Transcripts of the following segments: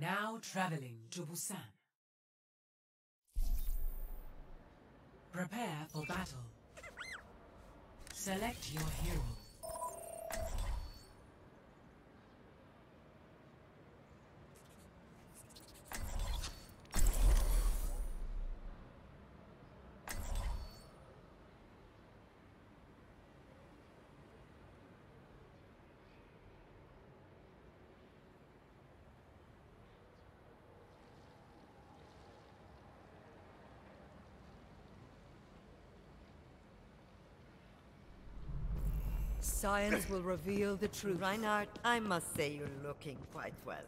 Now traveling to Busan. Prepare for battle. Select your hero. Science will reveal the truth. Reinhardt, I must say you're looking quite well.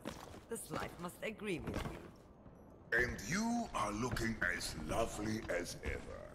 This life must agree with you. And you are looking as lovely as ever.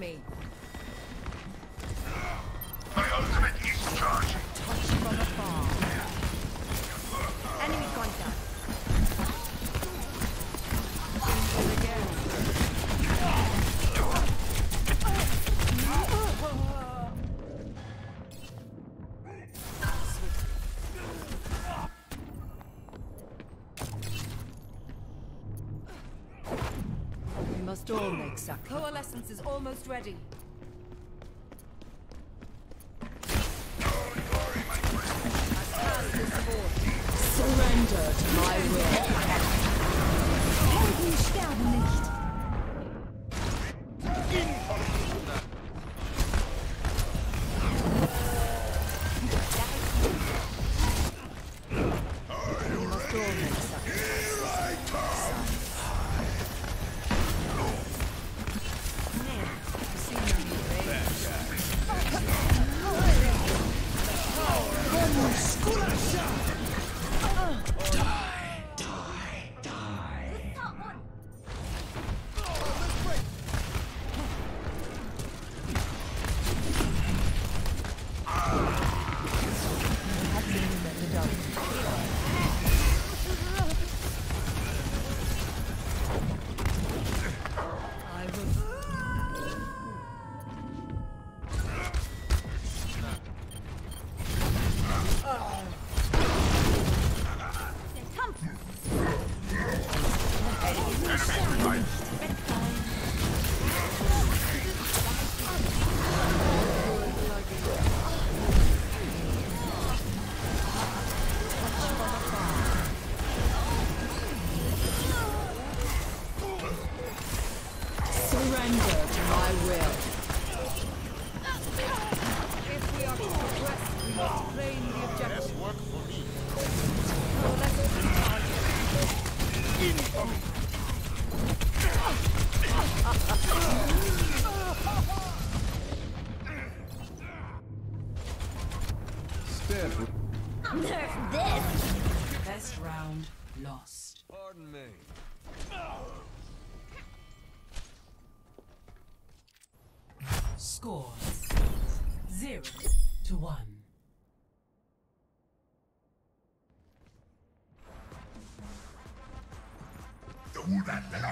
Me. My ultimate is charging. Touch from afar. Enemy contact. We sacrifices. Coalescence is almost ready.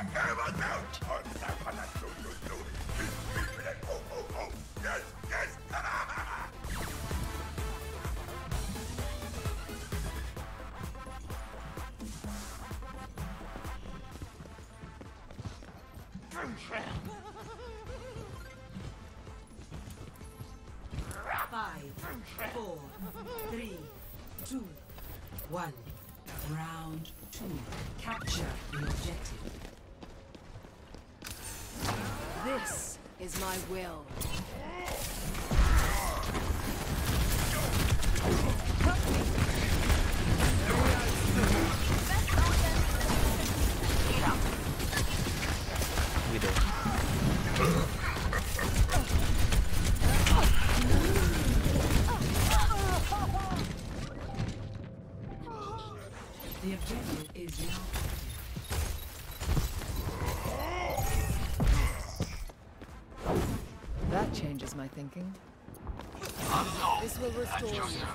That that is my will. Thinking. This will restore you.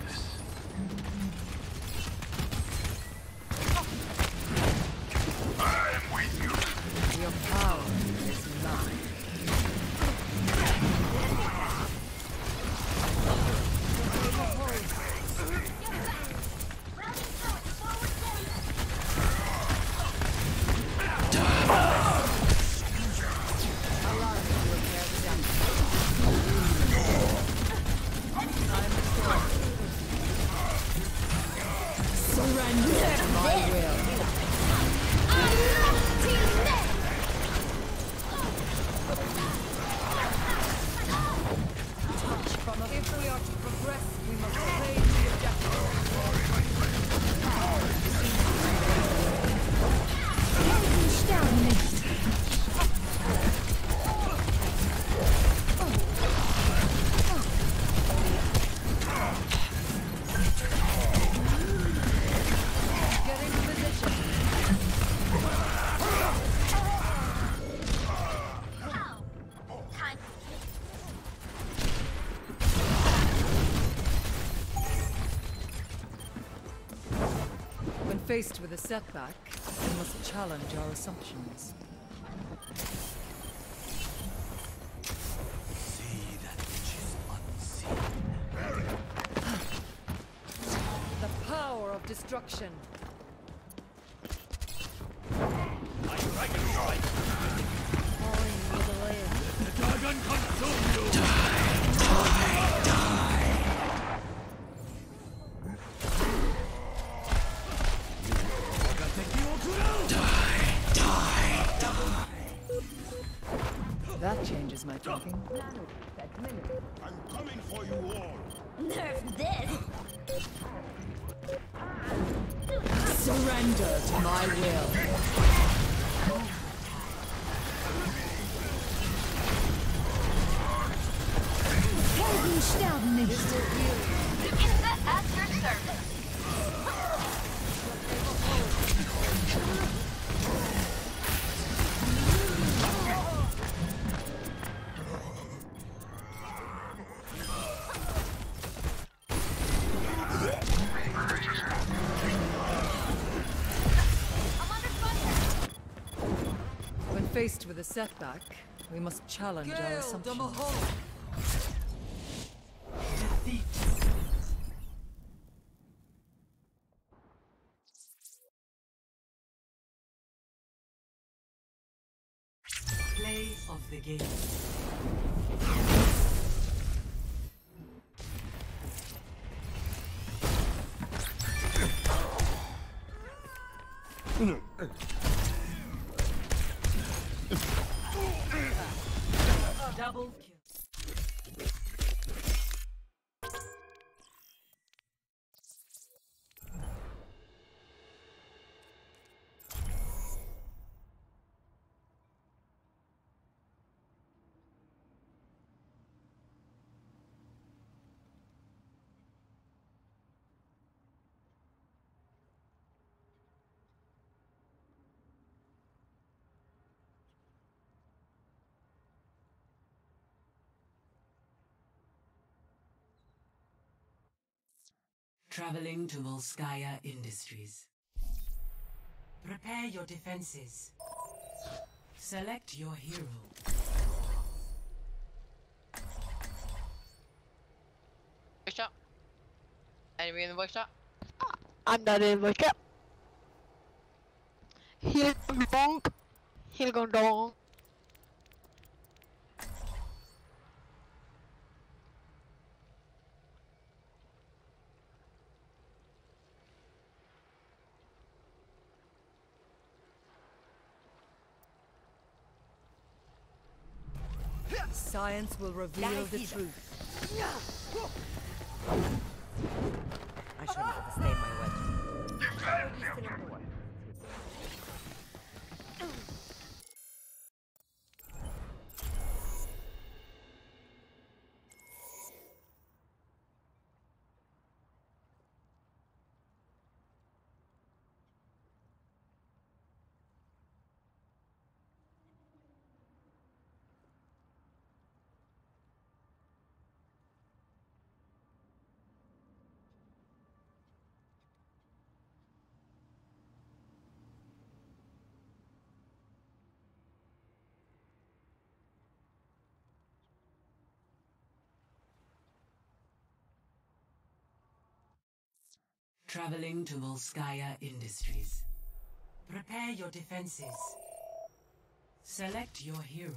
Faced with a setback, we must challenge our assumptions. See that which is unseen. The power of destruction. I'm coming for you all! Nerf this. A setback, we must challenge our assumptions. Traveling to Volskaya Industries. Prepare your defenses. Select your hero. Workshop. Enemy in the workshop. I'm not in wake up. Heal gonna donk. Heal gonna donk. Science will reveal the truth. I shouldn't have stayed my way. Traveling to Volskaya Industries. Prepare your defenses. Select your hero.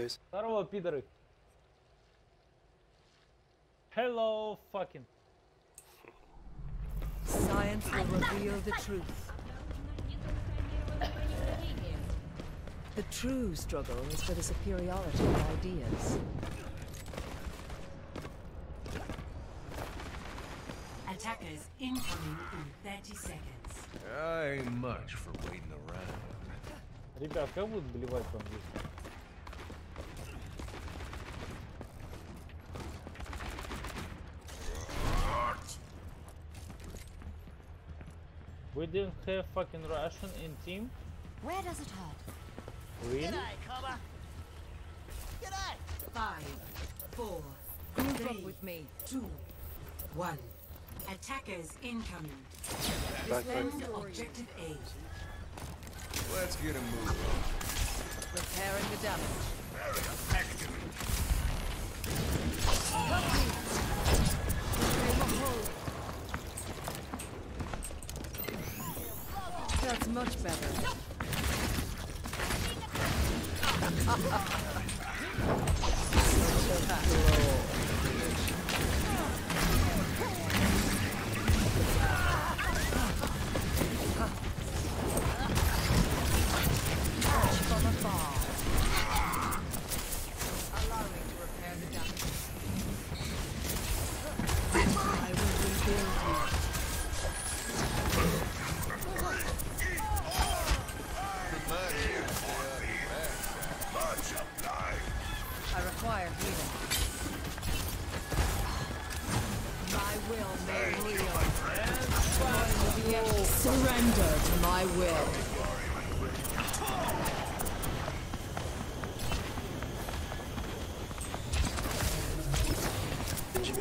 guys. Здорово, пидоры. Hello, fucking. Science will reveal the truth. The true struggle is for the superiority of ideas. Attackers incoming in 30 seconds. I ain't much for waiting around. Ребят, как будут блевать по-английски? We didn't have fucking Russian in team? Where does it hurt? Really? Five, four, Group up three, with me. two, one. Attackers incoming. Back, back. Defend objective A. Let's get a move on. Repairing the damage.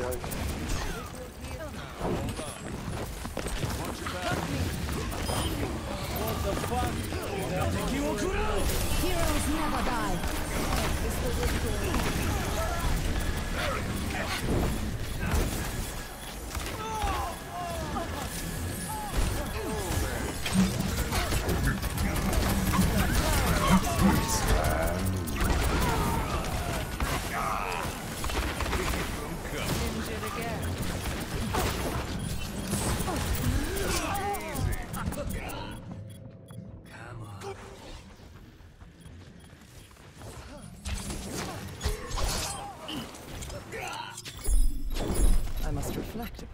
Genji behind.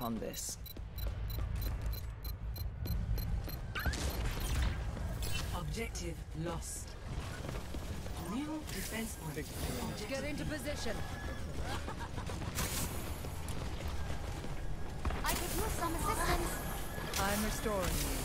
Reflect upon this. Objective lost. New defense point. Objective Get into position. I could use some assistance. I'm restoring you.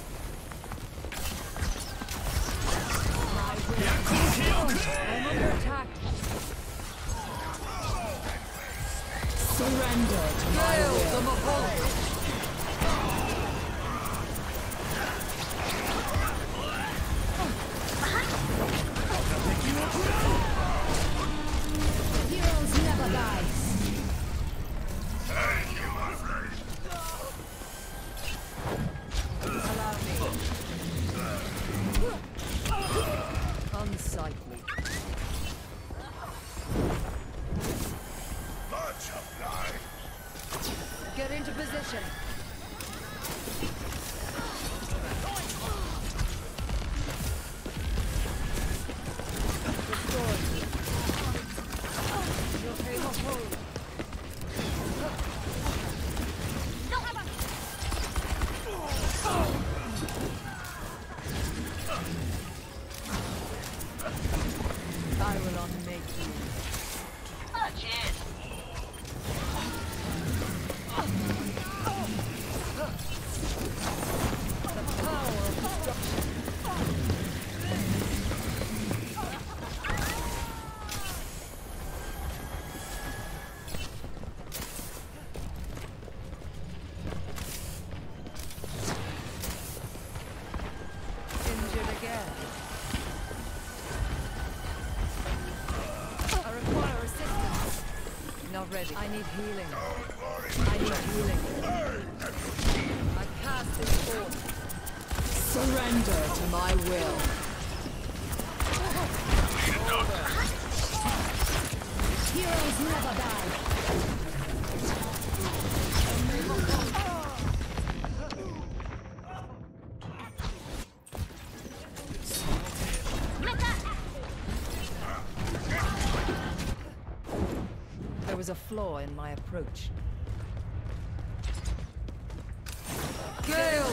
ready. I need healing. was a flaw in my approach. Gale!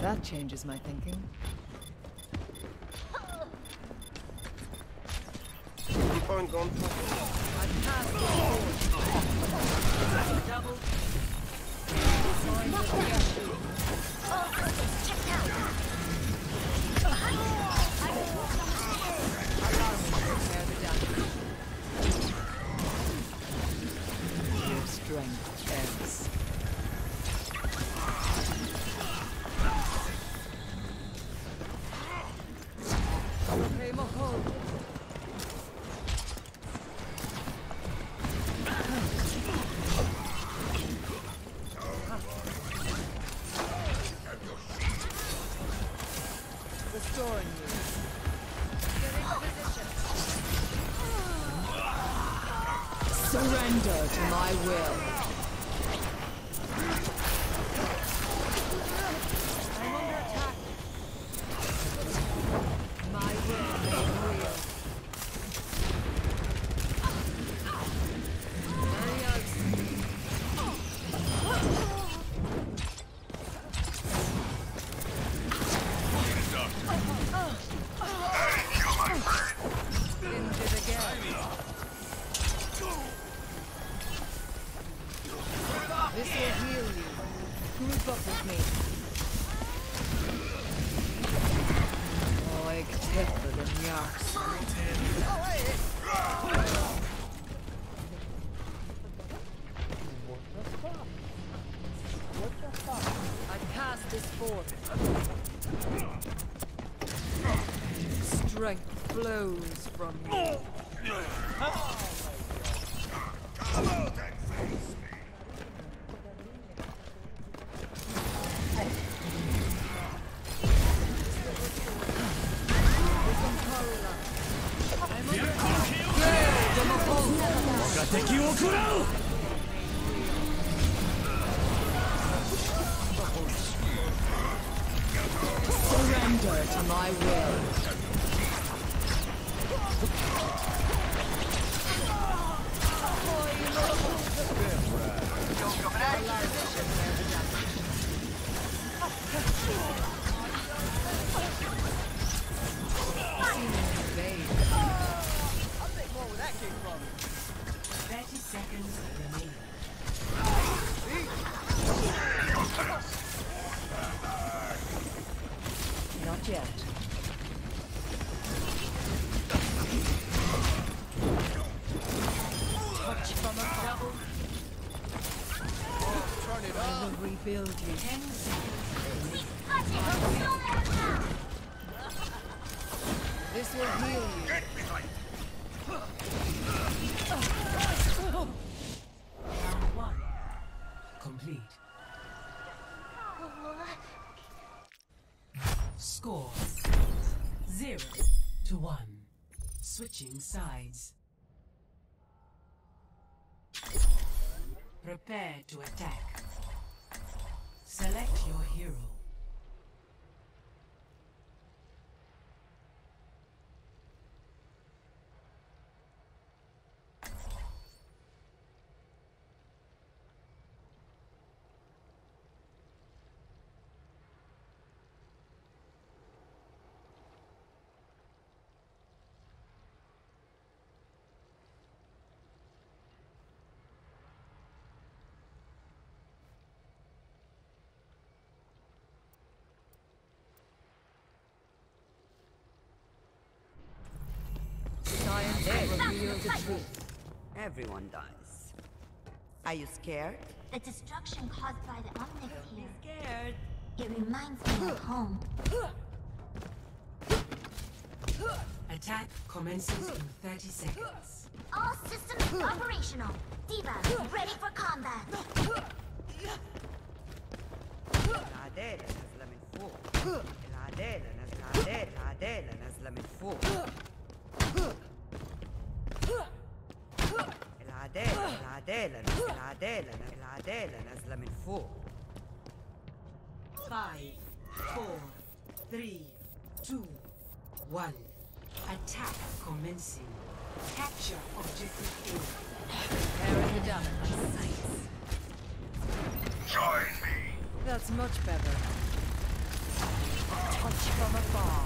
That changes my thing. I will. This will heal you. Round one. Complete. Score. Zero to one. Switching sides. Prepare to attack. Select your hero. Science will reveal the truth. Everyone dies. Are you scared? The destruction caused by the Omnic here. scared. It reminds me of home. Attack commences in 30 seconds. All systems operational. D.Va, ready for combat. العدالة العدالة نازلة العدالة العدالة نازلة من فوق Five, four, three, two, one. Attack commencing. Capture objective Repairing the damage. Join me. That's much better. Touch from afar.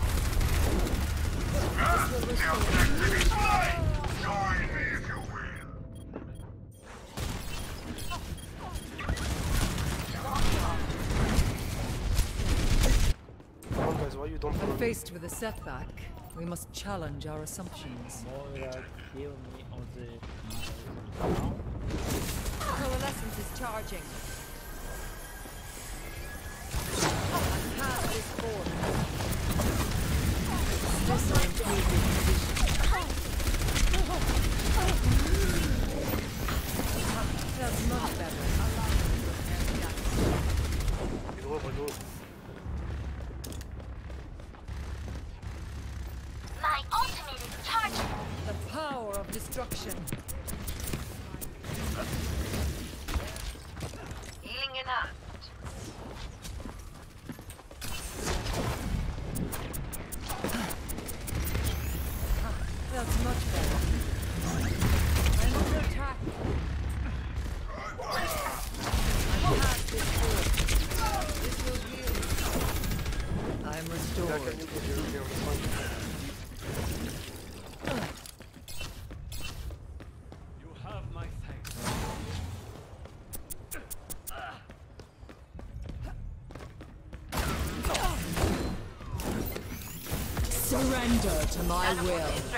This will restore Objective is mine. Join me Why you don't follow When me? faced with a setback, we must challenge our assumptions. Moira, kill me on the. Coalescence is charging. Pass this forward. This will improve the condition. That's much better. Reload, reload. Power of destruction. Healing enough. My will.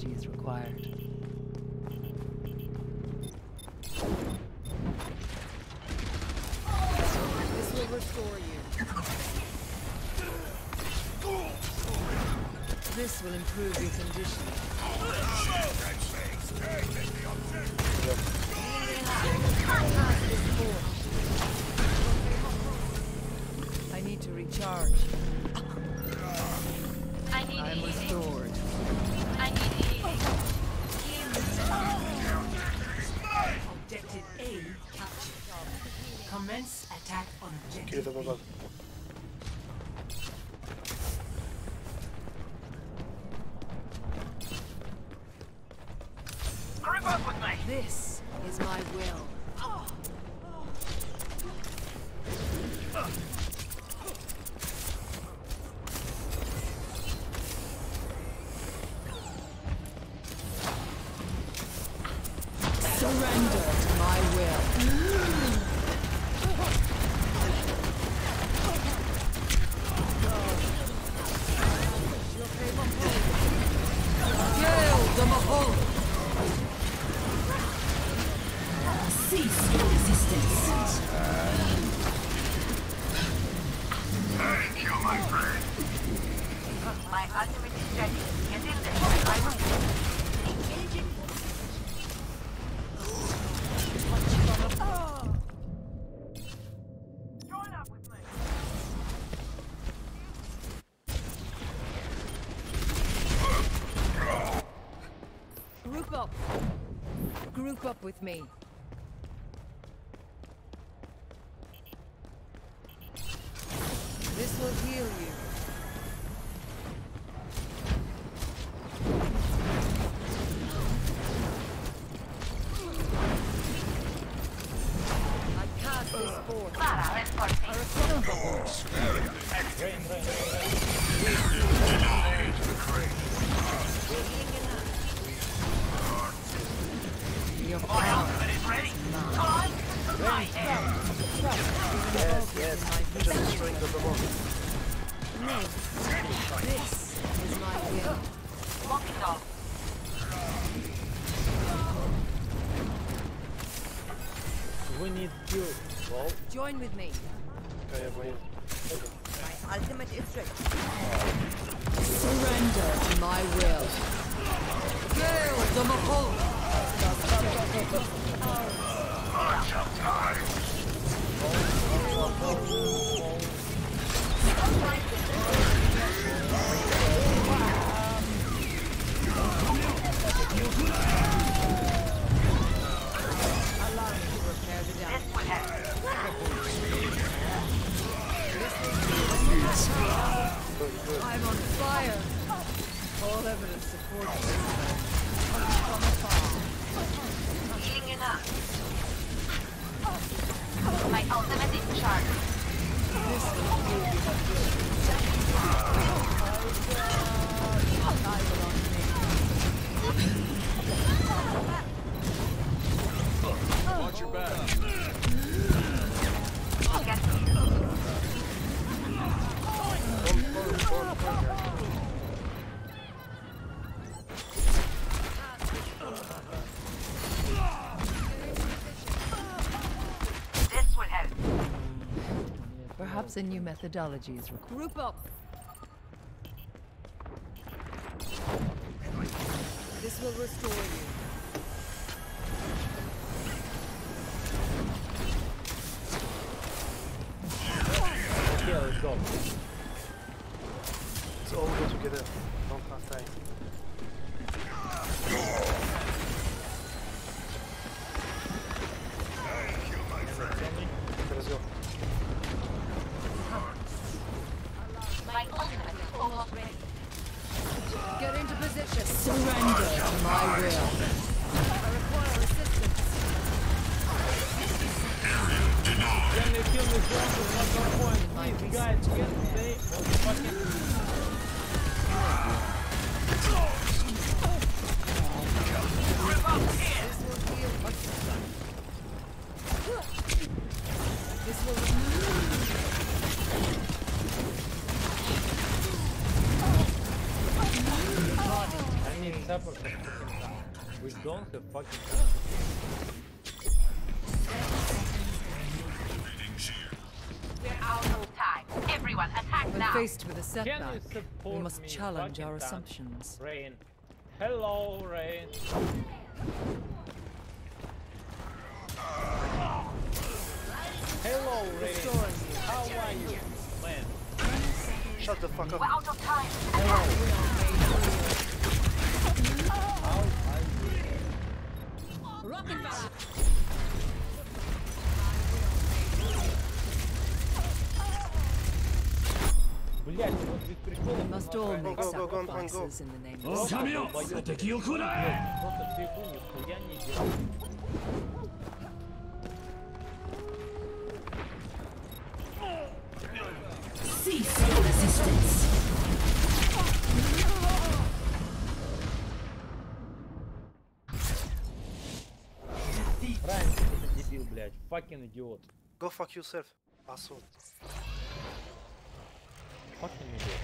Methodology is required. This will restore you. This will improve your condition. with me. join with me. concepts and new methodologies. Group up! This will restore you. don't fucking We're faced with a setback. We must challenge our assumptions. Rain. Hello, Rain. Hello, Rain. How are you? Man. Shut the fuck up. We're out of time. Hello. talking about? We must all make sacrifices in the name of... 敵を来ない! Fucking idiot. Go fuck yourself, asshole. Fucking idiot.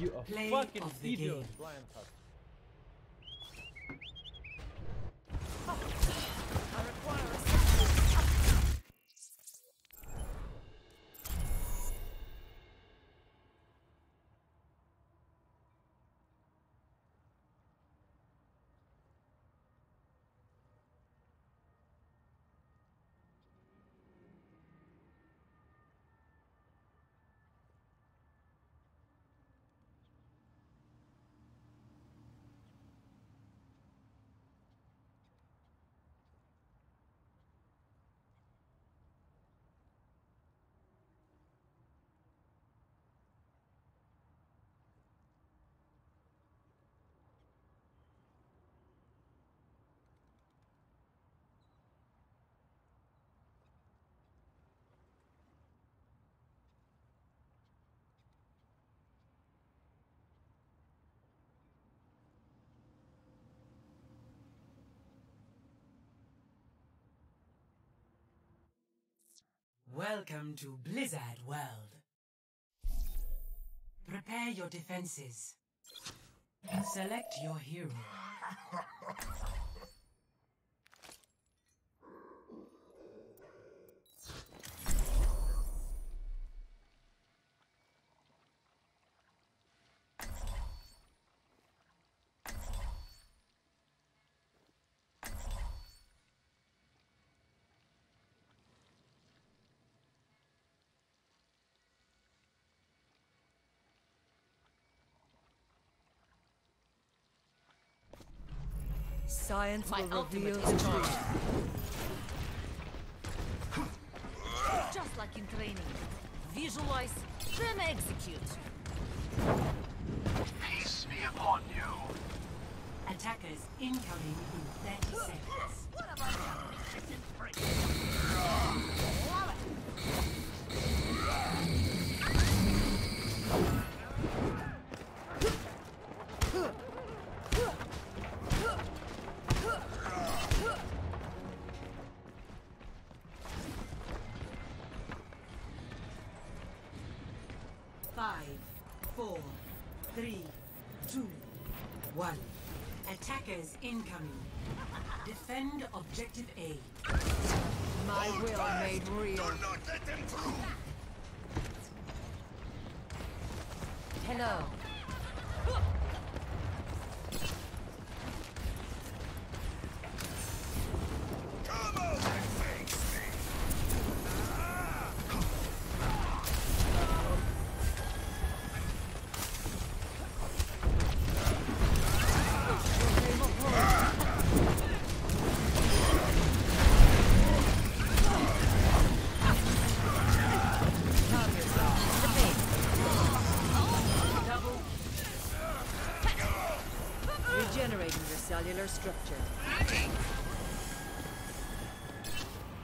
You a Play fucking of the idiot, game. Lionheart. Welcome to Blizzard World. Prepare your defenses. Select your hero. Science My will ultimate reveal the truth. Just like in training. Visualize, then execute. Peace be upon you. Attackers incoming in 30 seconds. Five, Attackers incoming. Defend objective A. My will made real. Do not let them through! Hello. Come out and face me! Regenerating your cellular structure.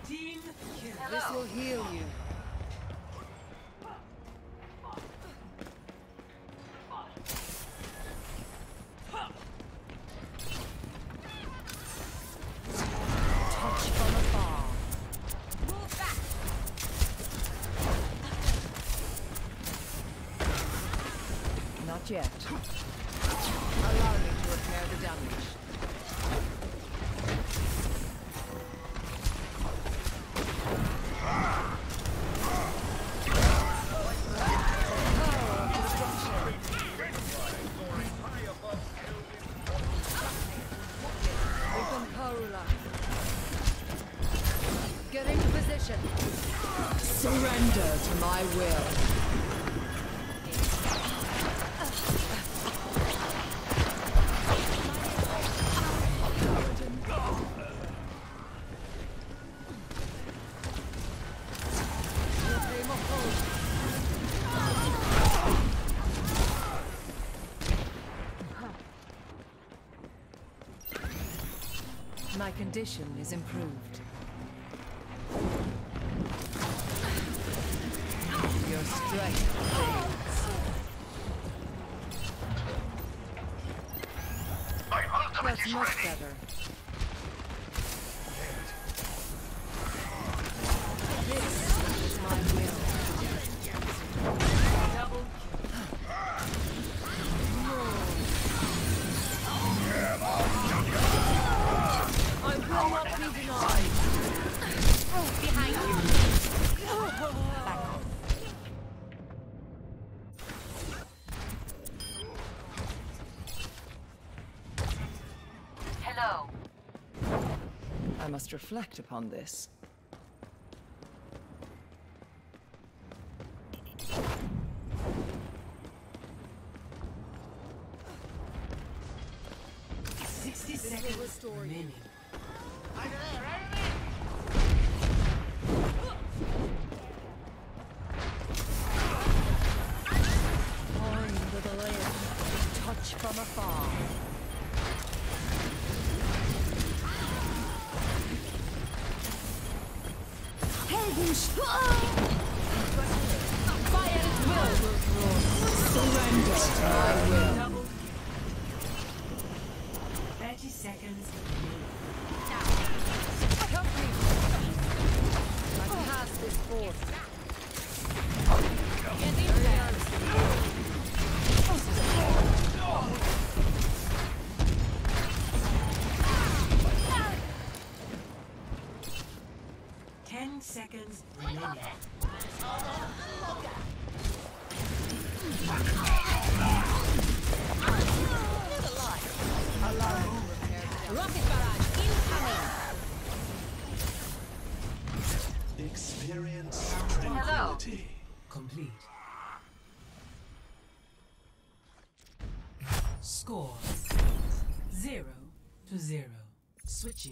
Team kill. This will heal you. Touch from afar. Not condition is improved. Must reflect upon this. Surrender.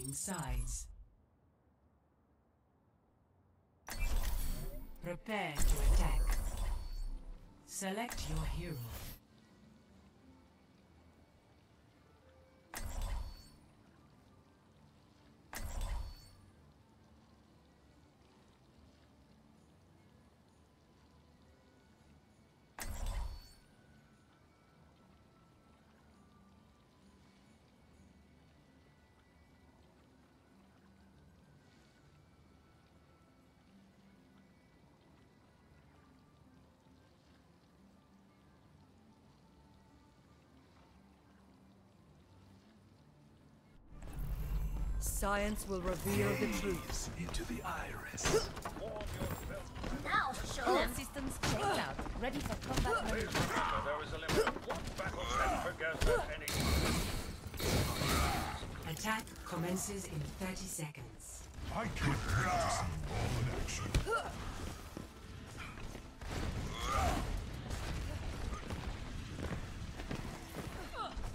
Switching sides. Prepare to attack. Select your hero. Science will reveal the truth. Into the iris. Now show All them. systems checked out. Ready for combat mode. There is a limit one battle set per gas at any Attack commences in 30 seconds. I can blast all in action.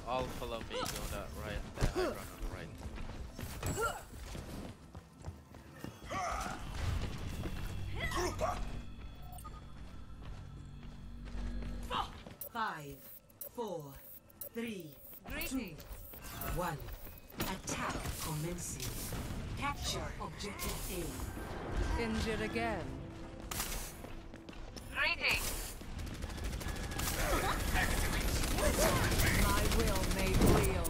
All follow me, go that right there, Five, four, three, Attack commencing. Capture objective A. Injured again. Greetings. My will made real.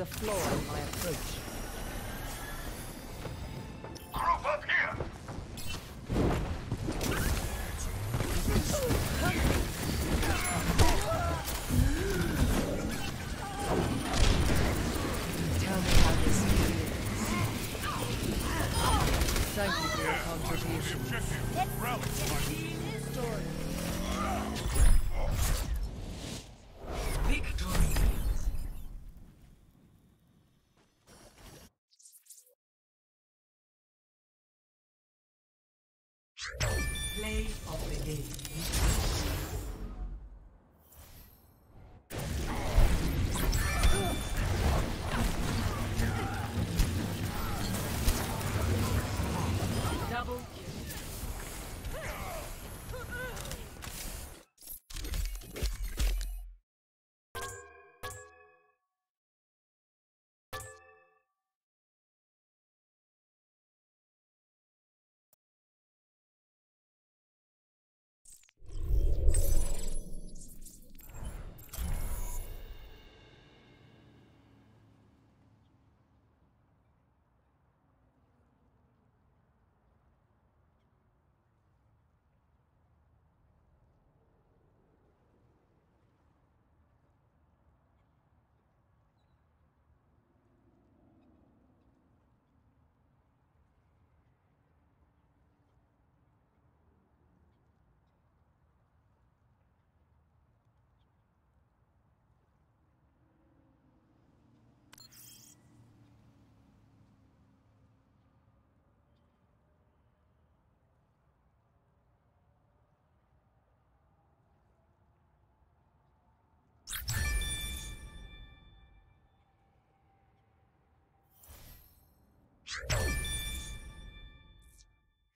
A flaw in my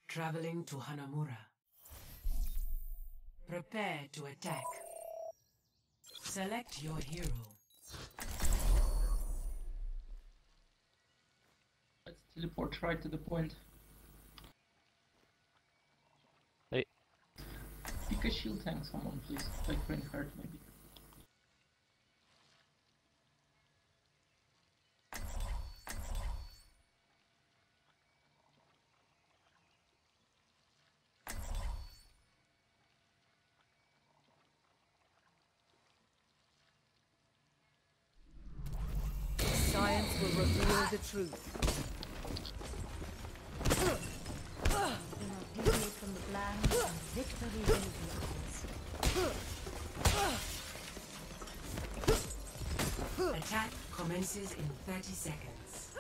Traveling to Hanamura. Prepare to attack. Select your hero. Let's teleport right to the point. Hey. Pick a shield tank, someone please. Like Reinhardt maybe. In 30 seconds.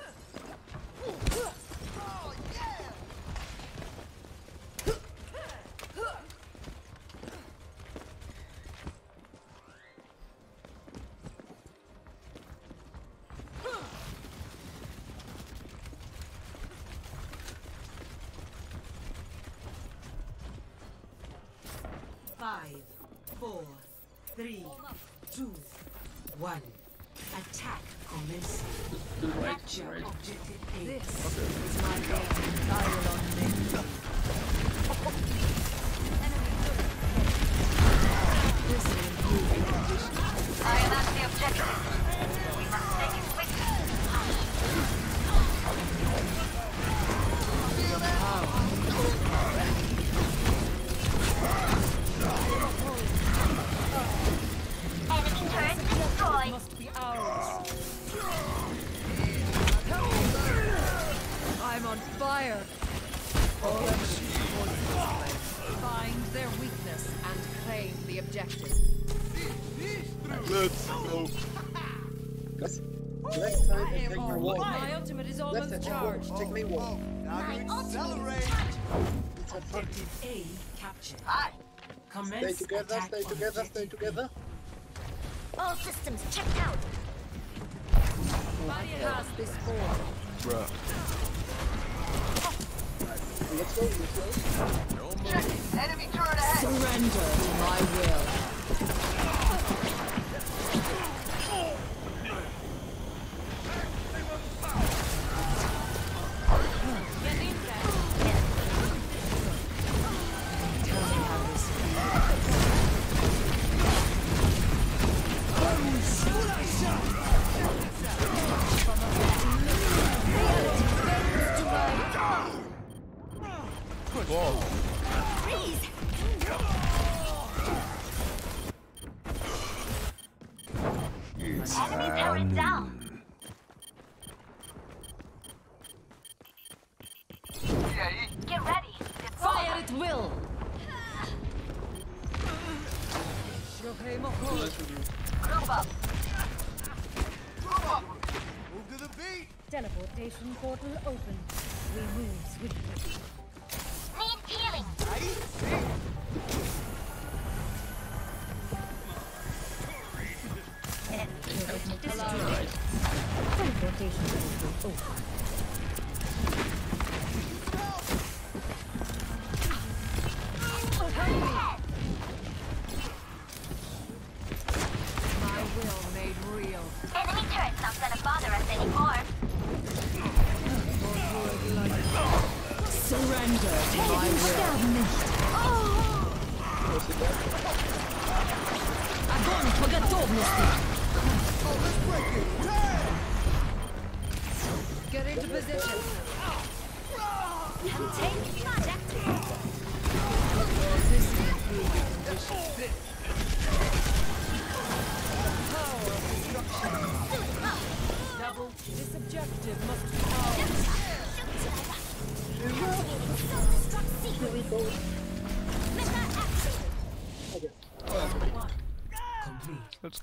Five, four, three, two, one. Attack commencing. Right, to the Capture right. objective A. This is my game. Stay together, stay on together, stay together. All systems checked out. Bypass this form. Bruh. Let's go, let's go. Check it. Enemy turret ahead. Surrender to my will. outro,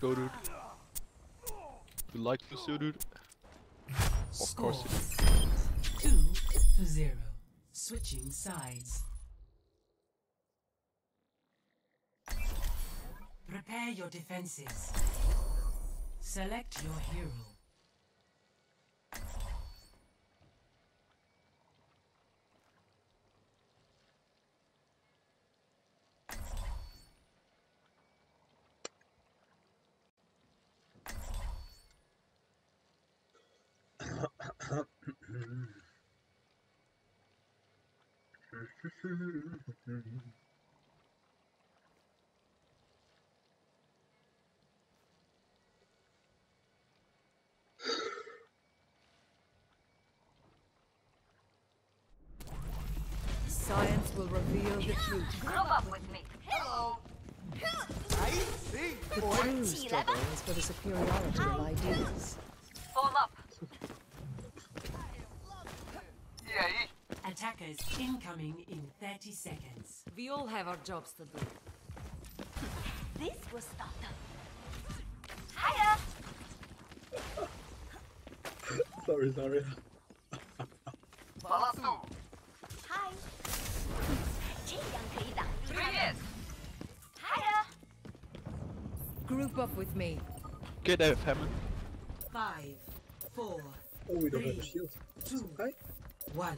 go, dude. You like this, dude? Of course you do. Two to zero. Switching sides. Prepare your defenses. Select your hero. Science will reveal the truth. Grow up with me. Hello. I think the truth struggle is for the superiority of ideas. Form up. Attackers incoming in 30 seconds. We all have our jobs to do. This will stop them. Hiya! sorry, sorry. Hi. Hiya! Group up with me. Get out, Hammond. Five, four, oh, we don't three, have a shield. Two, Hi. one.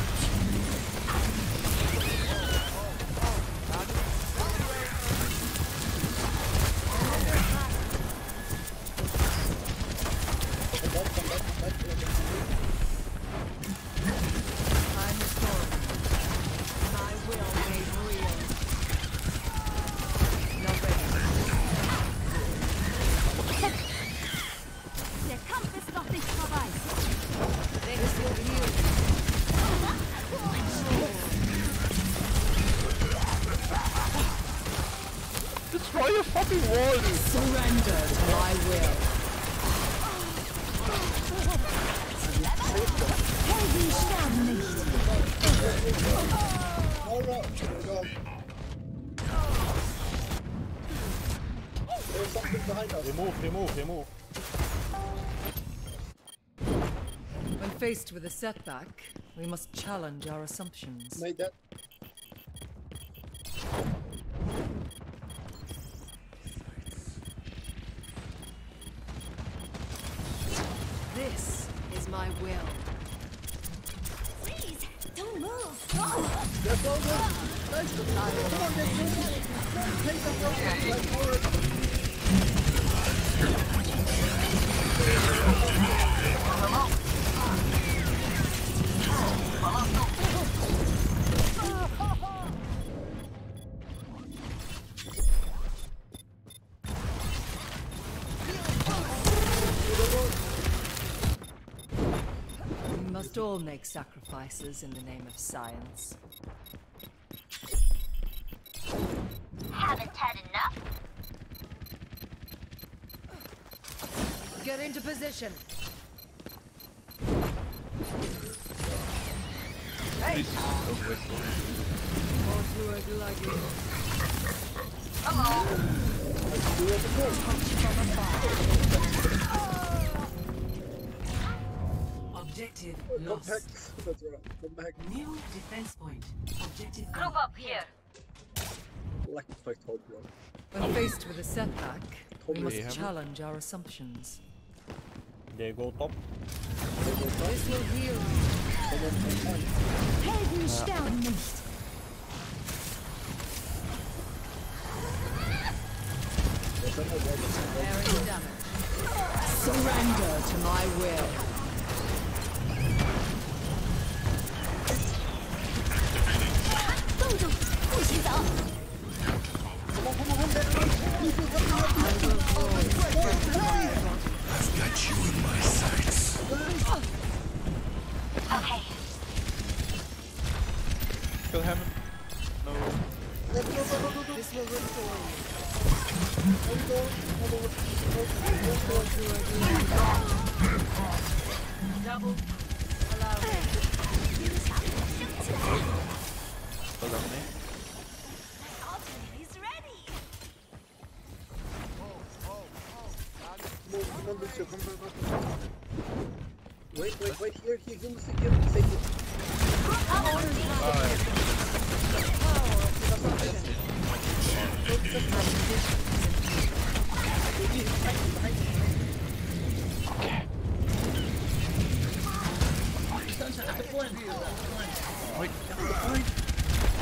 faced with a setback, we must challenge our assumptions. Made that. Sacrifices in the name of science. Haven't had enough? Get into position. More to it like it. Objective lost. Back. That's right. Come back. New defense point. Objective Group up here. Like if I told you. When faced with a setback, we must hammer. challenge our assumptions. They go top. This will heal. Helden sterben nicht. Surrender to my will. Kill Hammond. No. This will restore. Double. Well bug on me. Wait, wait, wait, here, here, he must take it, take it. Okay. Sunshine, at the point! Wait, at the point!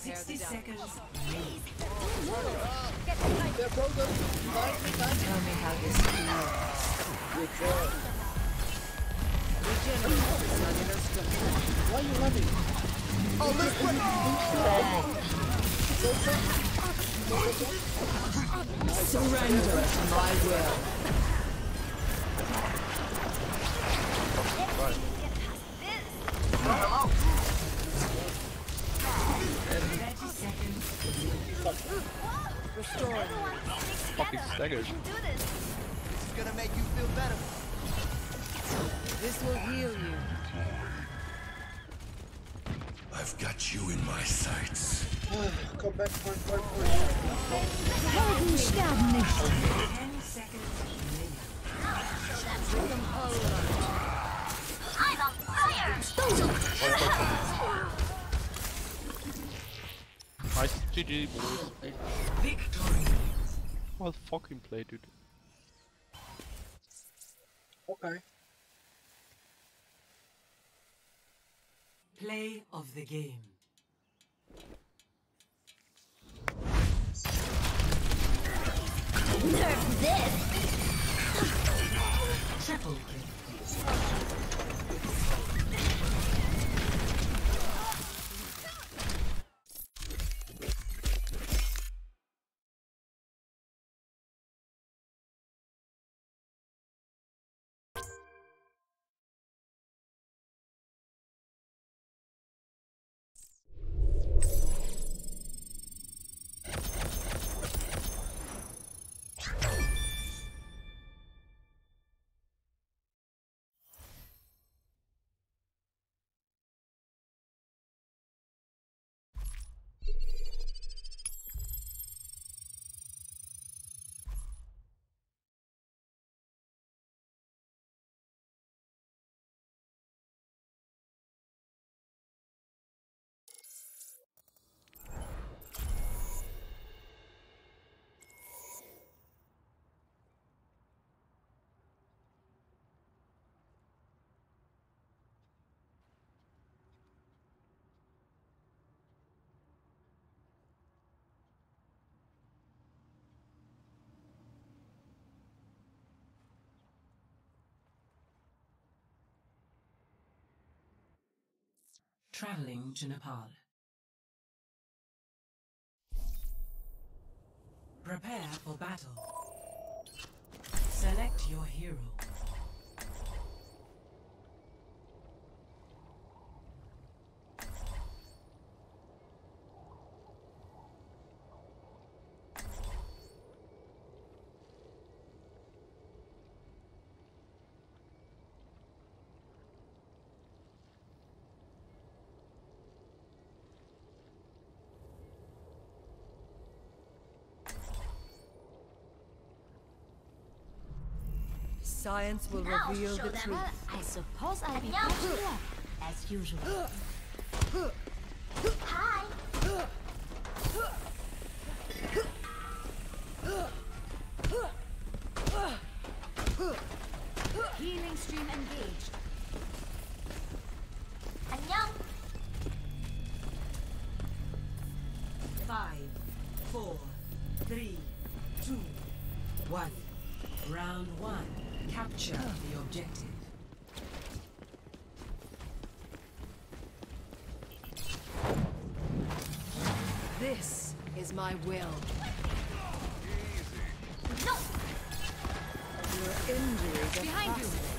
60 seconds. play, dude. Okay. Play of the game. Traveling to Nepal. Prepare for battle. Select your hero. Science will now reveal the truth. Uh, I suppose I'll be popular, as usual. my will. Easy. No. Your injuries are Behind possible. you.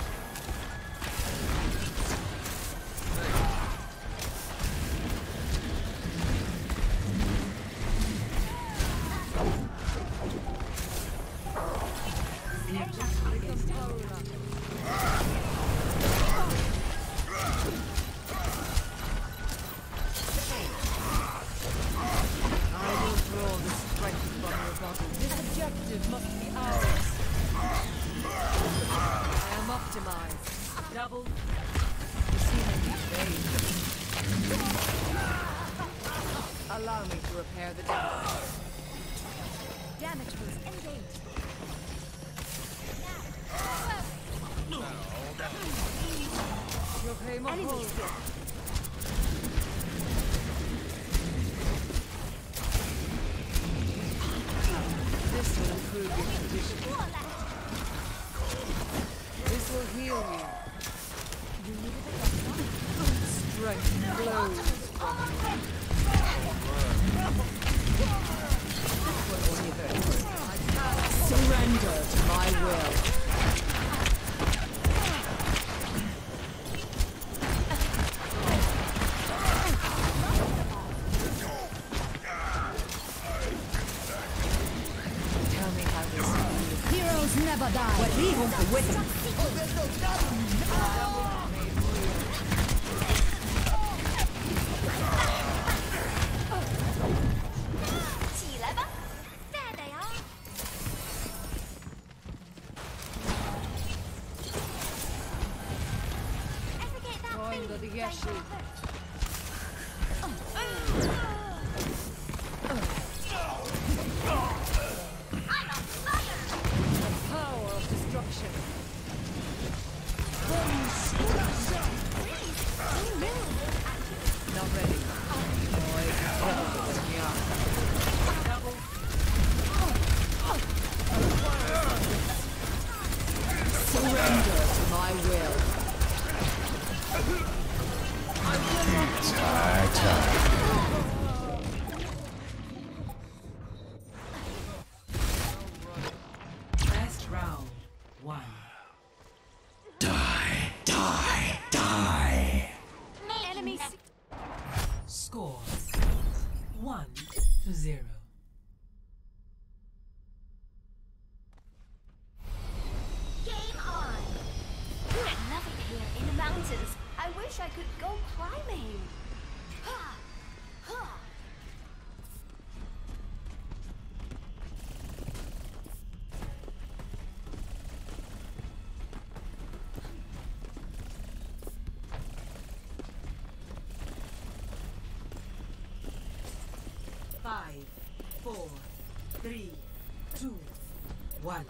one.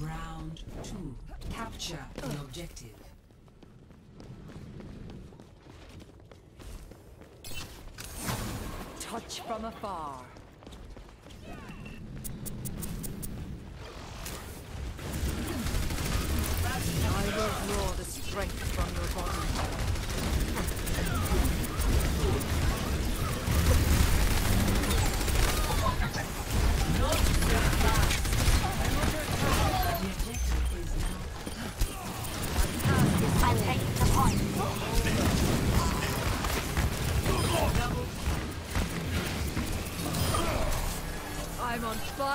Round two. Capture the objective. Touch from afar.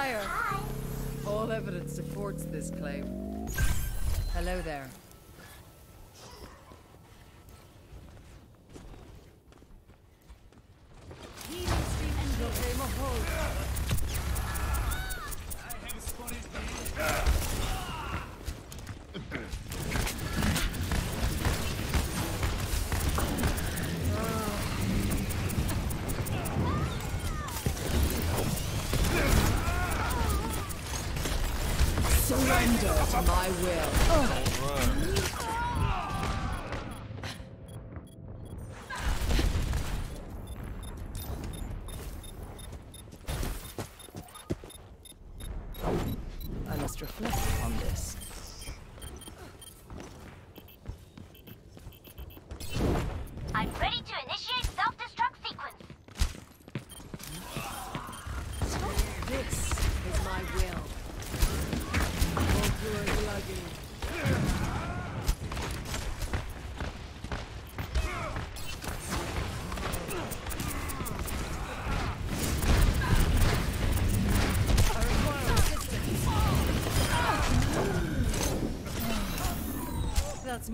Fire. All evidence supports this claim. Hello there. My will.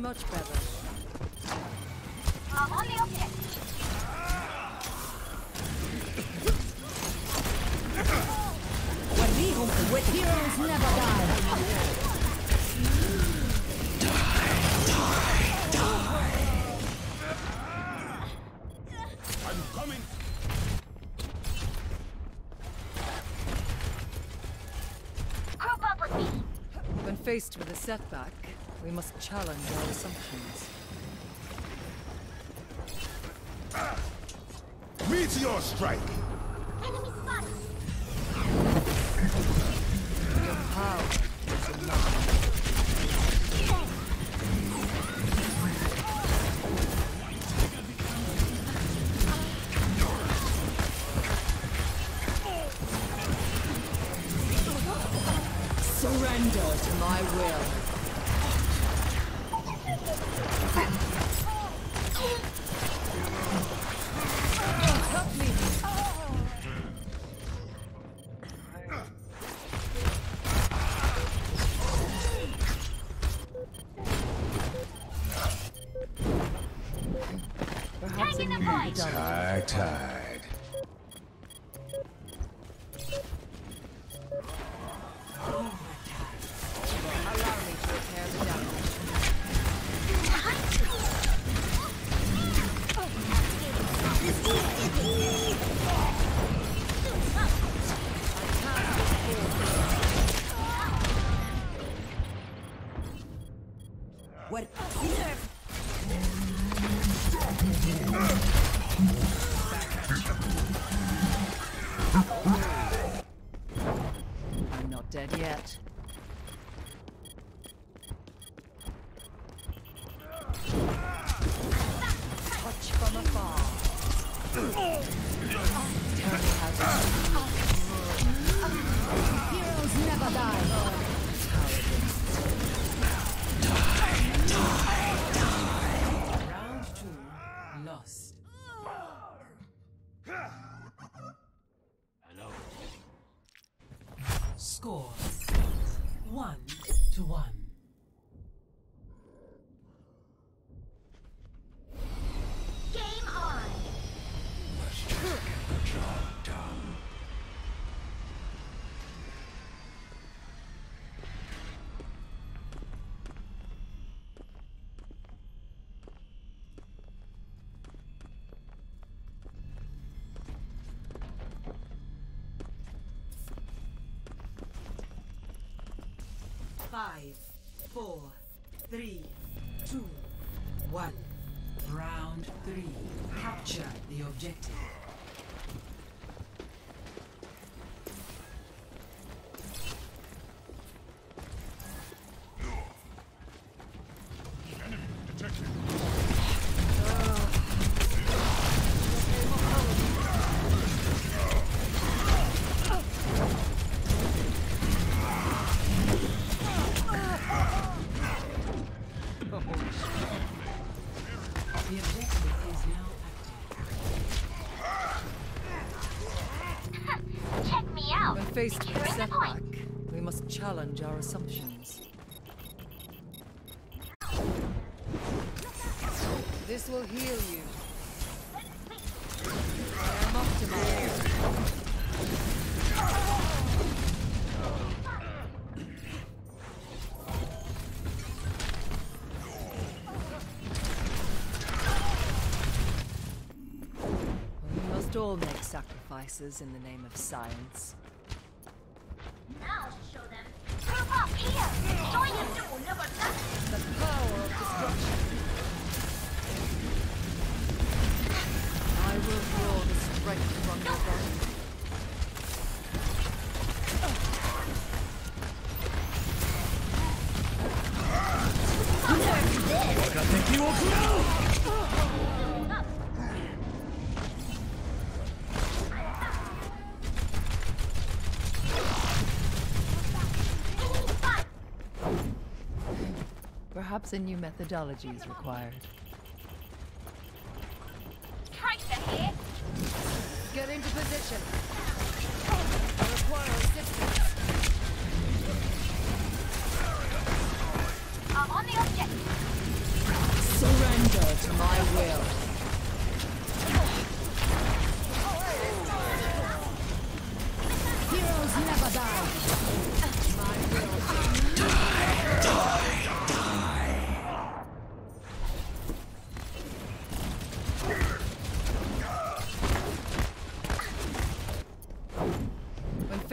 Much better. On the object. With heroes never die. I'm coming. Group up with me. When faced with a setback, we must challenge our assumptions. Five, four, three, two, one. Round three. Capture the objective. Faced with a setback, we must challenge our assumptions. This will heal you. I am optimized. We must all make sacrifices in the name of science. Perhaps a new methodology is required.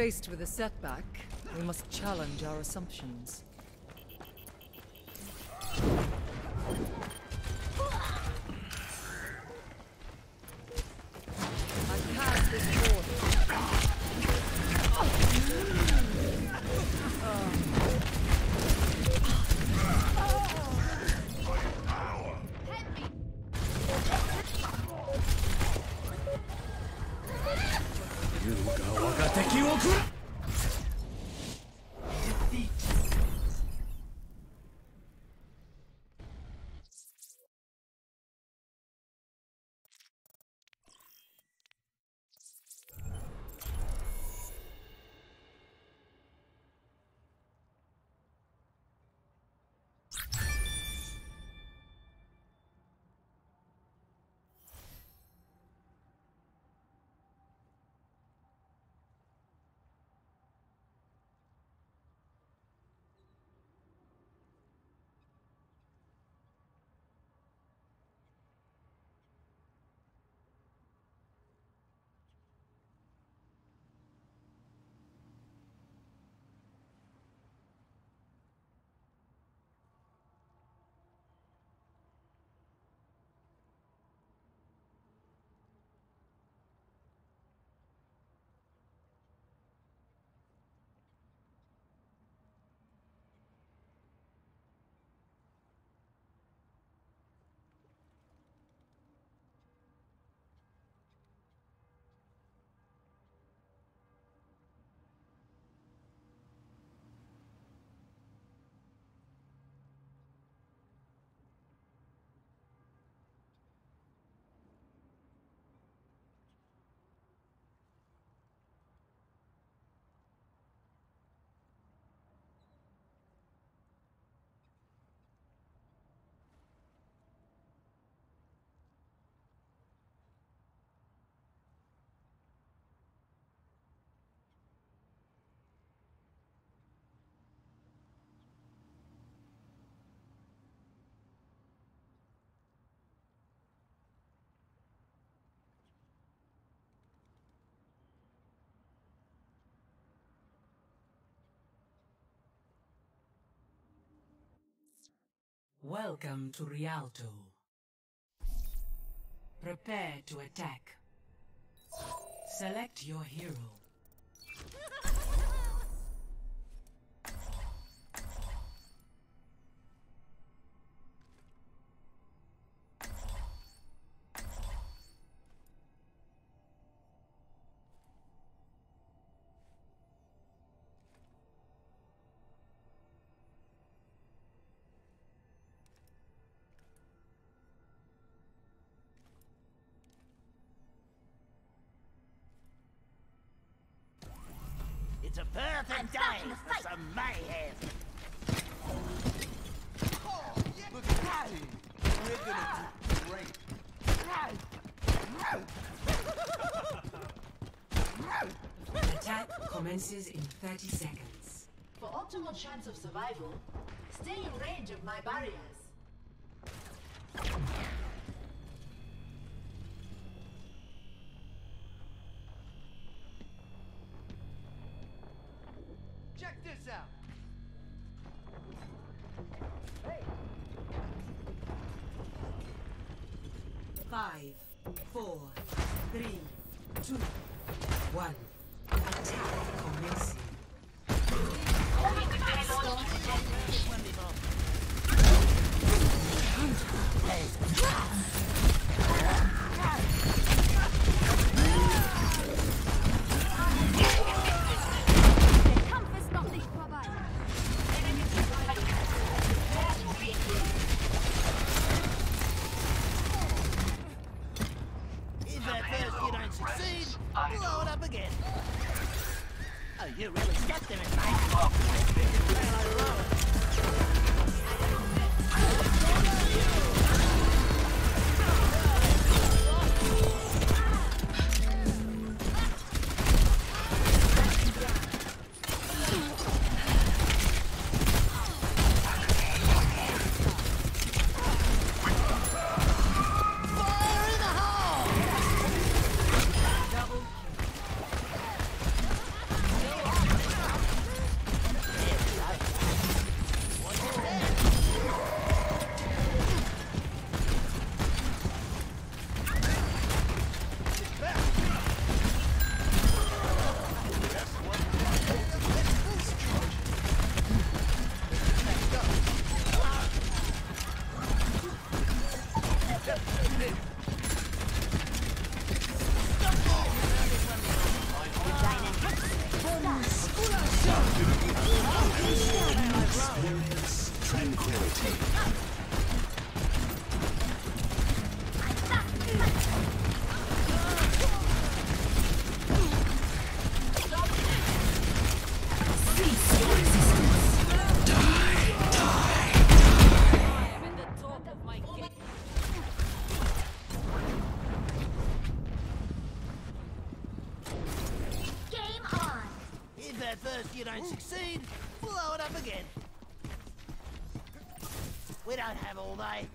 Faced with a setback, we must challenge our assumptions. Welcome to Rialto. Prepare to attack. Select your hero. I'm dying for some mayhem. Look at that. We're gonna do great. Attack commences in 30 seconds. For optimal chance of survival, stay in range of my barriers. thy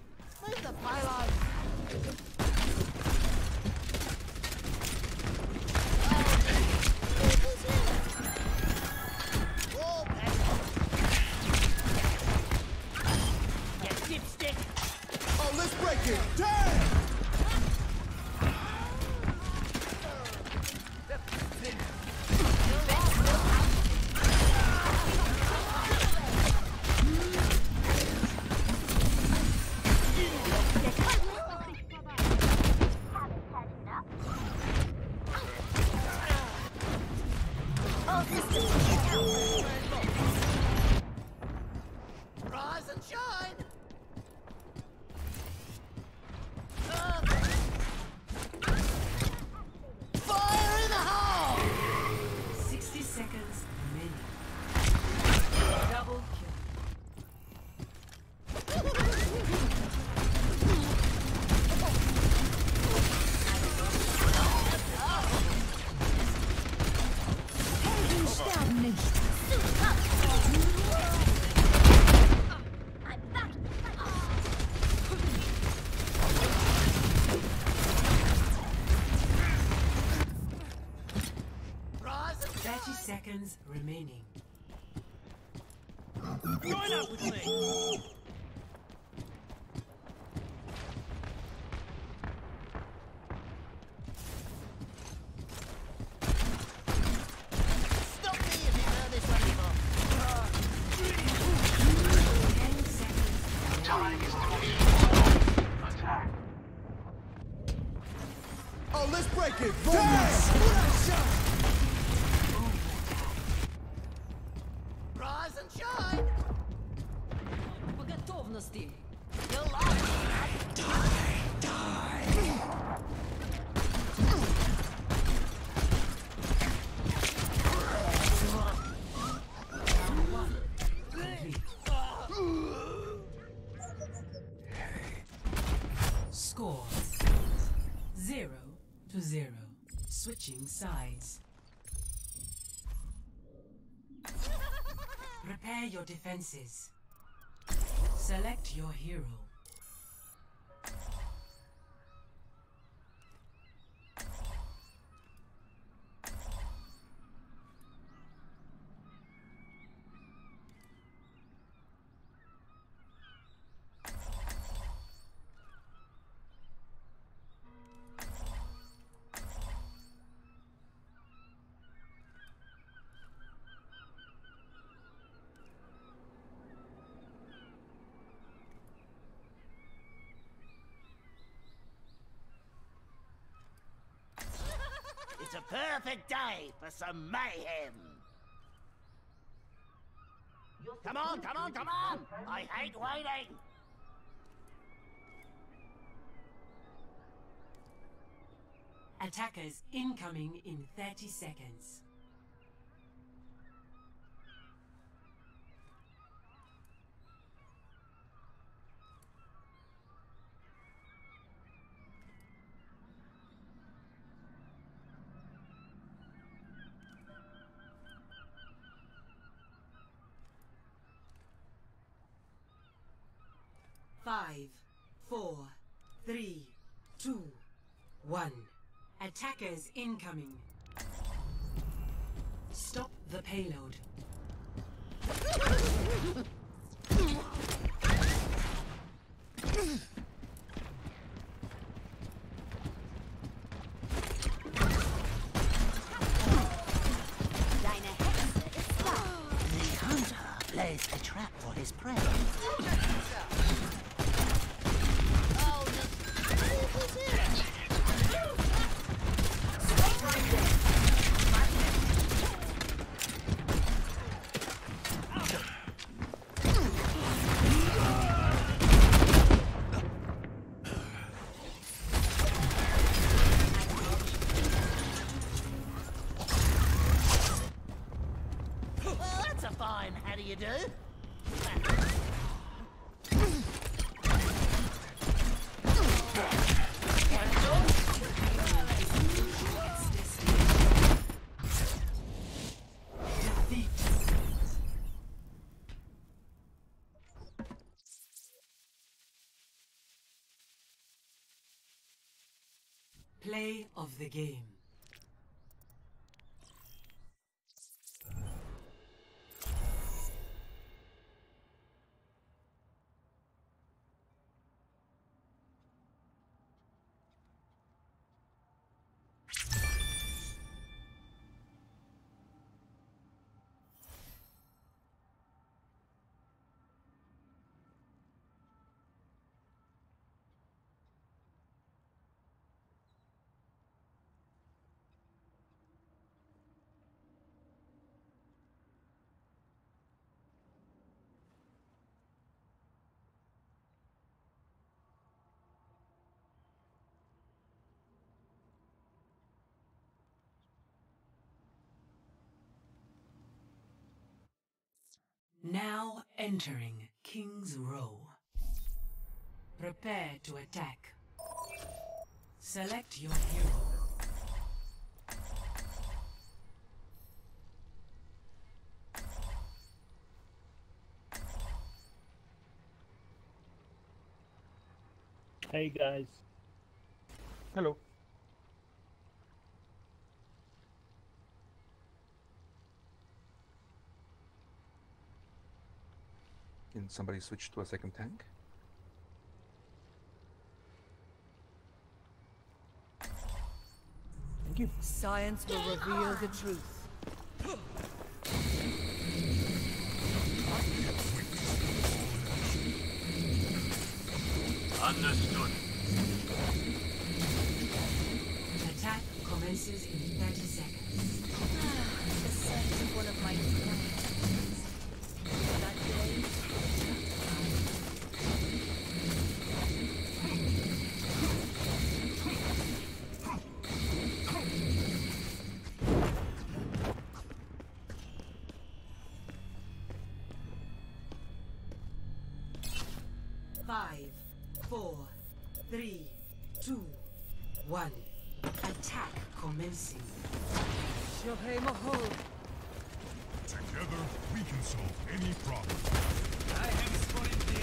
Switching sides. Prepare your defenses. Select your hero. It's a perfect day for some mayhem. Come on, come on, come on! I hate waiting! Attackers incoming in 30 seconds. Five, four, three, two, one. Attackers incoming. Stop the payload. The hunter plays a trap for his prey. Well, that's a fine how do you do? Play of the game. Now entering King's Row. Prepare to attack. Select your hero. Hey guys. Hello. Can somebody switch to a second tank? Thank you. Science will reveal the truth. Understood. Attack commences in 30 seconds. Ah, the scent of one of my clients. Five, four, three, two, one. Attack commencing. Together, we can solve any problem. I have spotted the.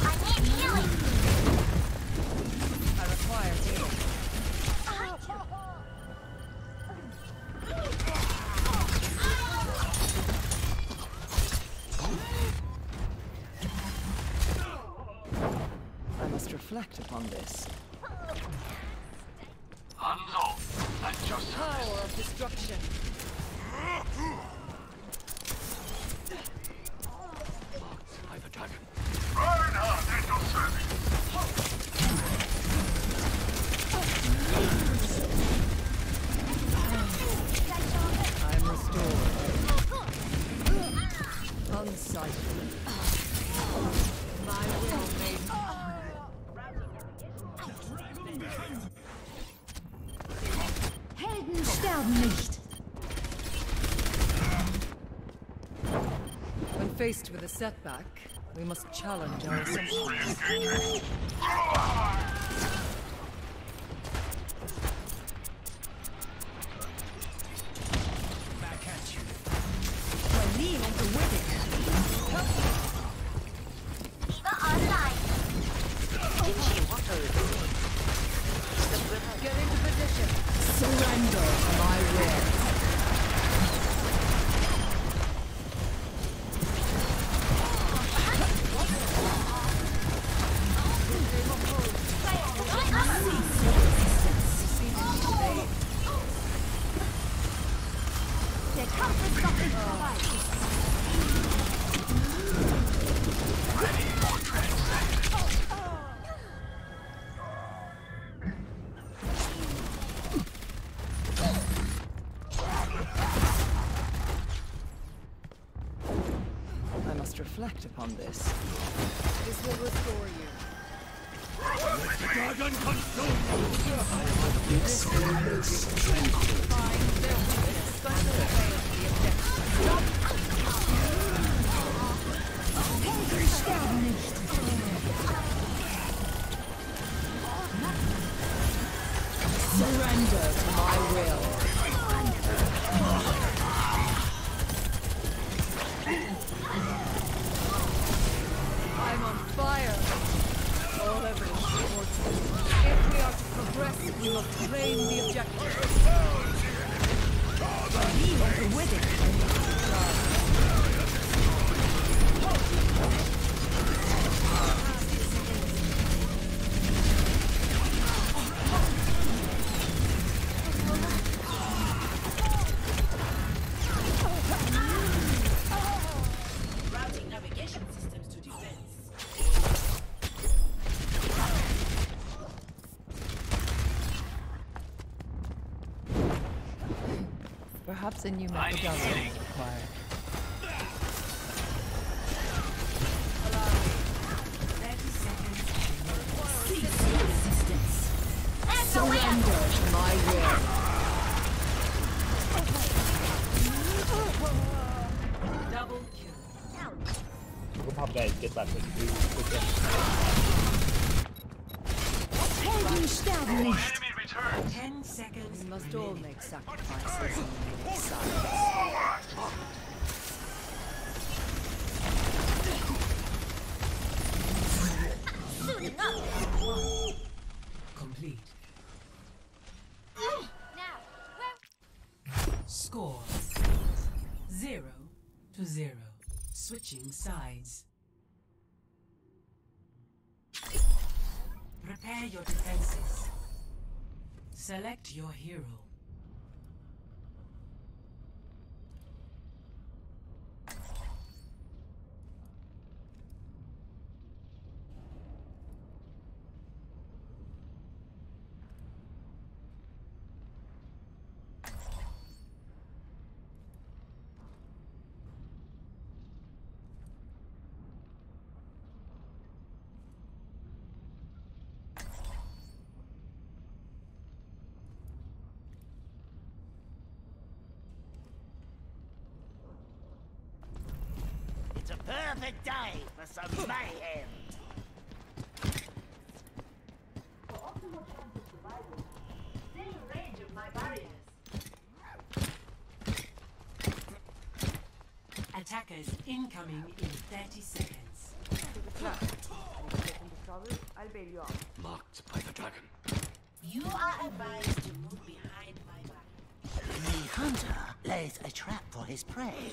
I need healing! I require healing. reflect upon this. started. My will made. Helden sterben nicht. When faced with a setback, we must challenge our assumptions. It's a new. sides. Prepare your defenses. Select your hero. Perfect day for some mayhem. For optimal chance of survival, stay in range of my barriers. Attackers incoming in 30 seconds. Trap. And if you get into trouble, I'll bail you out. Marked by the dragon. You are advised to move behind my back. The hunter lays a trap for his prey.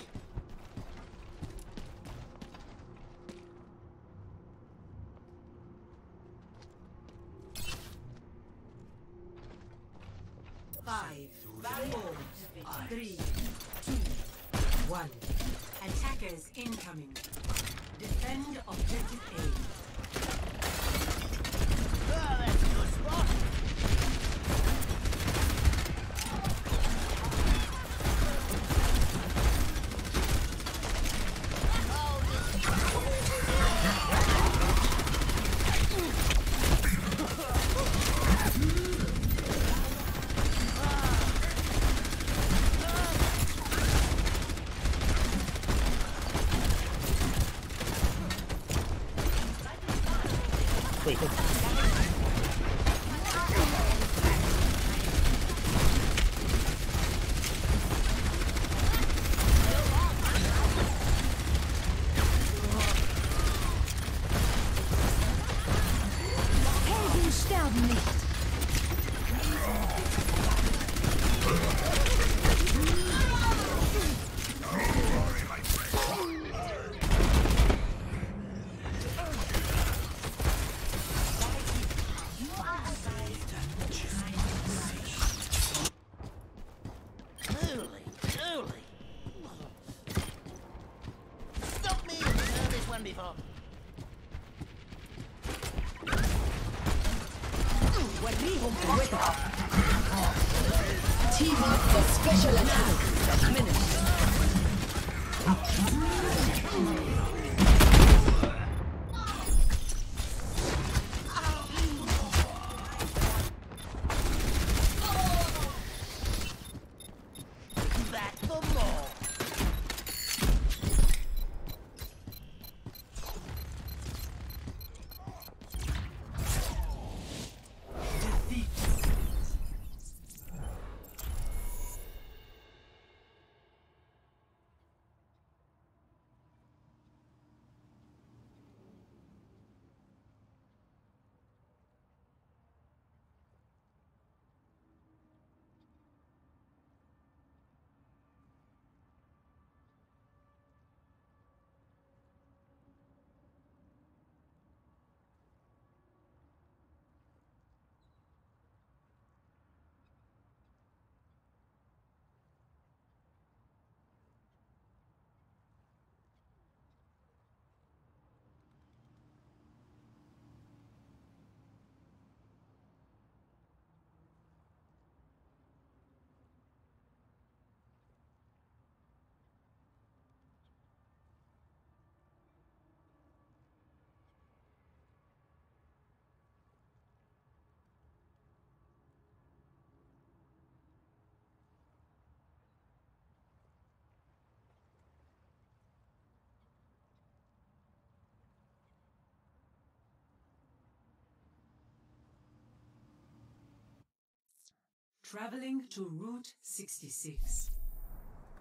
Traveling to Route 66.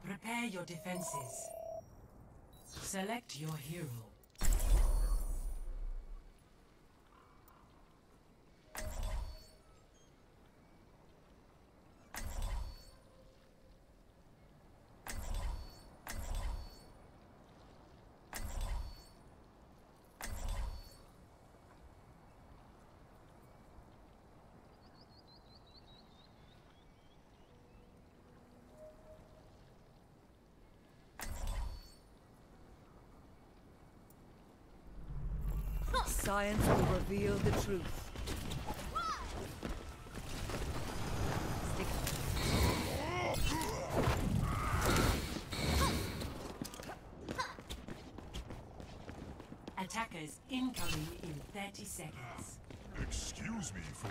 Prepare your defenses. Select your hero. Science will reveal the truth. Attackers incoming in 30 seconds. Excuse me for...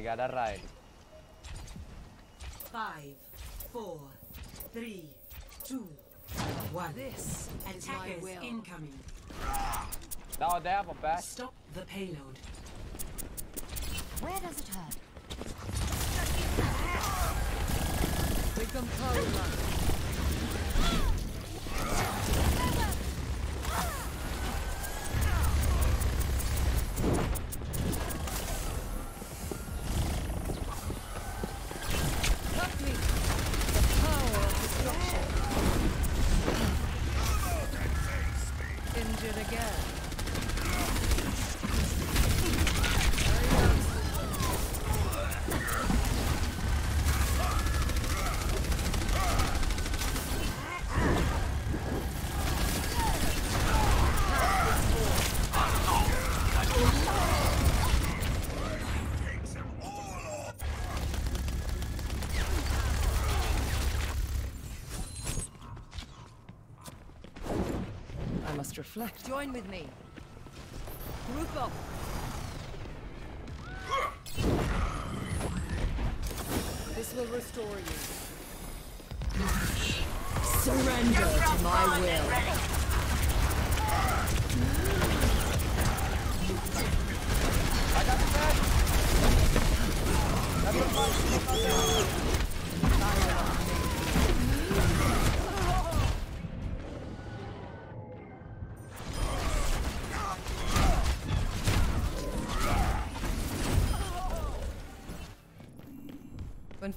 I got a ride. Five, four, three, two, one. This Attackers will. incoming. No, they have a back. Stop the payload. Where does it hurt? Become paralyzed. Help reflect. Join with me. Group up. This will restore you.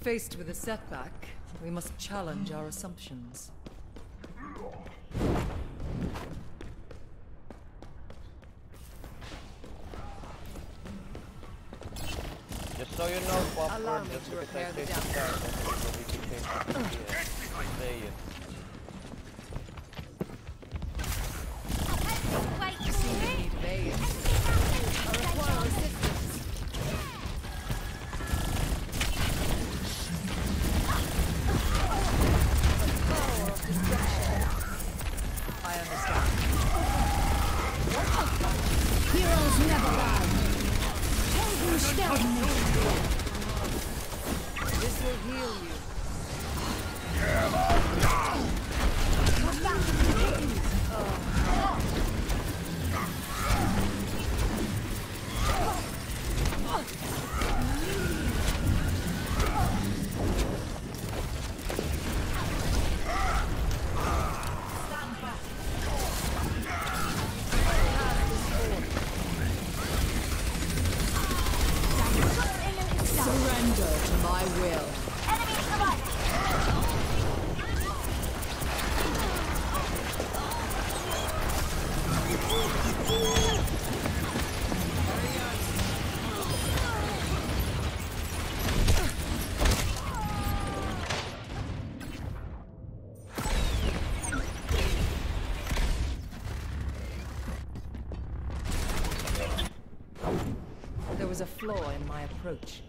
Faced with a setback, we must challenge our assumptions. Just so you know, Popcorn, Allow me just because I flaw in my approach.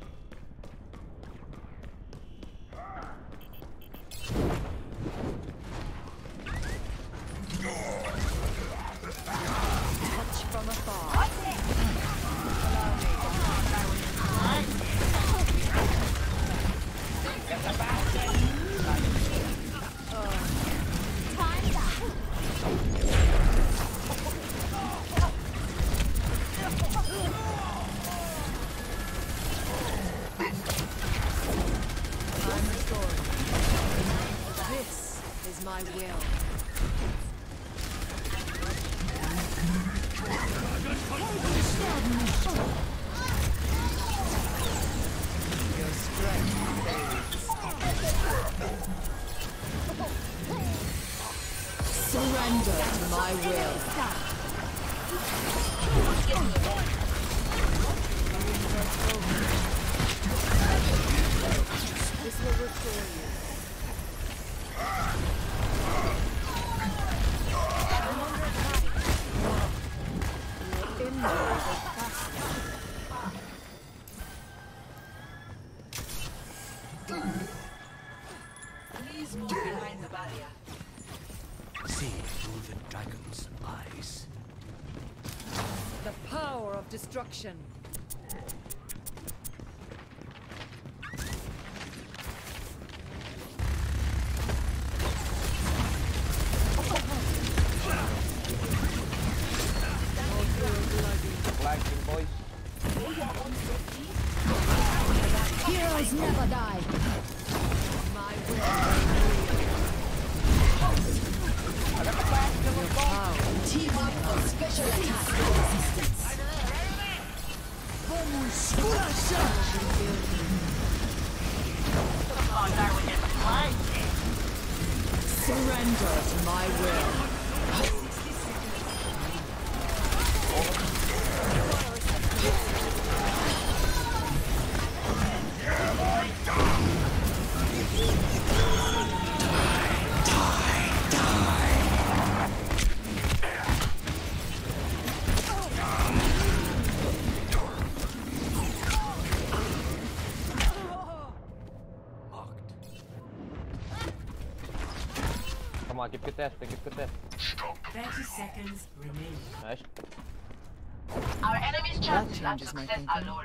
The Come on, keep contesting, keep contesting. 30 seconds remaining. Nice. Our enemy's chances of changes my success are lowering.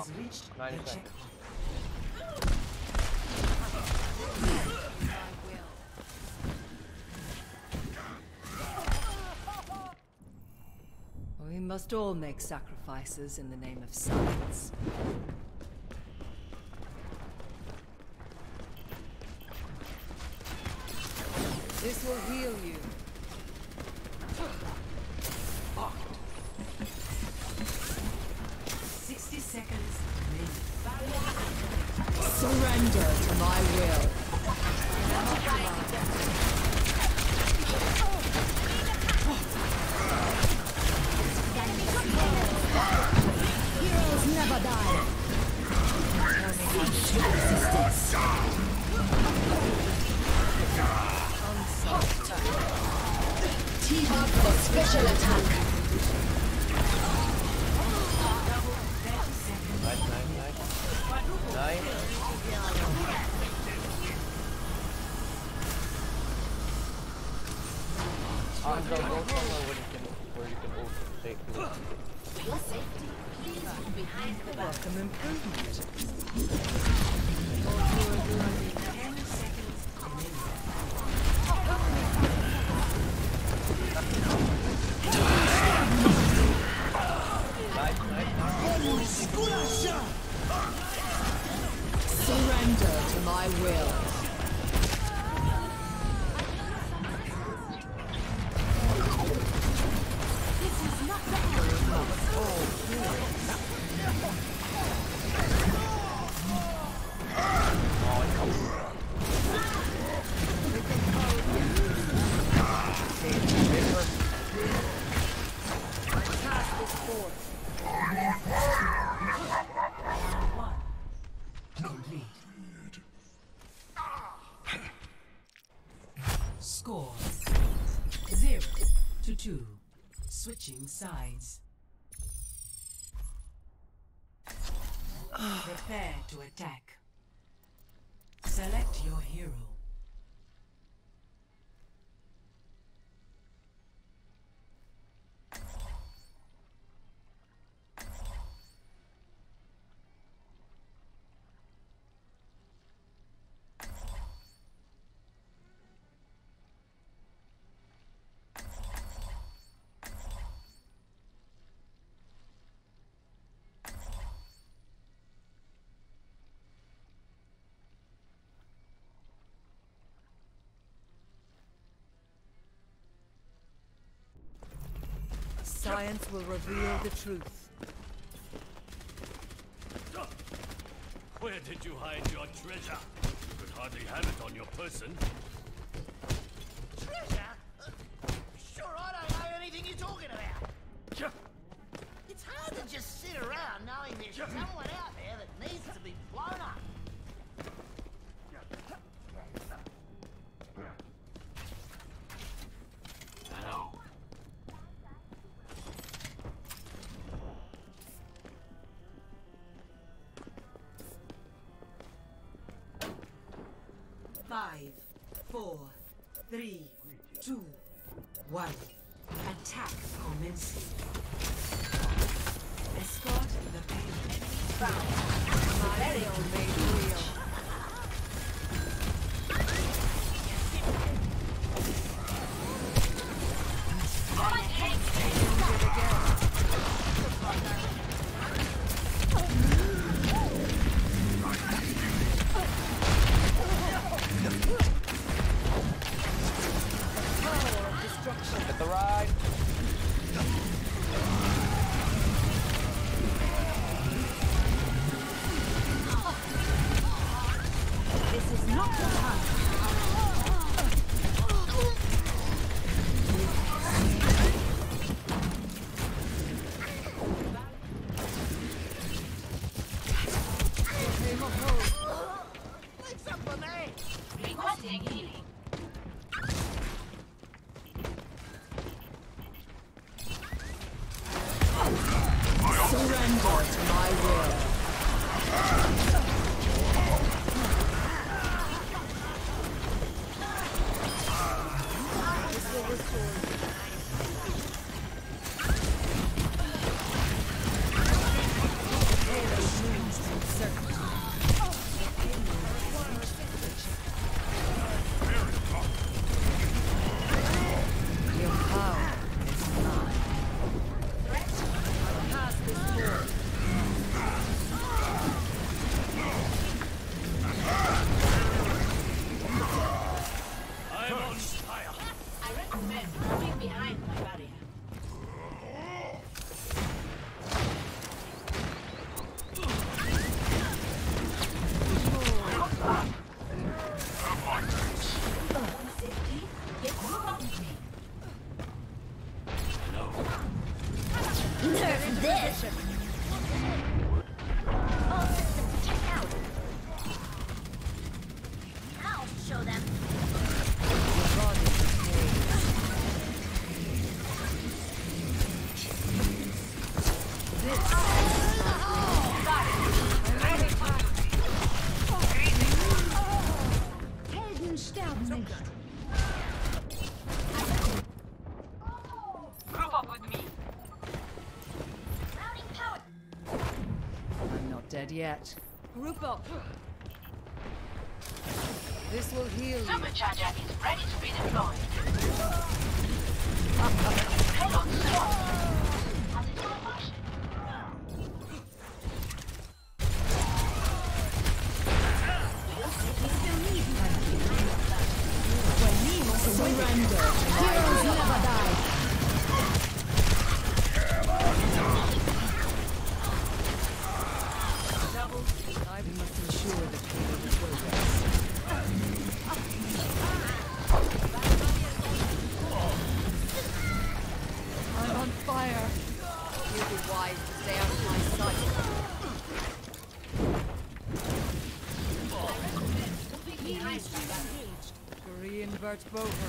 Got this. Payload Come on. has reached 90 the seconds. checkpoint. We must all make sacrifices in the name of science. This will heal you. Science will reveal the truth. Where did you hide your treasure? You could hardly have it on your person. Treasure? Sure, I don't know anything you're talking about. It's hard to just sit around knowing there's someone out there that needs to be yet. Group up. This will heal you. Supercharger large boat.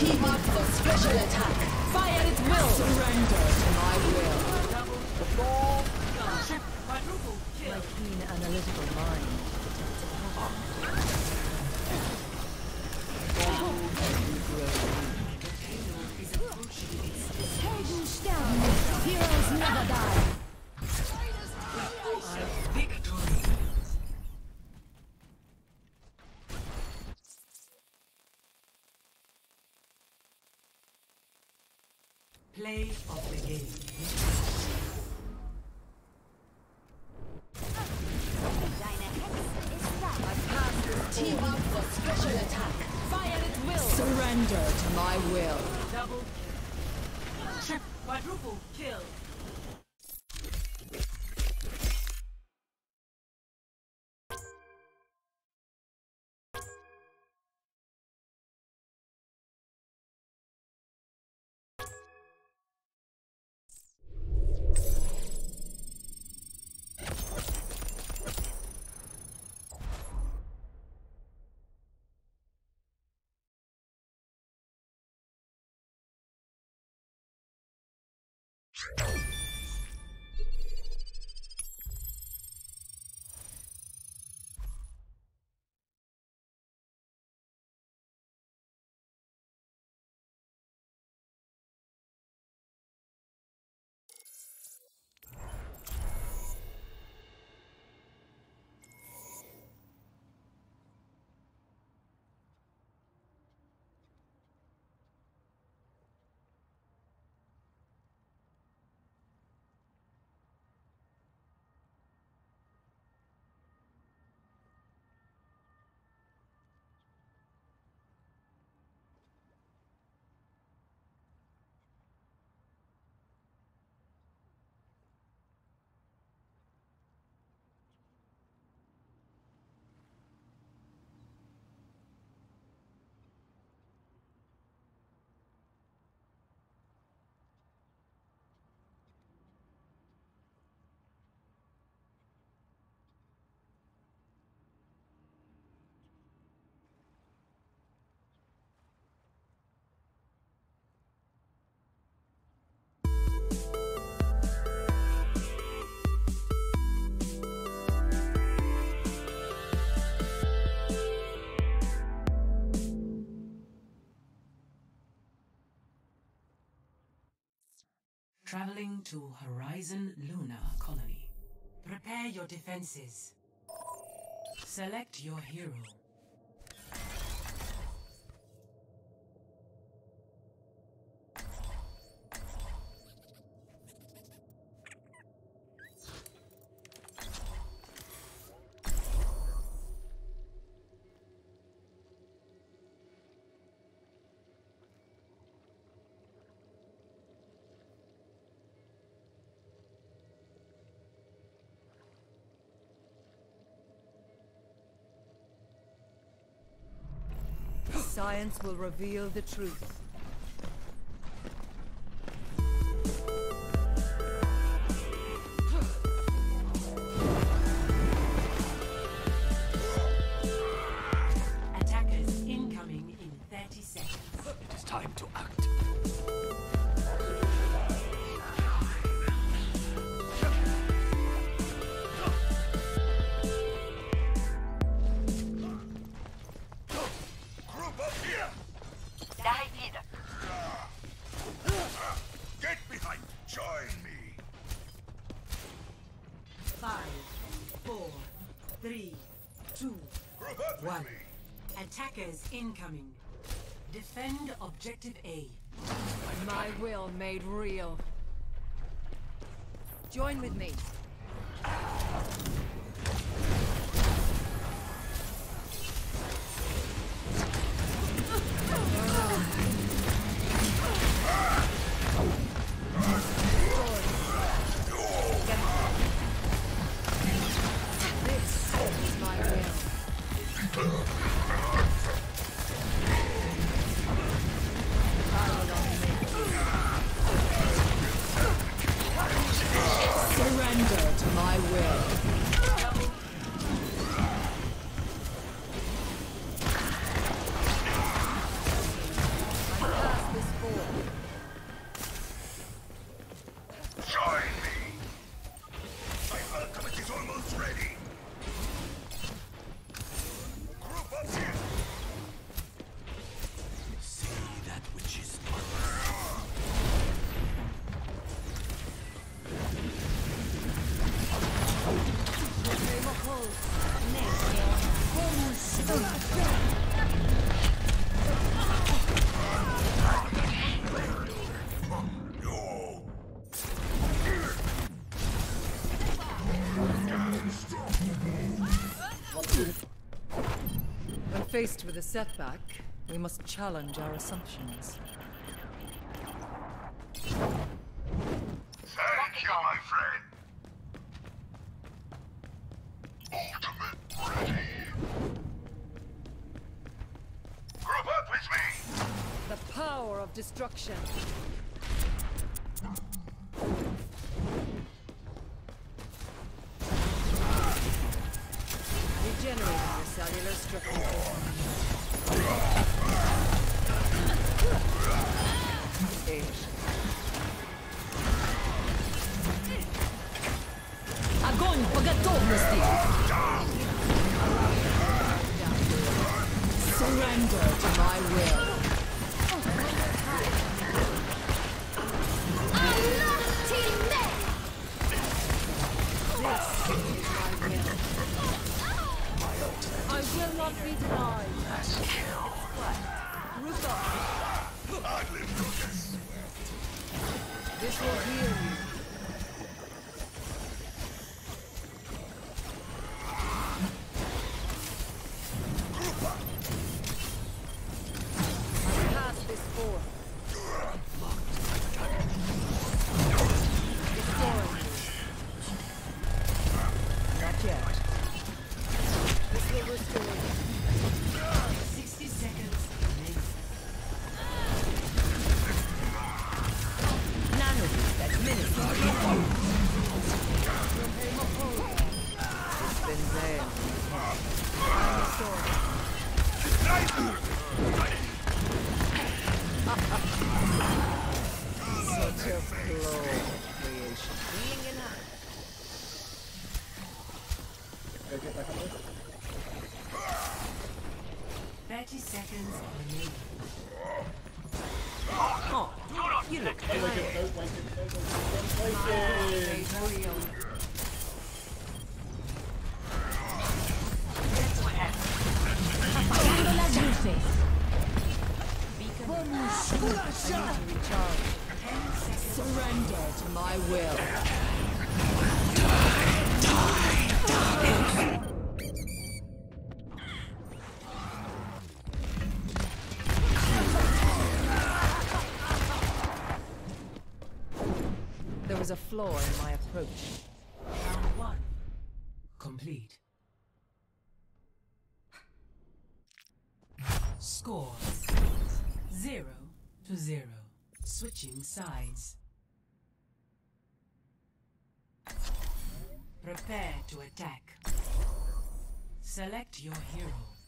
Team up for special attack. Fire at will. Surrender to my will. My keen analytical mind Oh! Heroes down! Heroes never die! Play of the game. Special attack. Surrender to my will. Double kill. Triple quadruple kill. you Traveling to Horizon Lunar Colony. Prepare your defenses. Select your hero. Science will reveal the truth. Objective A. My will made real. Join with me. A setback, we must challenge our assumptions. Surrender to my will. Die, die, die. There was a flaw in my zero. Switching sides. Prepare to attack. Select your hero.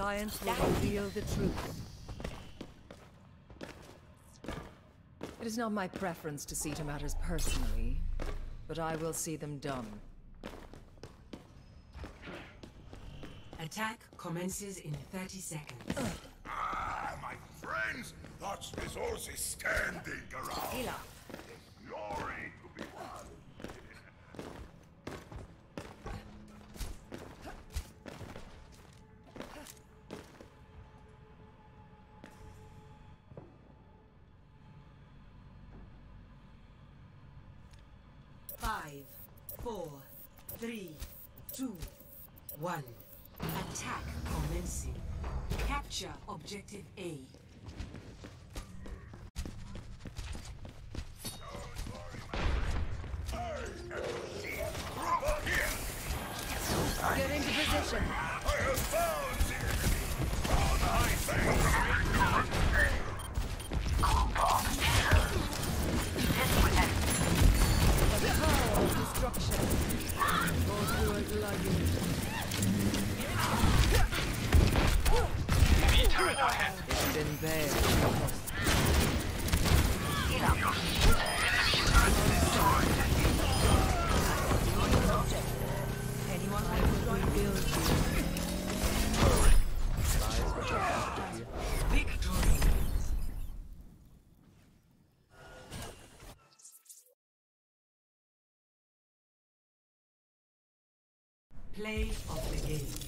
Science will reveal the truth. It is not my preference to see to matters personally, but I will see them done. Attack commences in 30 seconds. Ah, my friends! what resources standing around! Hela. Play of the game.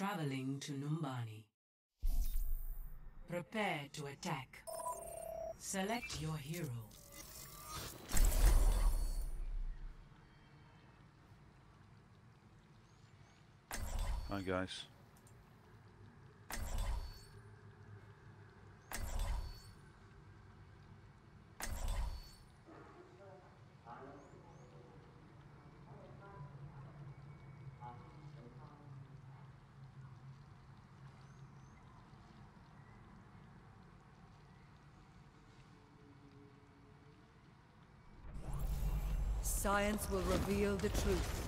Traveling to Numbani. Prepare to attack. Select your hero. Hi guys. Science will reveal the truth.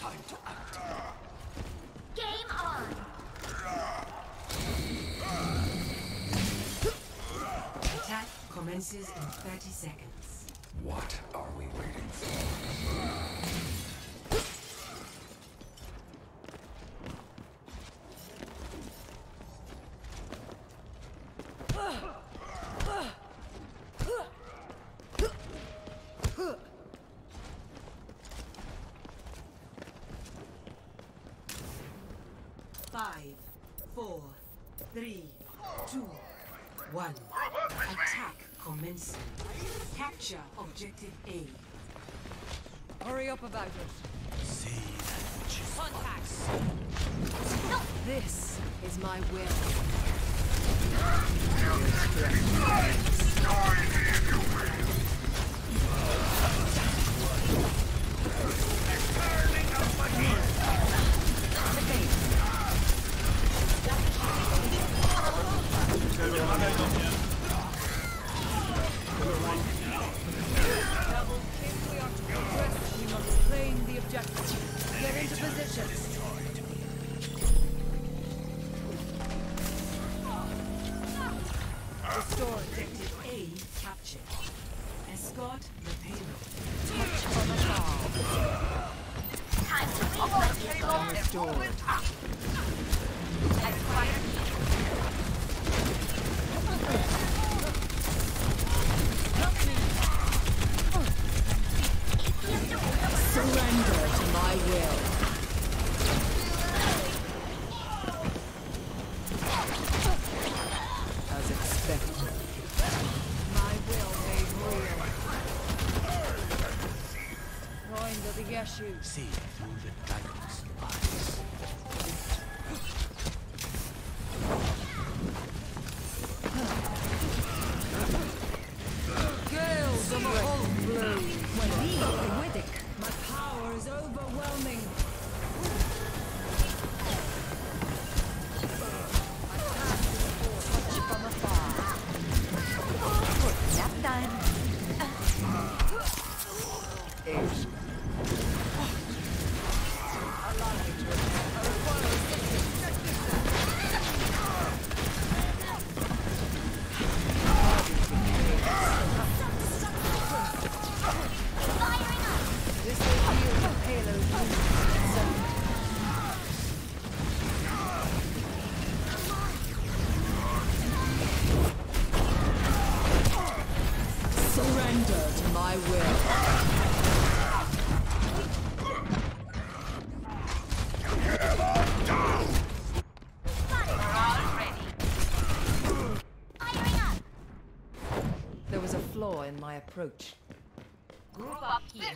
Time to act. Game on! Attack commences in 30 seconds. What are we waiting for? Five, four, three, two, one. Attack commencing. Capture objective A. Hurry up about it. See Contact! This is my will. The Yeshu. See through the dragon's eyes. Gales of a whole blue. Approach. Group up here.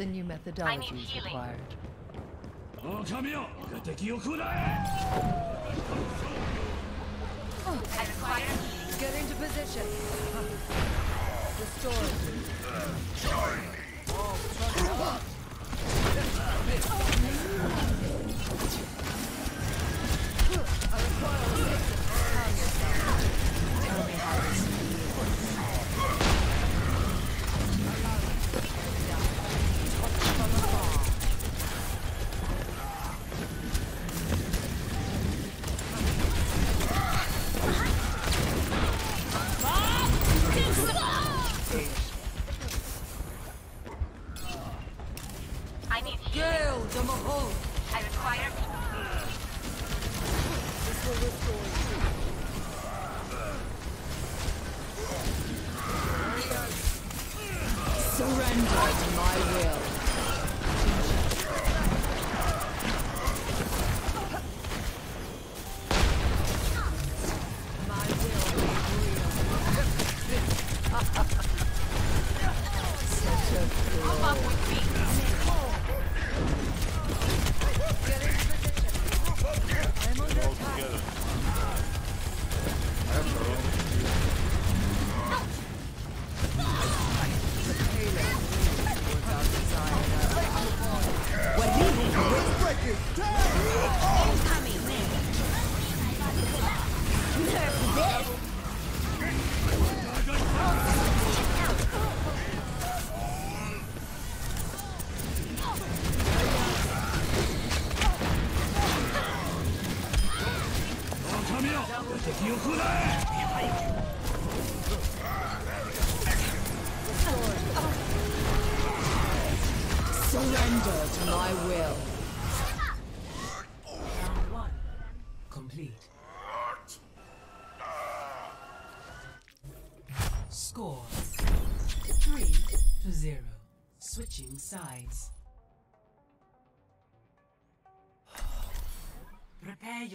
and new methodologies required.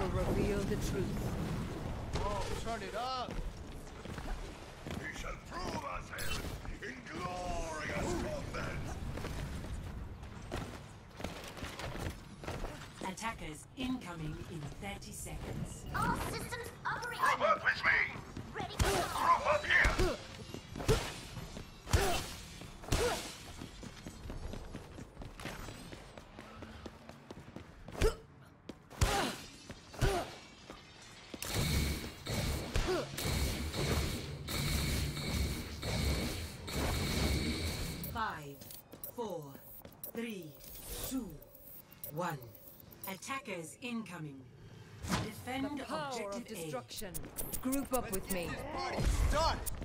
will reveal the truth. Oh, turn it up! Shall prove in glorious combat! Attackers incoming in 30 seconds. All systems operating! Group up with me! Ready Group up here! Incoming. Defend the power objective of destruction. A. Group up Let's with me. This party started.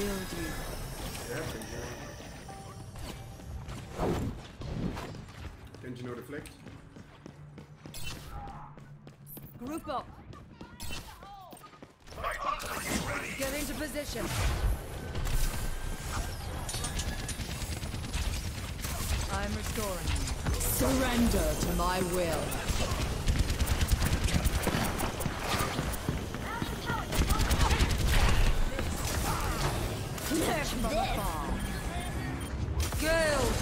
build you. Yeah, Engine no deflect. Group up. Get into position. I'm restoring. Surrender to my will.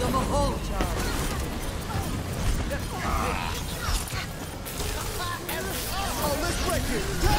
whole. Oh, let's break it.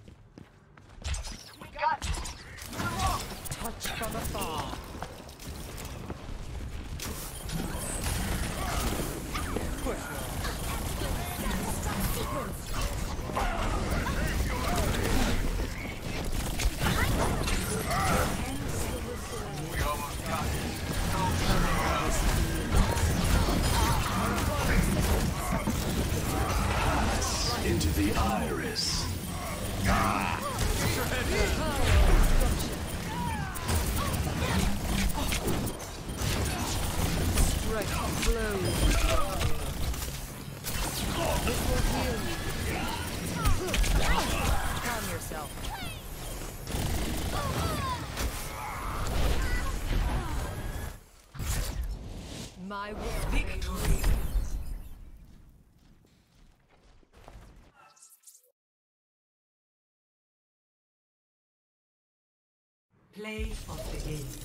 I will victory. Play of the game.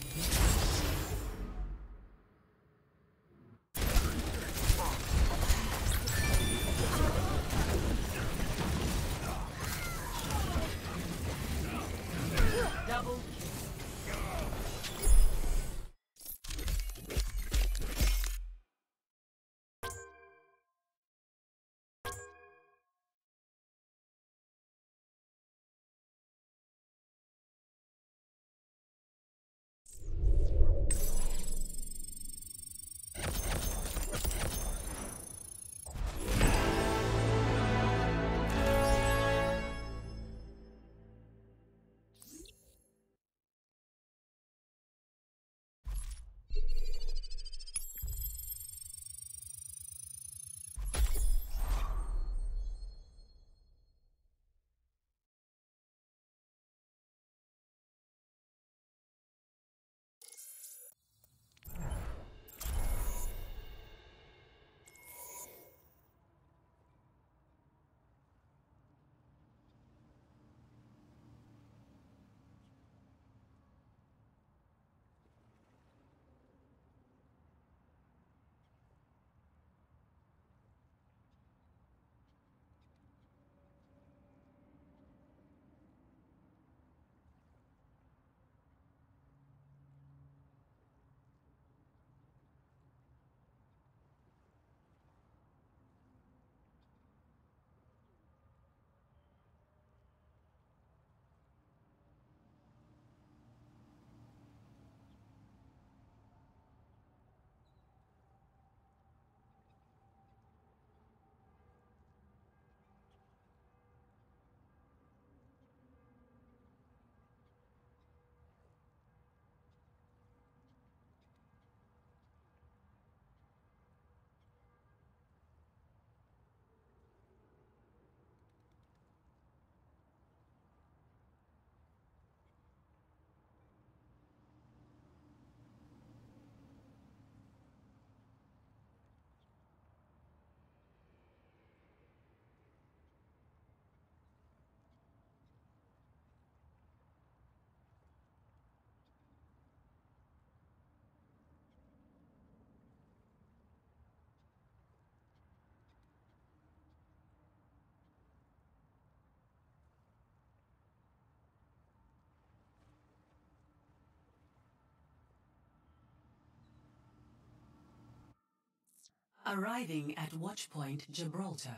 Arriving at Watchpoint Gibraltar.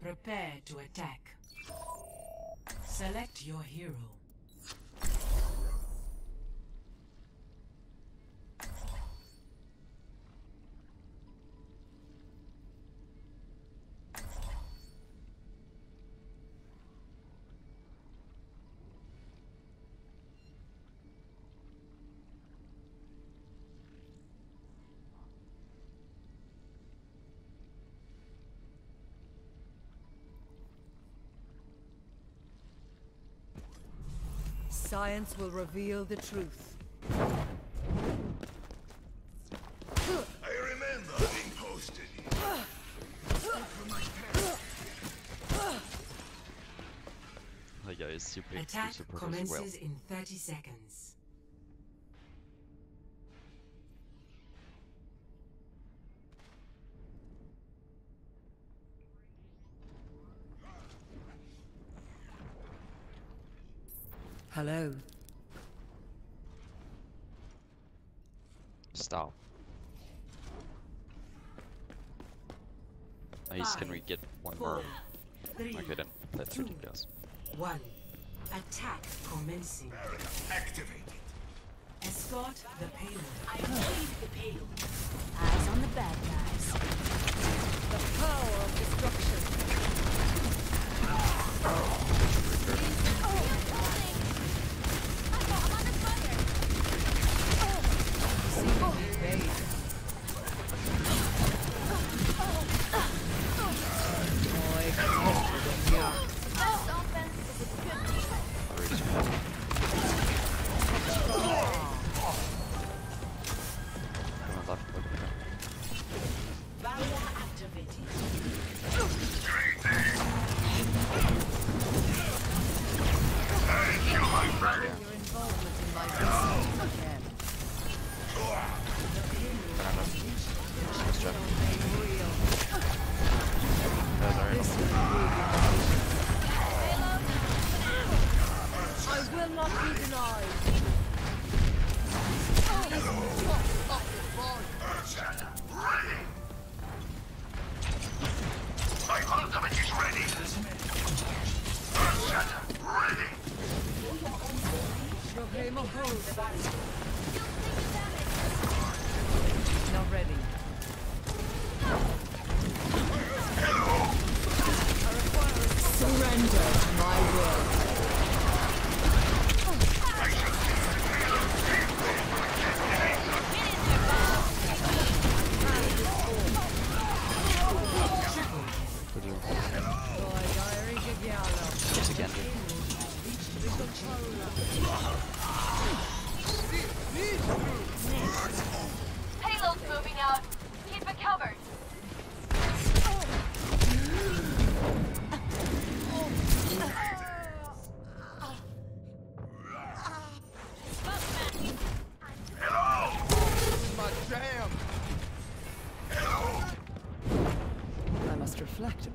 Prepare to attack. Select your hero. Science will reveal the truth. I remember being posted here. For my parents. The guy is super Attack super commences well. in 30 seconds. Hello. Stop. Nice, can we get one more? three, Okay then, let's two, ridiculous. One. Attack commencing. Activated. Escort the payload. I need the payload. Eyes on the bad guys. The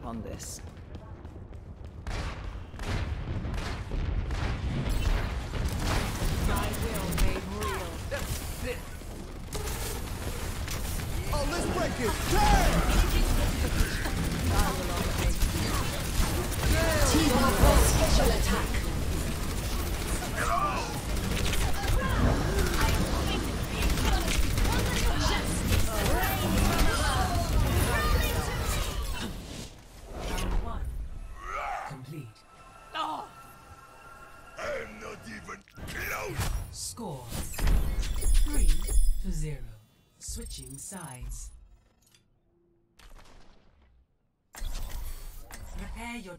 upon this.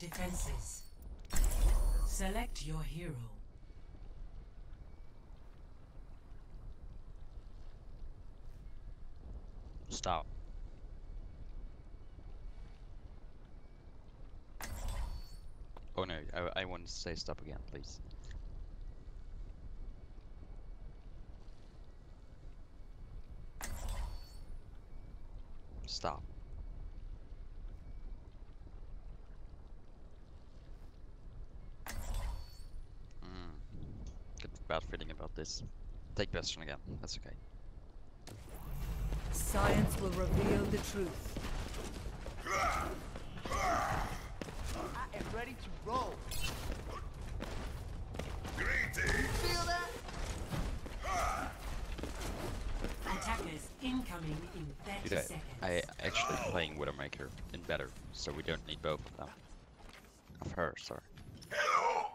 Defenses. Select your hero. Stop. Oh no, I, I want to say stop again, please. Stop. Mm. Get bad feeling about this. Take Bastion again, that's okay. Science will reveal the truth. I am ready to roll. Feel that? Attackers incoming in 30 Dude, seconds. I, I actually playing Widowmaker in better, so we don't need both of them. Of her, sorry. Hello.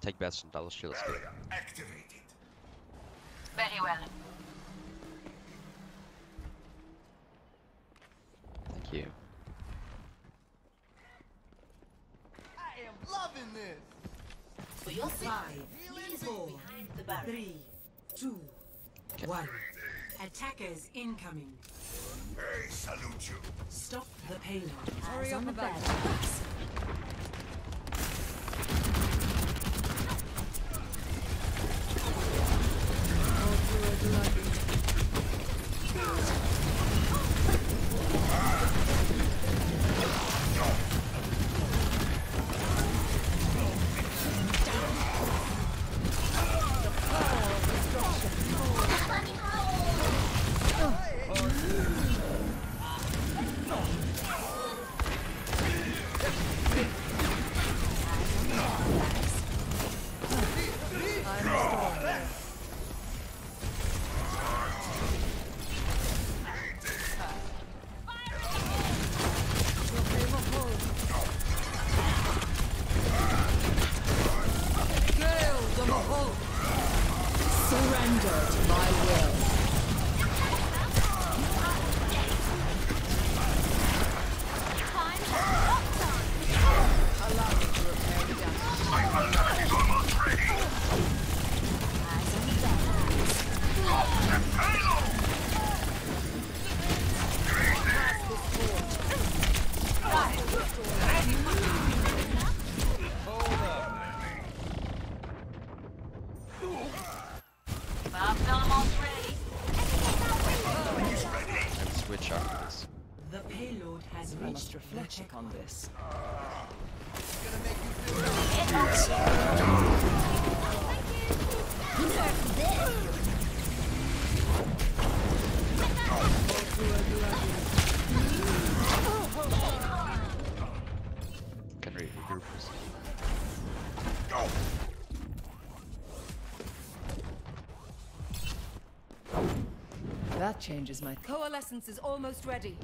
Take Bastion, double shield is. Activated. Very well. Thank you. I am loving this. For your five, four, three, two, one. Attackers incoming. I salute you. Stop the payload. Hurry Eyes on the about changes my coalescence is almost ready.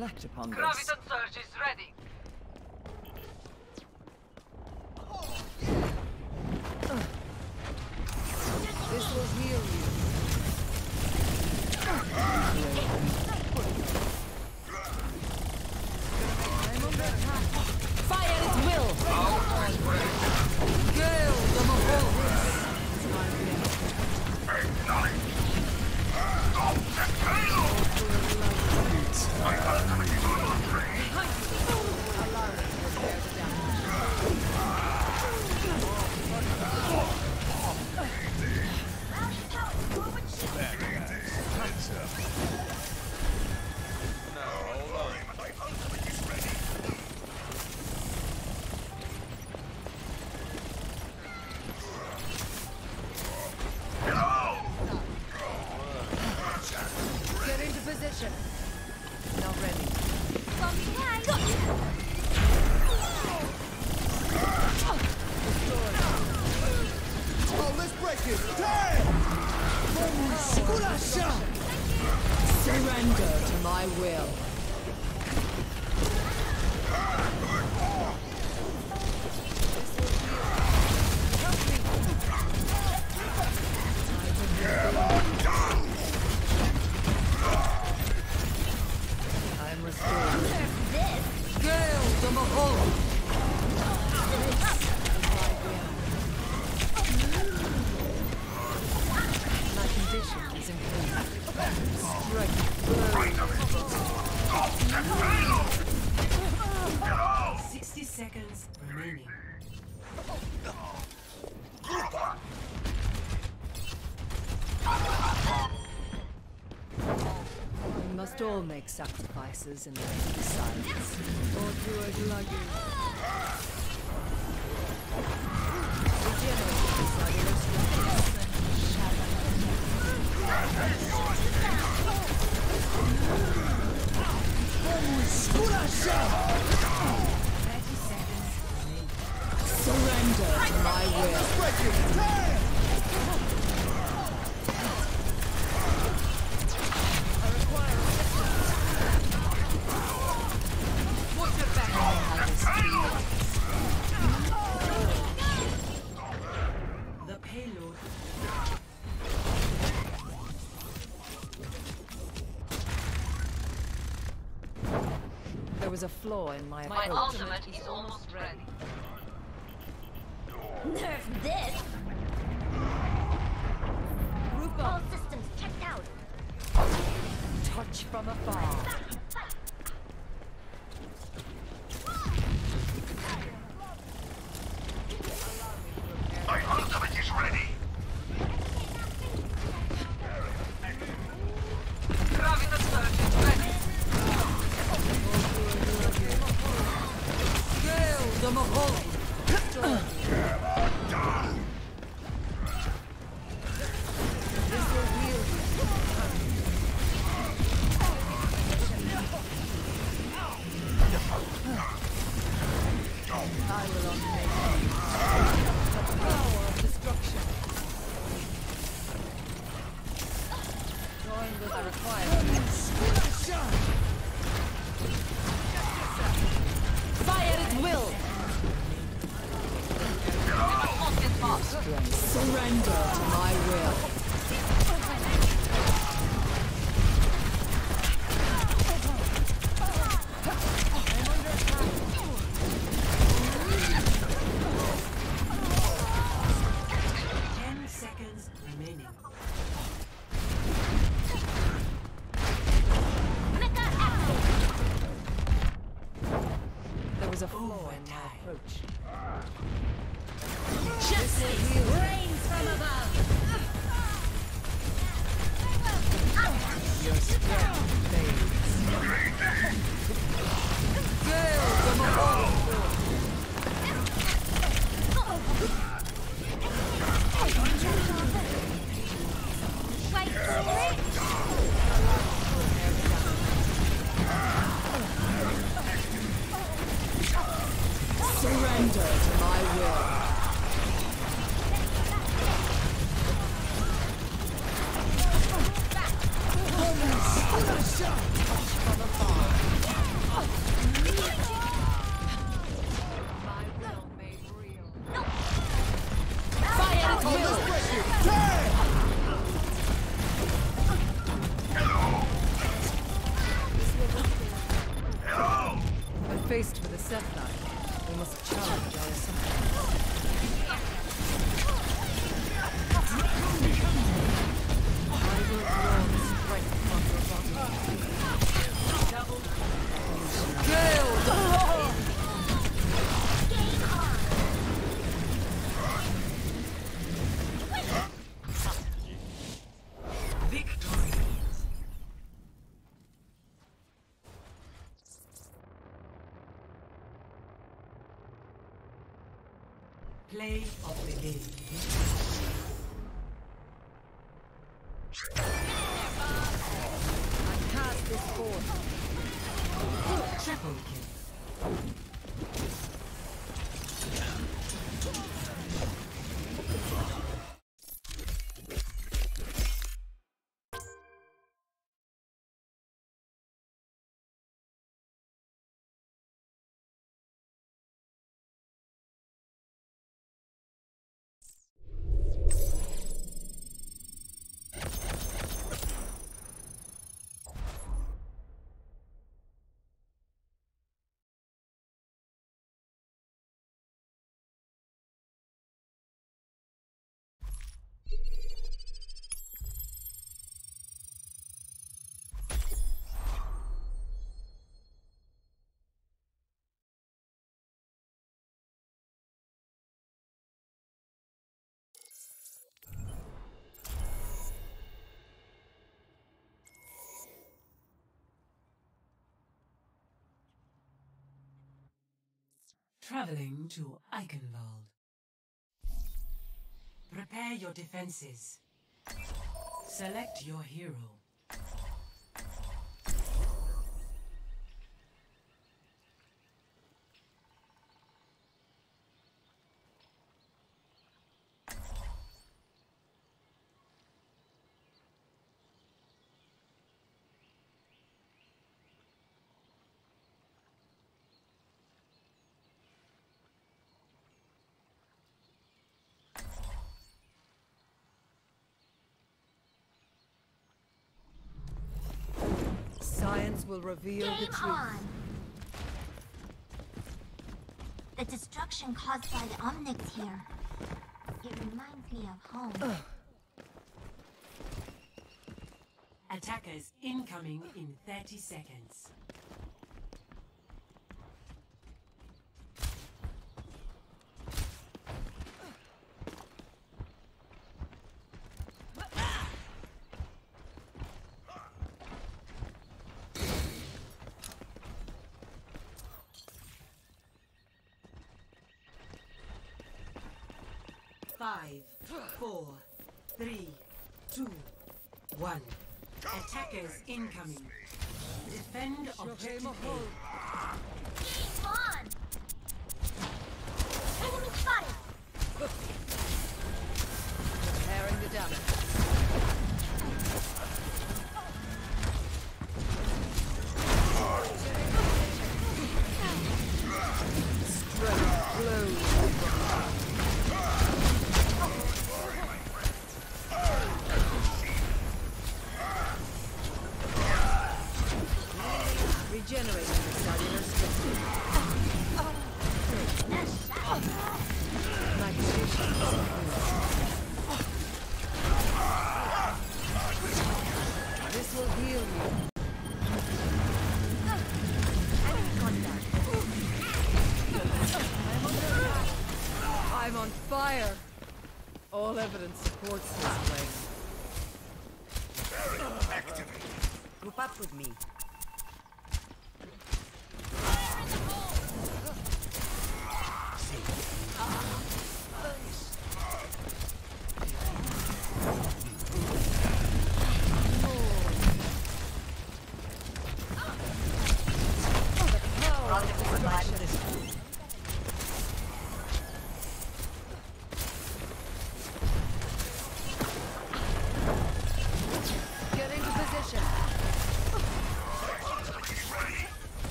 Reflect upon this. must all make sacrifices in the own or do was a flaw in my, my approach. Traveling to Eichenwald. Prepare your defenses. Select your hero. Science will reveal the truth. on! The destruction caused by the Omnics here. It reminds me of home. Attackers incoming in 30 seconds. Five, four, three, two, one. Attackers incoming. Defend objective A.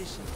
improve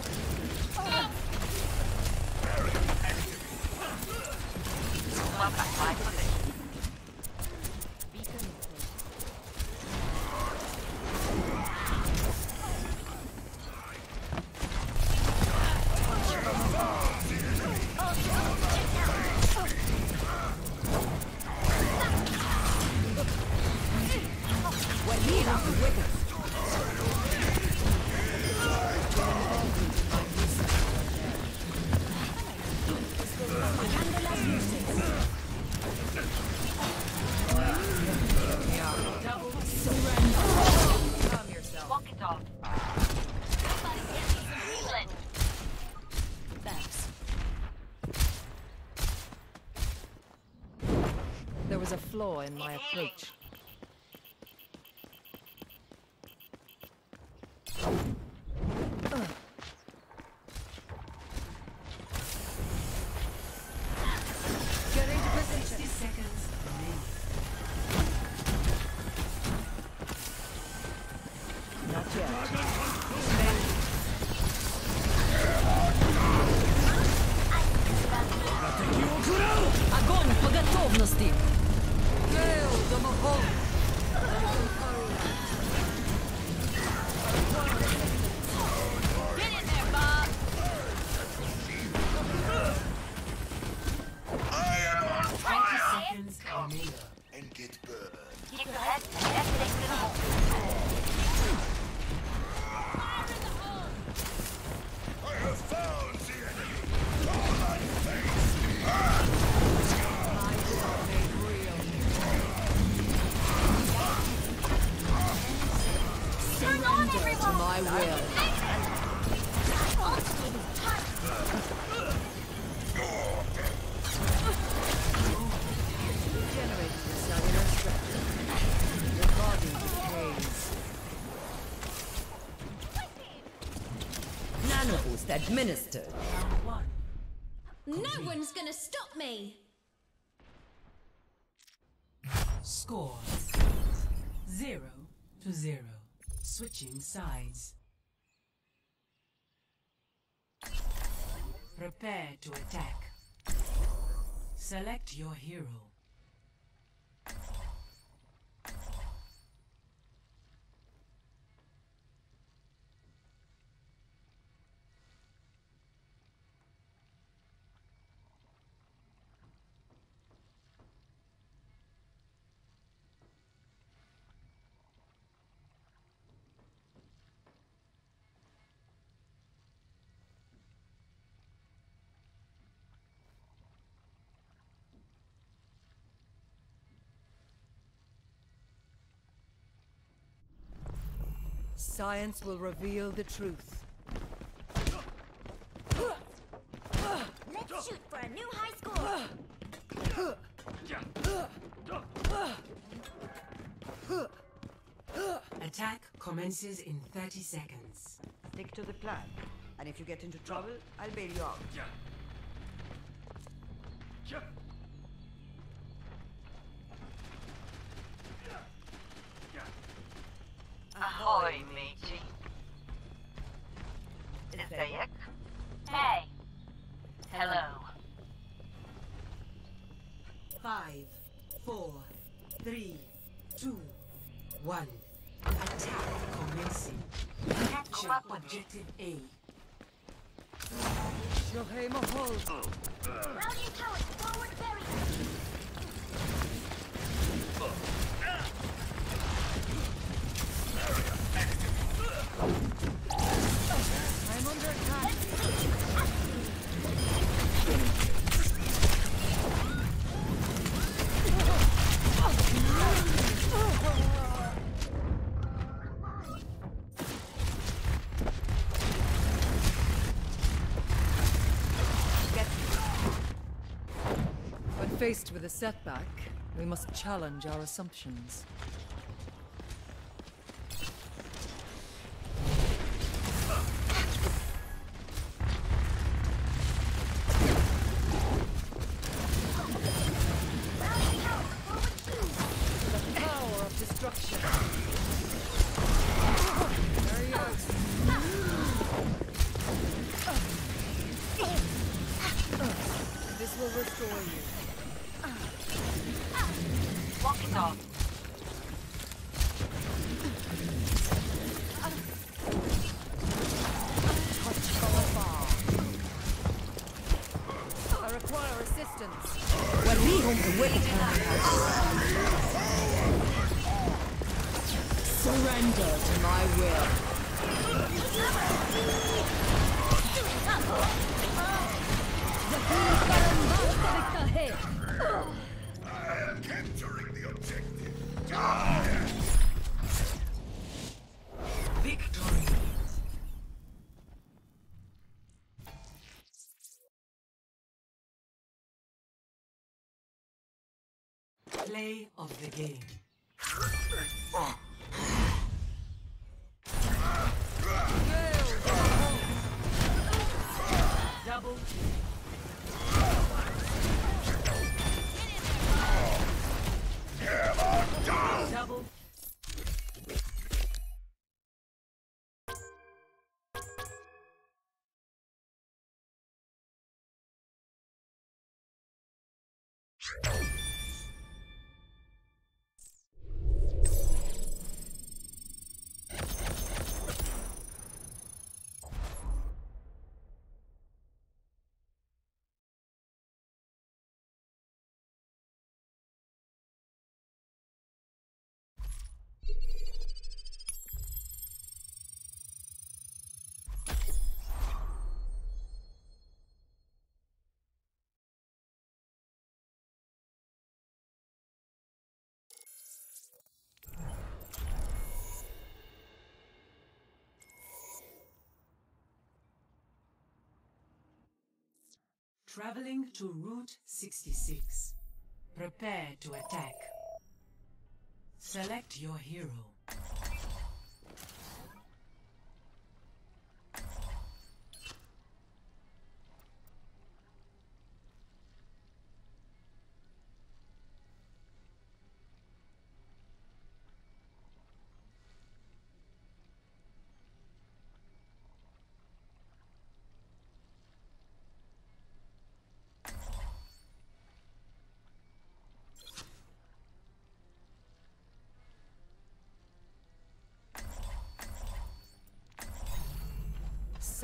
flaw in my administered. One. No one's gonna stop me! Score. Zero to zero. Switching sides. Prepare to attack. Select your hero. Science will reveal the truth. Let's shoot for a new high score! Attack commences in 30 seconds. Stick to the plan. And if you get into trouble, I'll bail you out. With a setback, we must challenge our assumptions. Play of the game. Double kill. you Traveling to Route 66. Prepare to attack. Select your hero.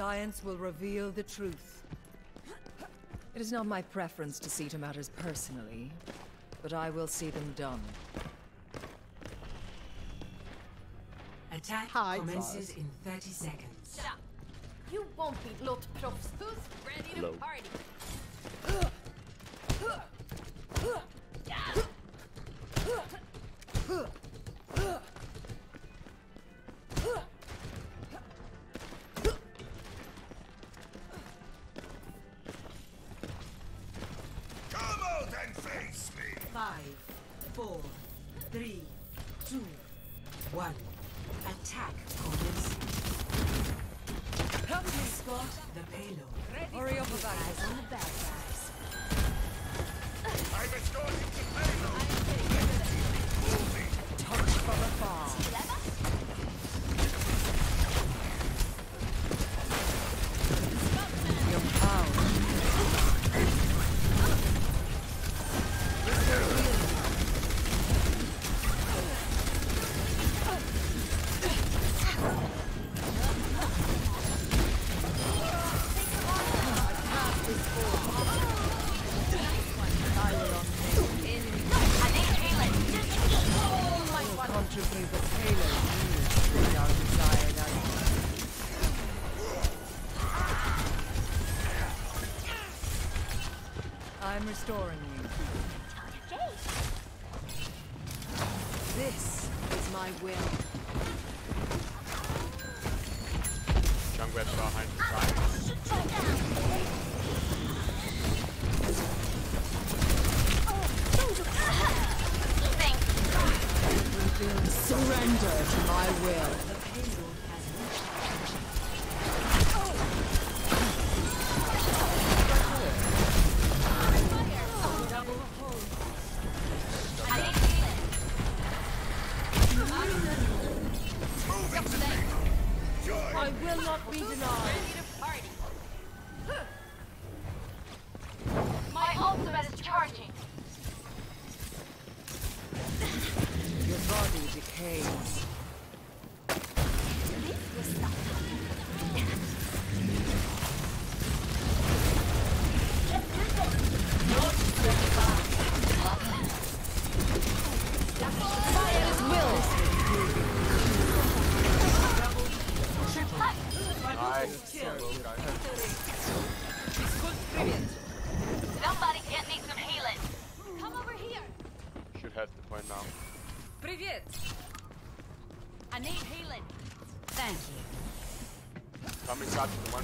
Science will reveal the truth. It is not my preference to see to matters personally, but I will see them done. Attack Hi, commences in 30 seconds. Shut up. You won't be Lot Profs. Who's ready to Hello. party? restoring.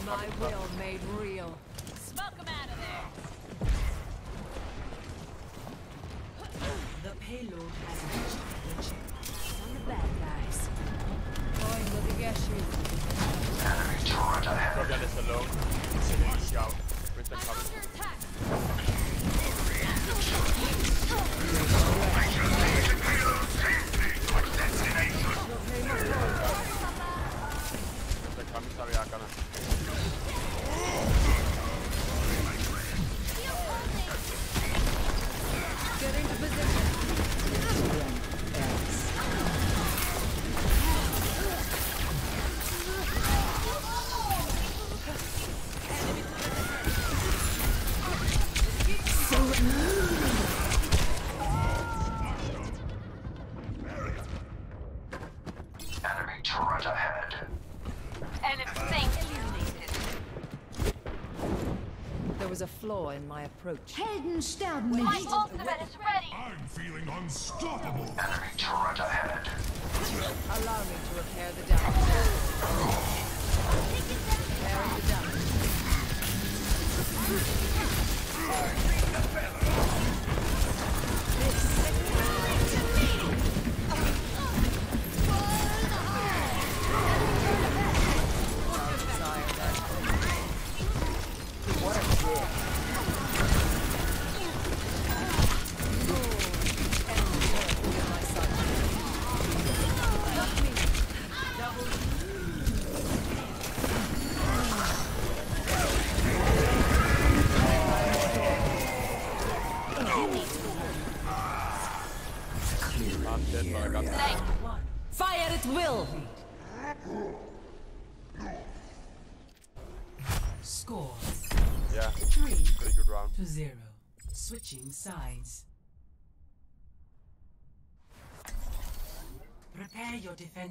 My will. Flaw in my approach. Helden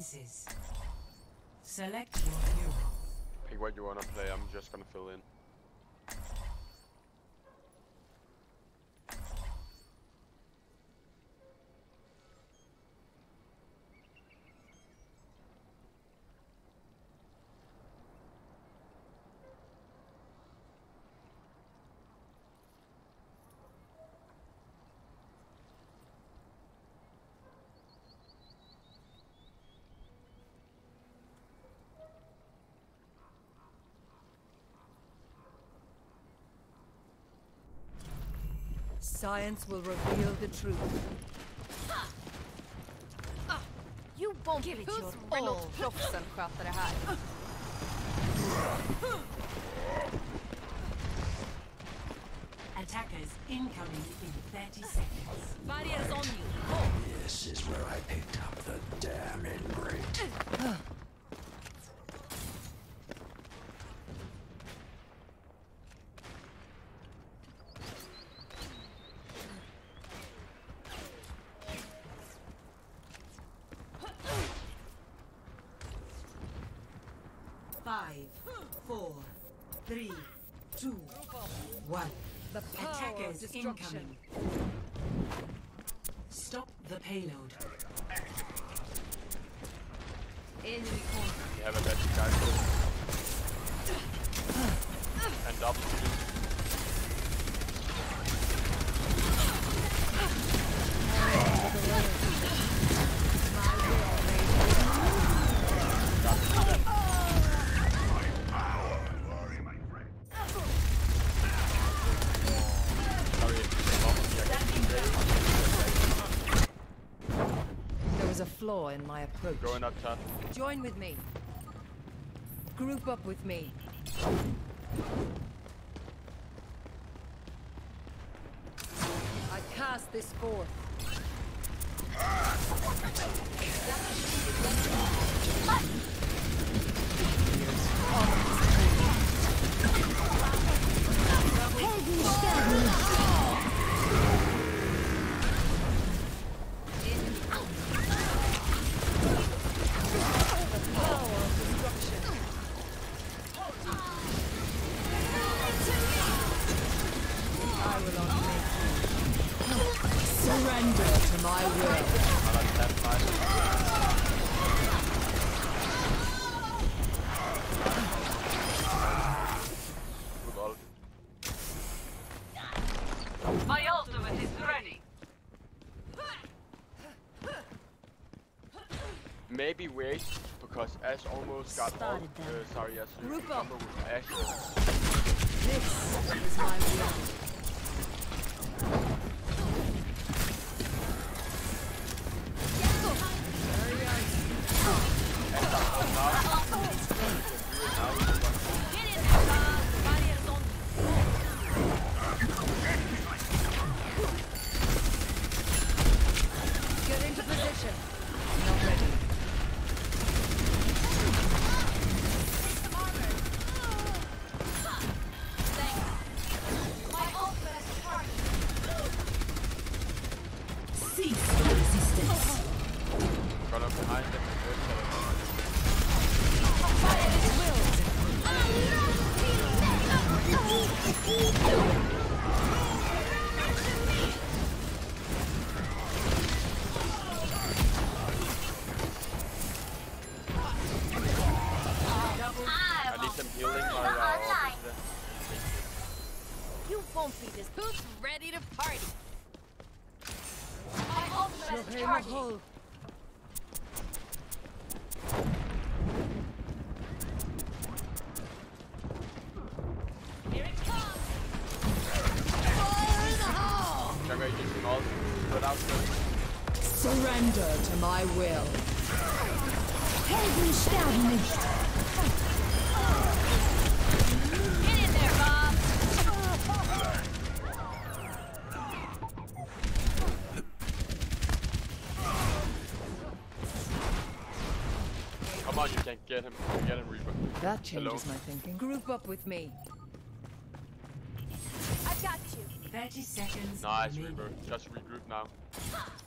defenses. Select your hero. Pick what you wanna play, I'm just gonna fill in. Science will reveal the truth. You won't give it your all. Låt proffsen sköta det här. Attackers incoming in 30 seconds. Barriers on you. This is where I picked up the damn ingrate. Five, four, three, two, one. The power of Attackers destruction. incoming. Stop the payload. Enemy corner. You have a better guy. And double kill. Sorry, There was a flaw in my approach. Going up top. Join with me. Group up with me. I cast this forth. Wait, because Ash almost got all, uh, sorry, Ash, Group up. number with Ash. This is my will. Surrender to my will. Helden sterben nicht. Get in there, Bob. Come on, you can't get him. Get him, Reaper. That changes Hello. my thinking. Group up with me. I've got you. 30 seconds. Nice, remaining. Reaper. Just regroup now.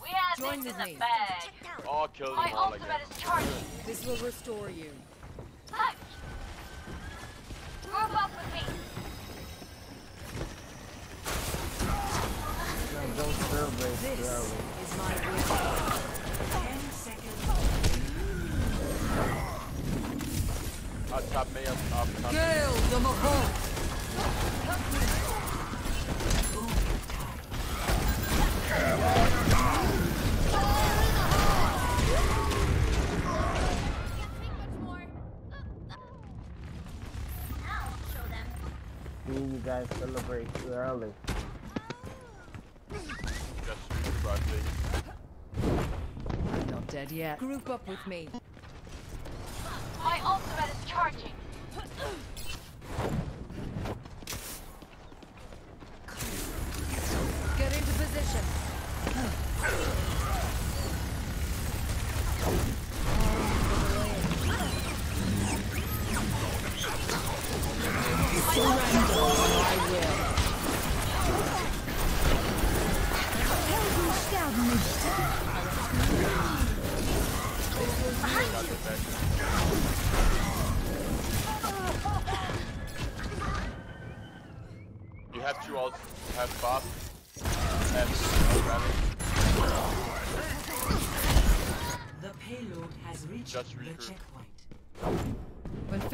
We have Join this with in me. the bag. Oh, kill them My all ultimate again. is charging. This will restore you. Punch. Group up with me. Don't celebrate This too is my will. 10 seconds. Up top, me, up top, top. Gale the Mahal. Guys celebrate too early. Just I think. I'm not dead yet. Group up with me. My ultimate is charging.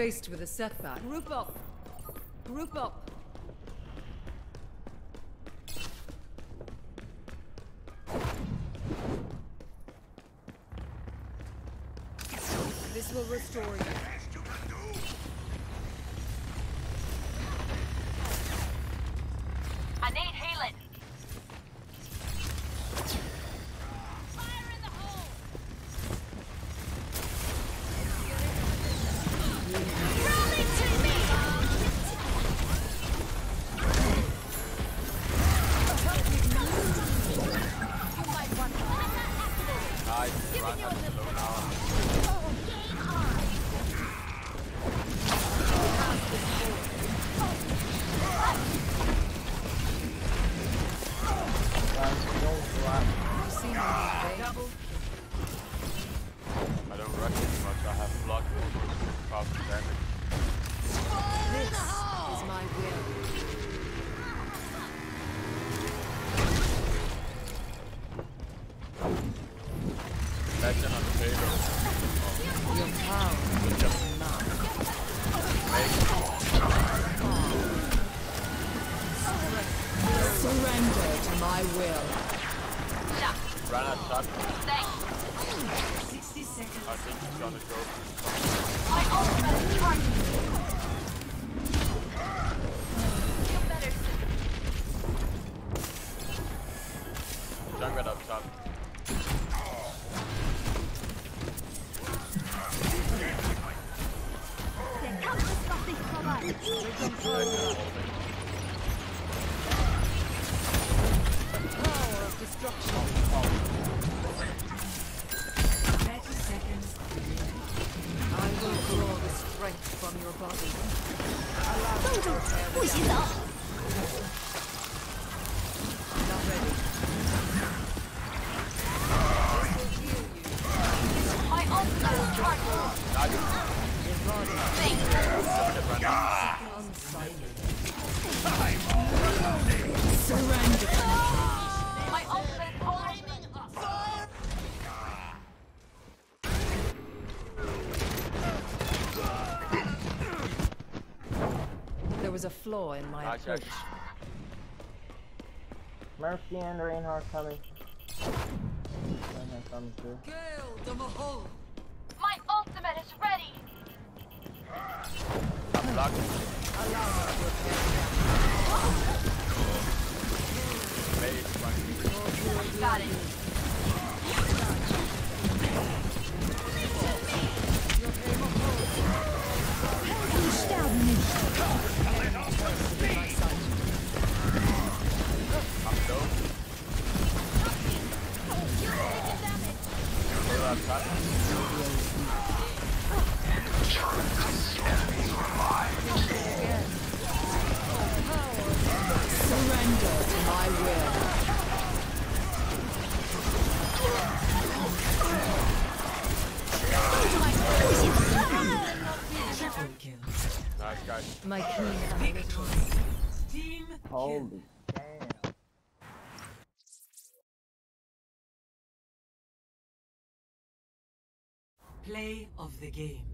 Faced with a setback, group up. Group up. This will restore you. flaw in my nice approach. Mercy and Reinhardt coming. Coming. Gale the Mahal. Play of the game.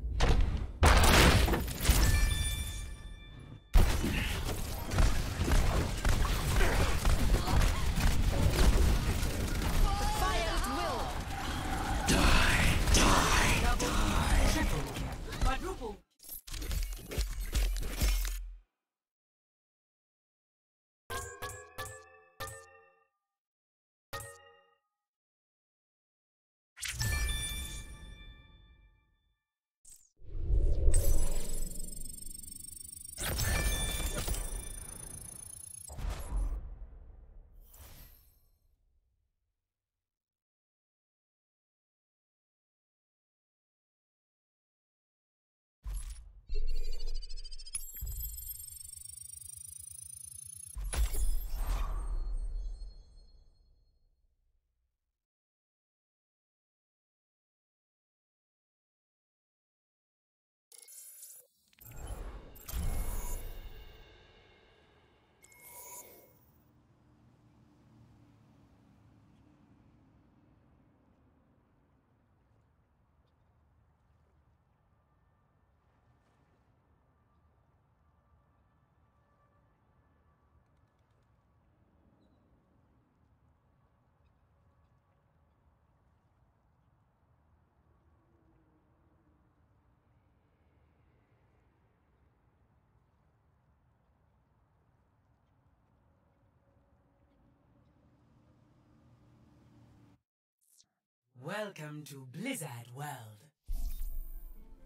Welcome to Blizzard World.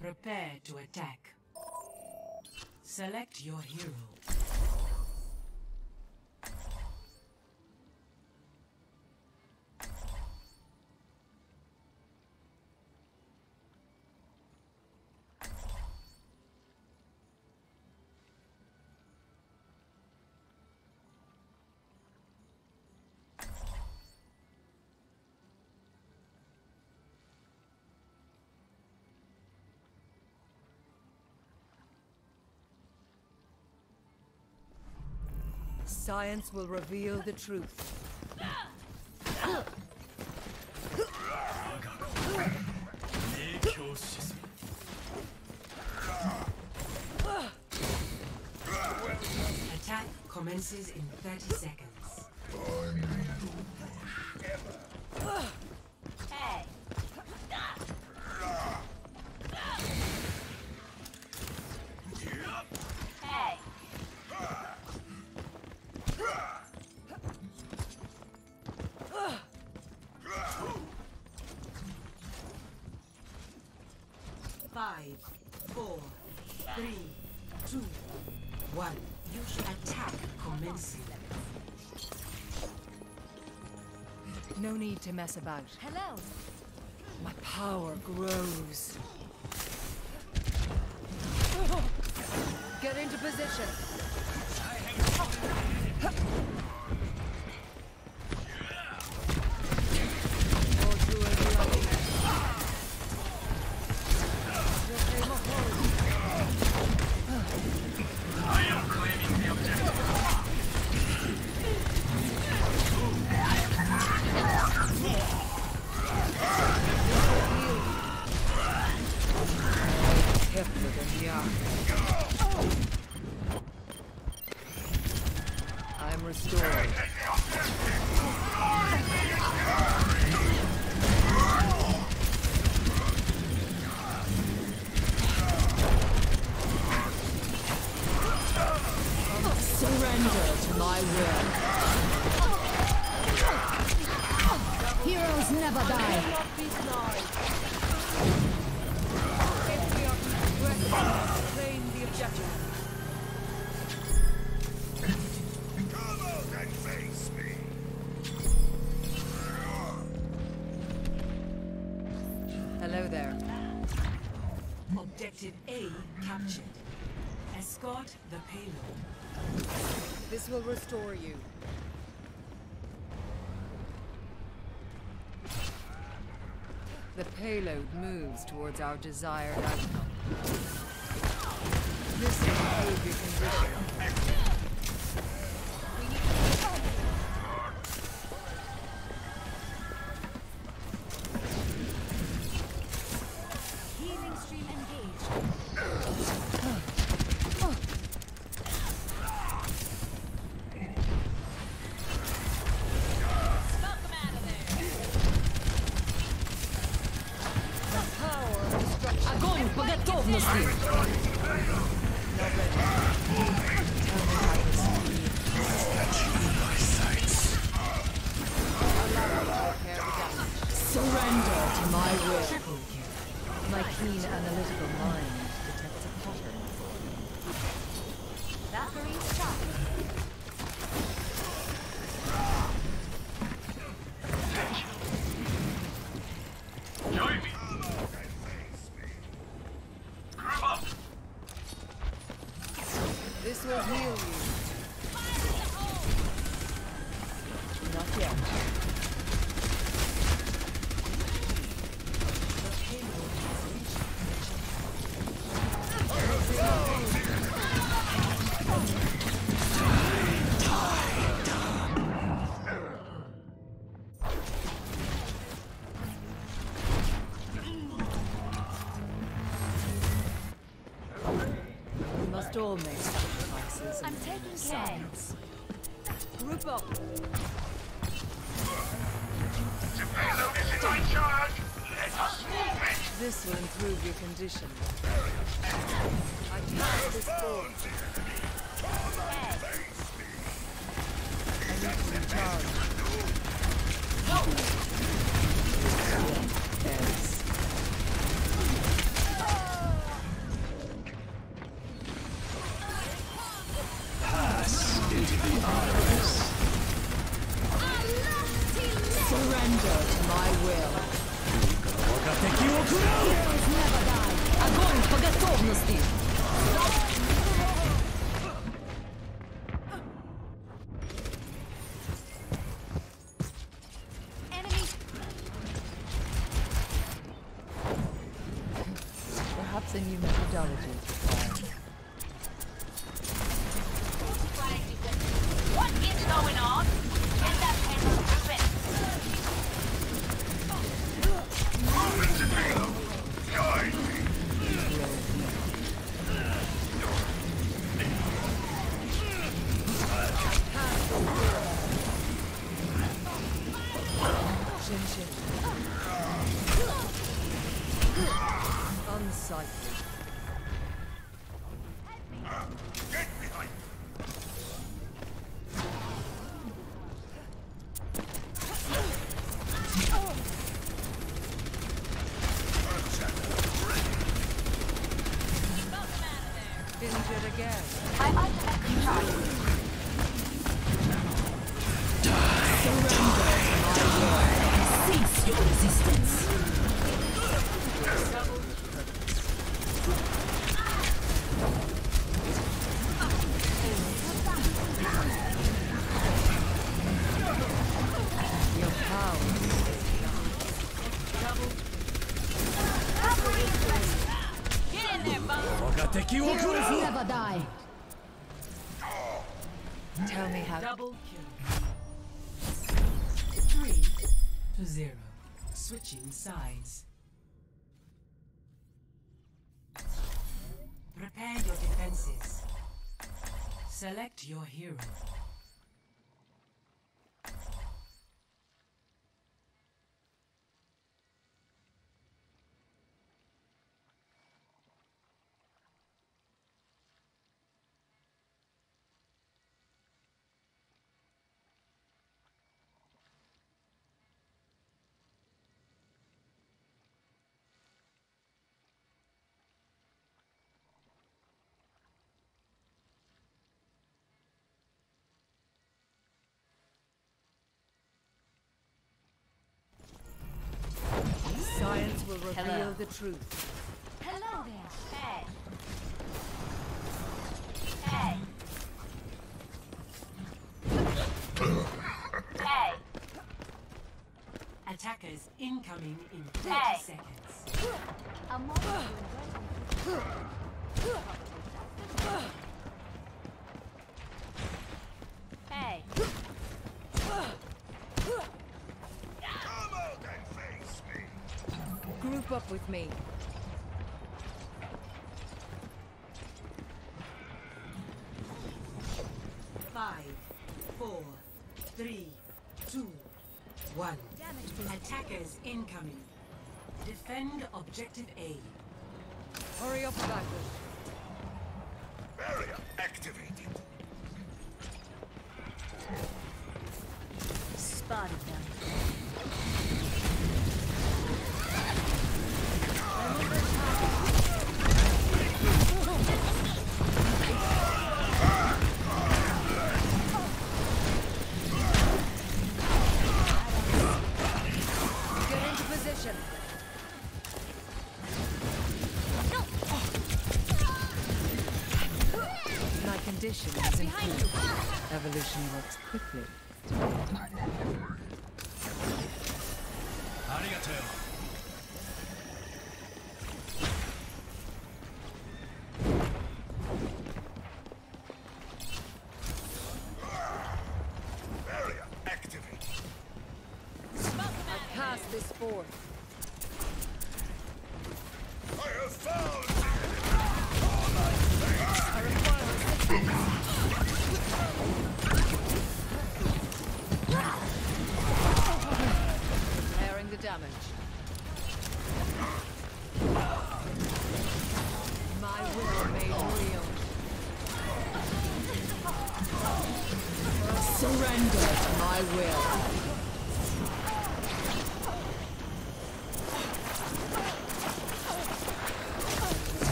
Prepare to attack. Select your hero. Science will reveal the truth. Attack commences in 30 seconds. No need to mess about. Hello. My power grows. Get into position. payload moves towards our desired outcome. This behavior condition Sacrifices. I'm taking sides. Group up. The payload is in my charge. Let us move it. This will improve your condition. I. I need to Select your hero. reveal Hello. the truth. Hello there. Hey. Hey. hey. Attackers incoming in 30 hey. seconds. up with me. Five, four, three, two, one. Attackers incoming. Defend objective A. Hurry up, guys. illusion works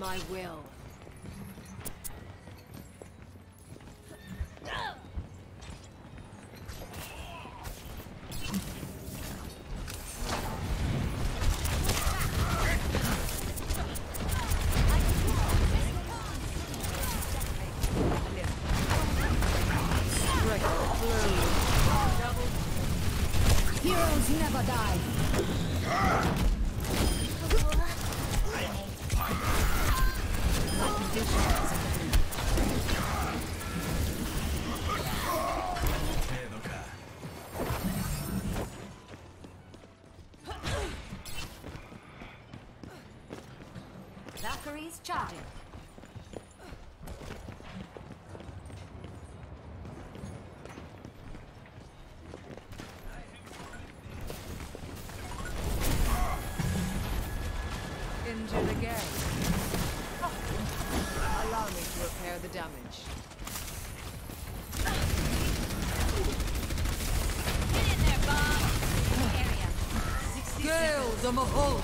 my will. from a hole.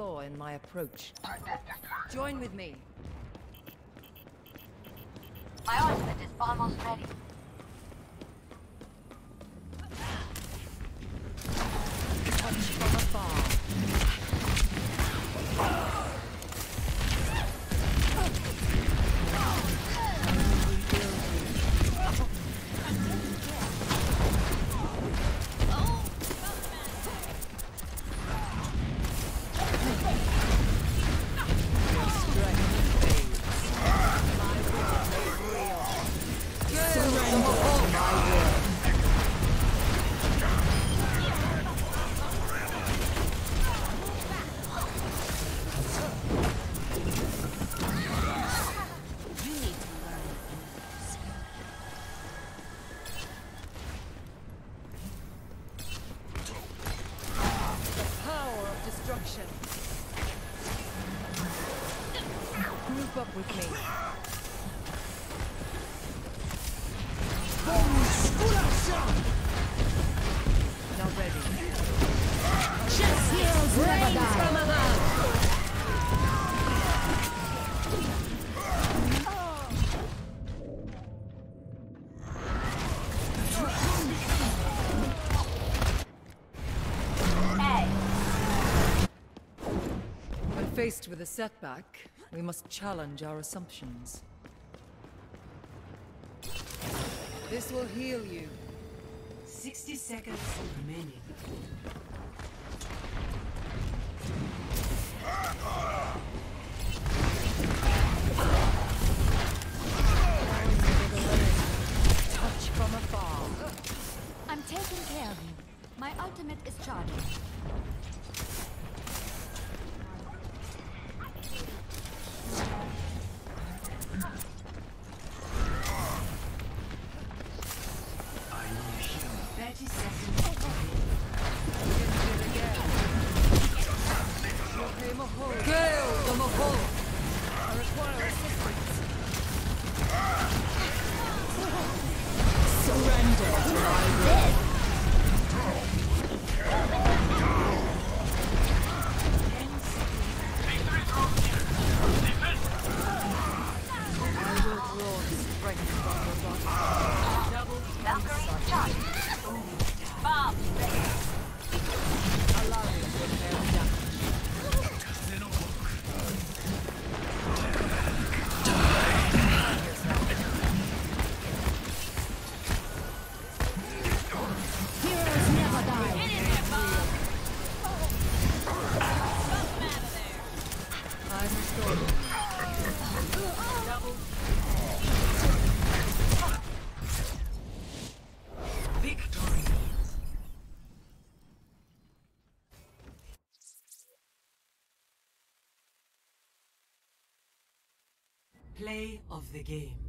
flaw in my approach. Join with me. Faced with a setback, we must challenge our assumptions. This will heal you. 60 seconds remaining. the game.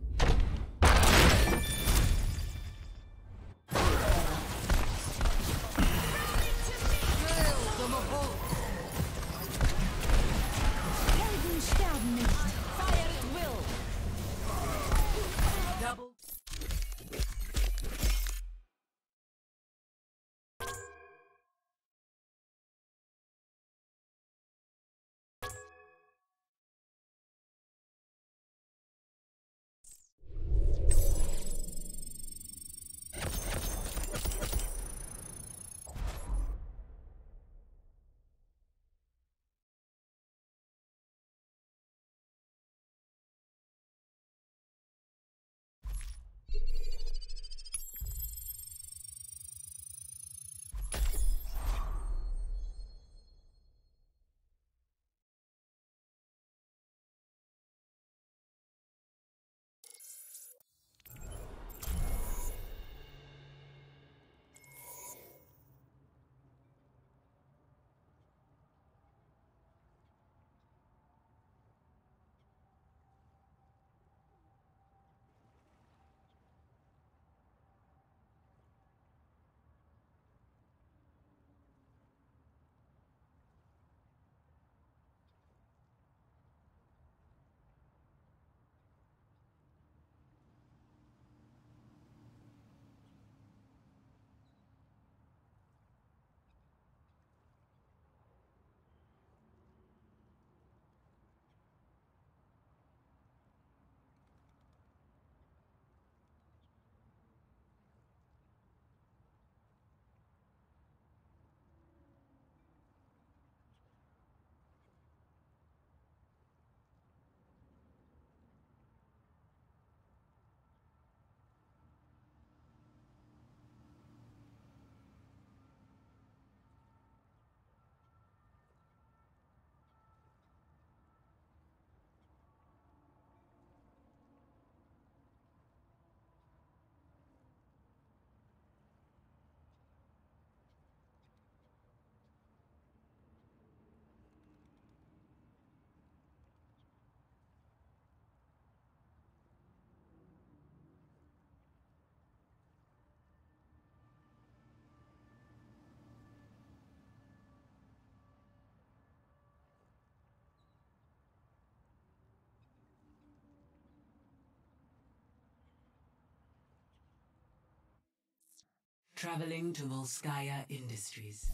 Traveling to Volskaya Industries.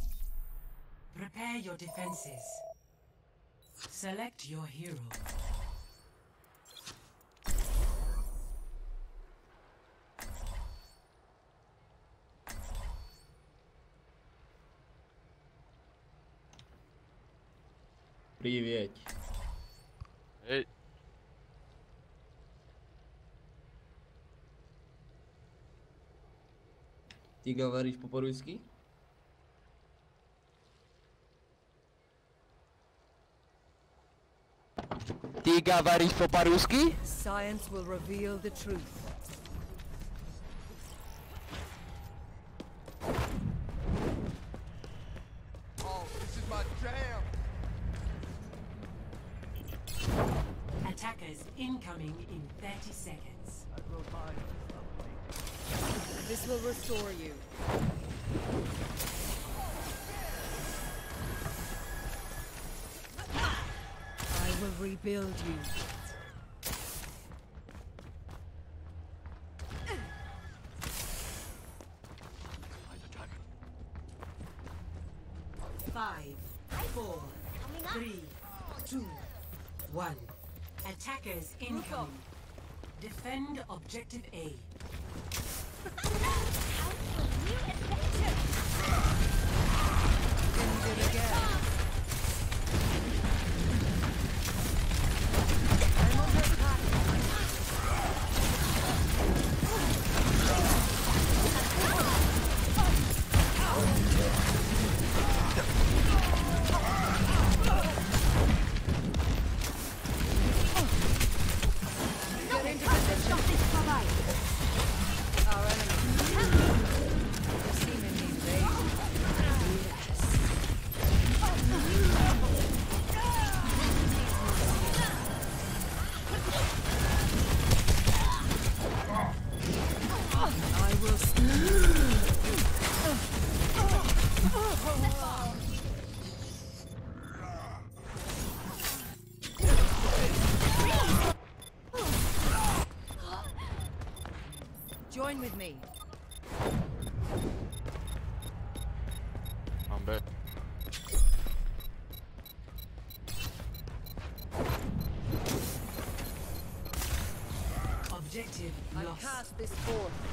Prepare your defenses. Select your hero. Привет. Ты говоришь по-русски? Ты говоришь по-русски? Science will reveal the truth. Oh, this is my jam. Attackers incoming in 30 seconds. This will restore you. I will rebuild you. Five, four, three, two, one. Attackers incoming. Defend objective A. Get Lost. cast this forth.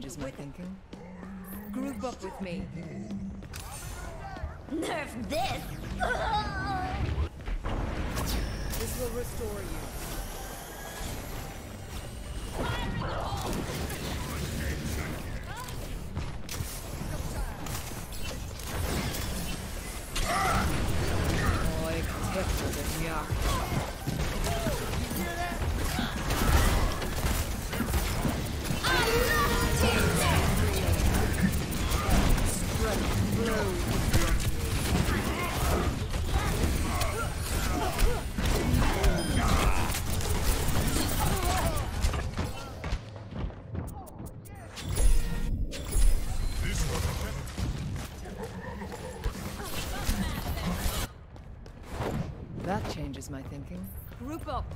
Changes my thinking. Group up with me. Nerf this! This my thinking. Group up.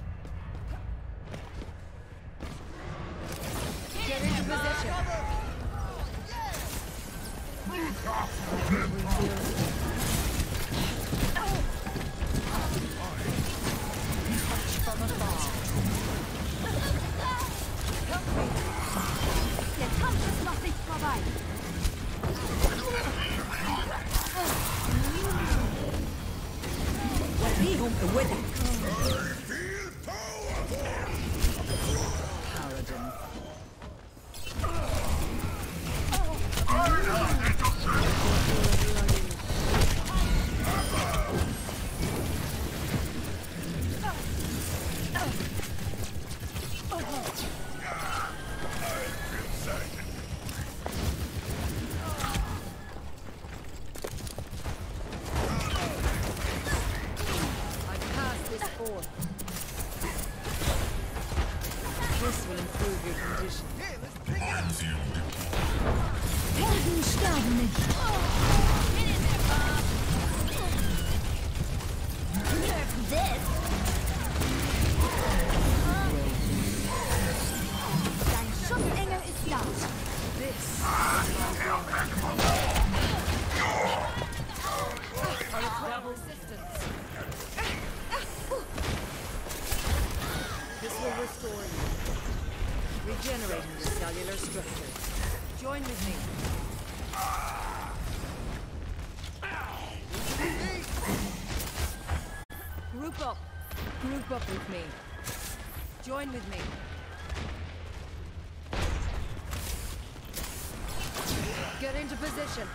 Into position.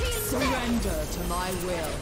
Surrender to my will.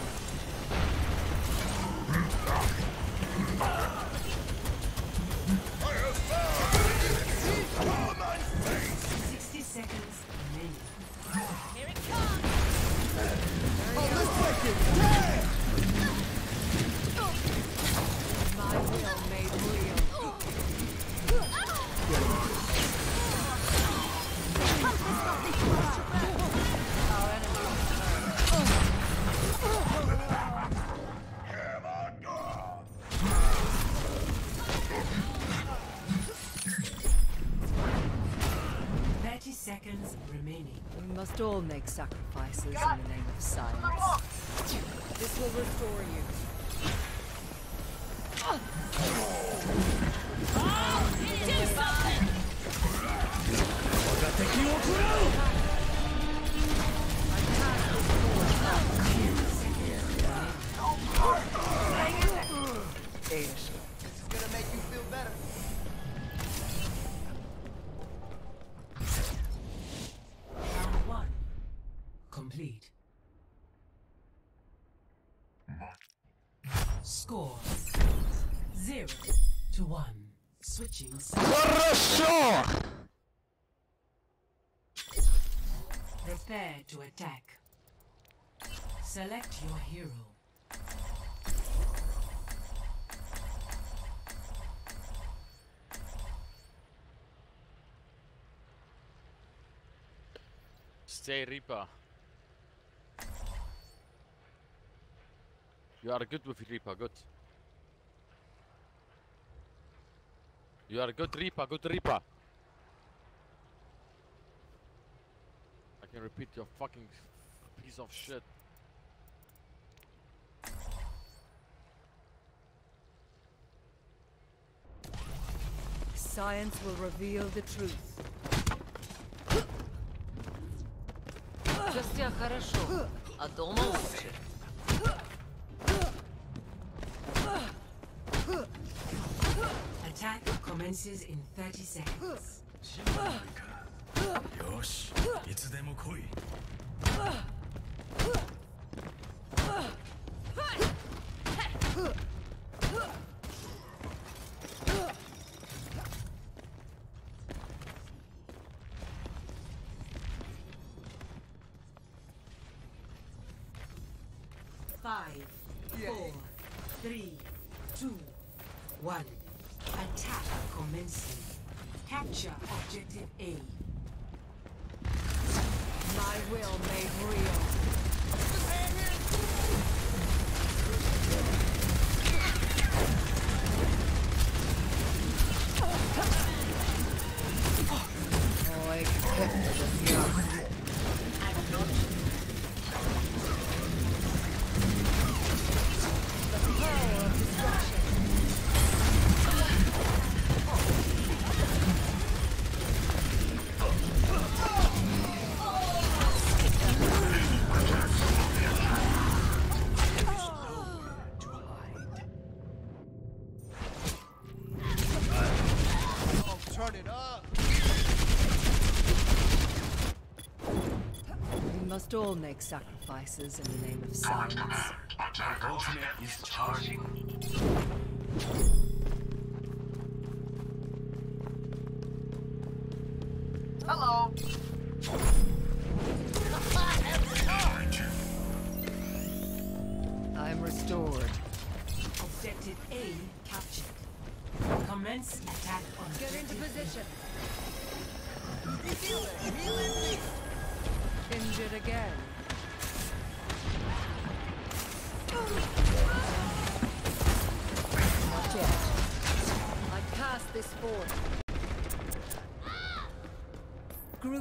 All make sacrifices in the name of science. This will restore you. Stay Reaper. You are good with Reaper, good. You are good Reaper, good Reaper. I can repeat your fucking piece of shit. Science will reveal the truth. В гостях хорошо, а дома лучше. Attack commences in 30 seconds. よしいつでも来い Five, four, three, two, one. Attack commencing. Capture objective A. My will made real. Must all make sacrifices in the name of science. Ultimate is charging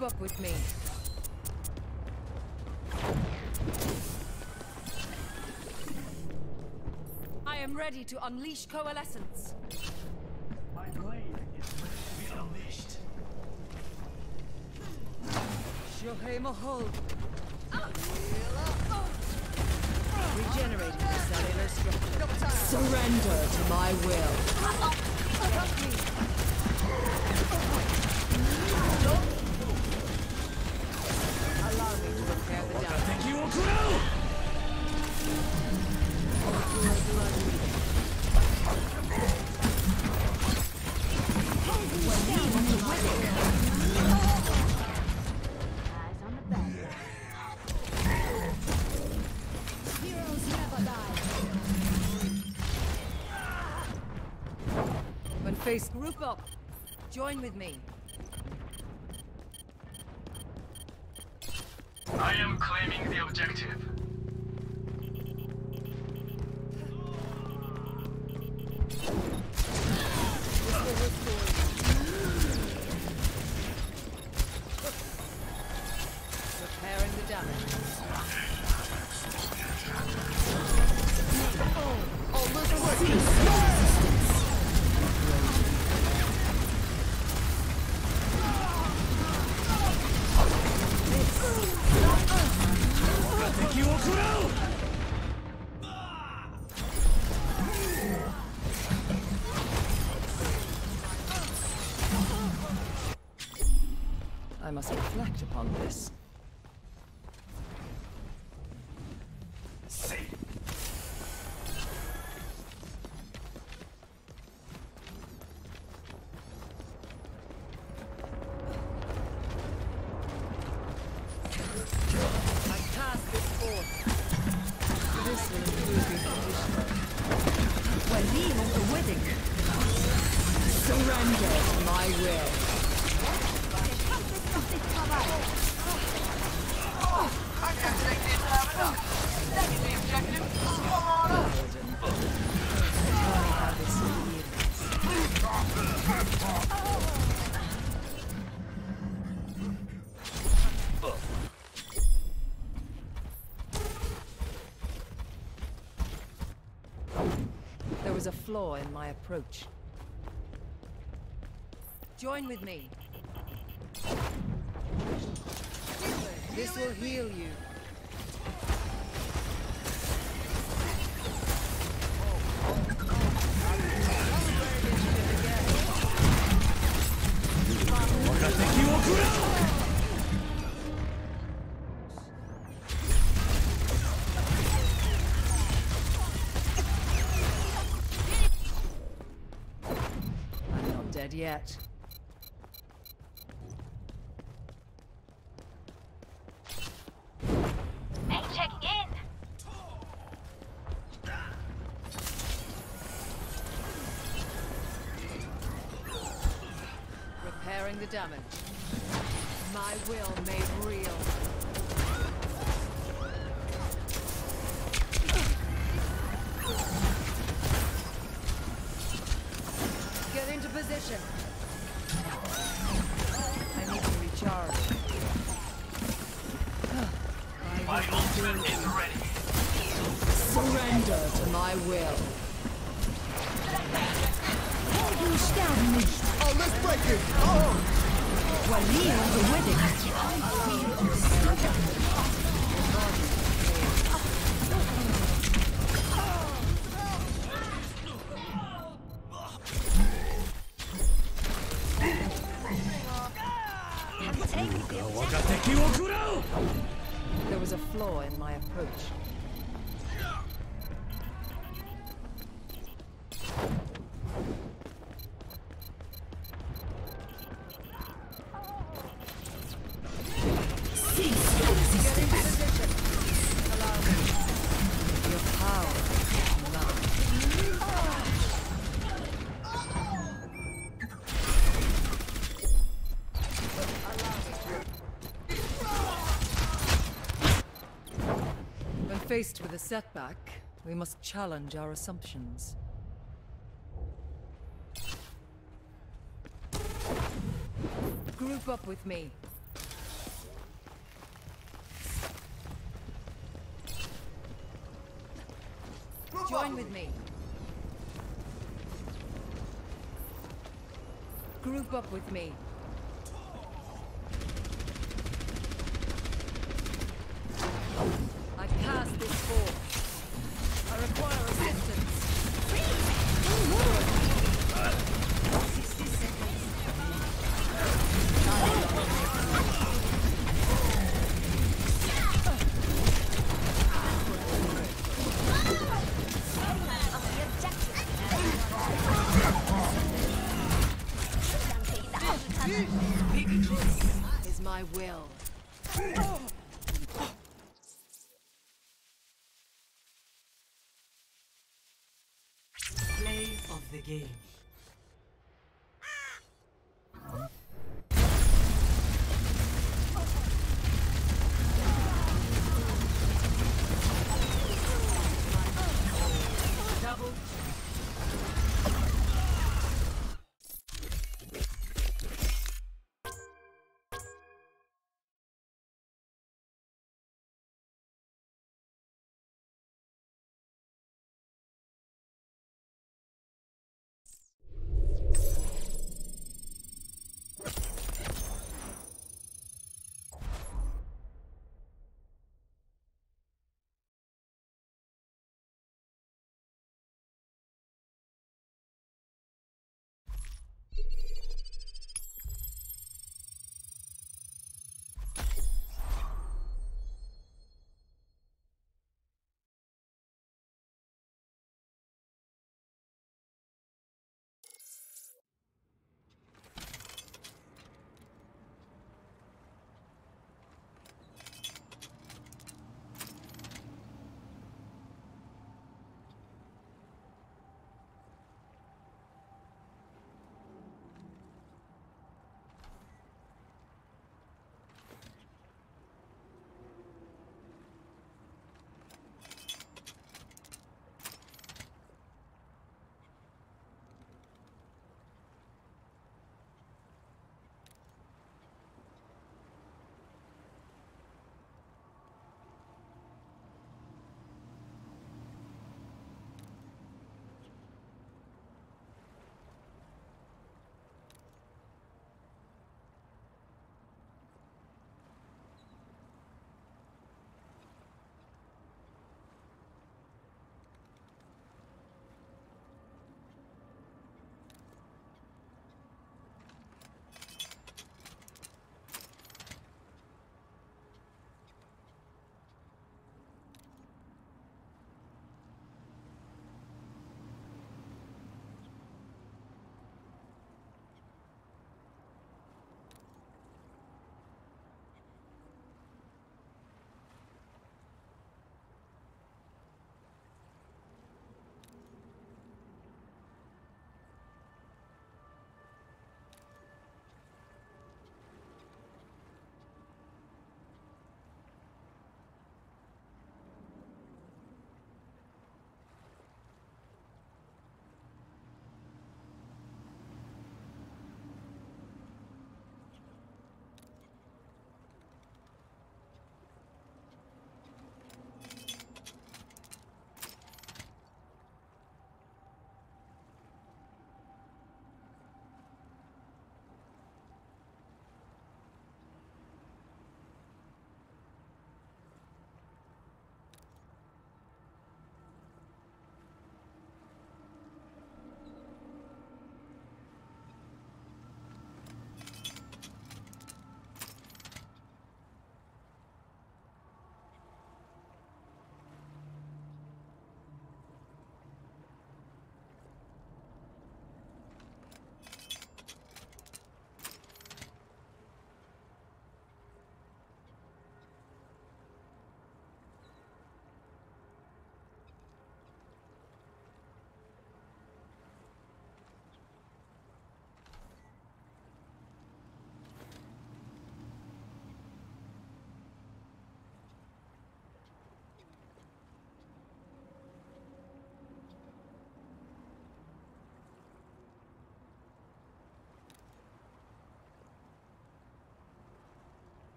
Group up with me. I am ready to unleash coalescence. My blade is ready to be unleashed. Shohei Mahol. Regenerating Join with me. Must reflect upon this. Flaw in my approach. Join with me. Dead yet. Hey, checking in. Repairing the damage. My will made real. Faced with a setback, we must challenge our assumptions. Group up with me. Join with me. Group up with me. Game.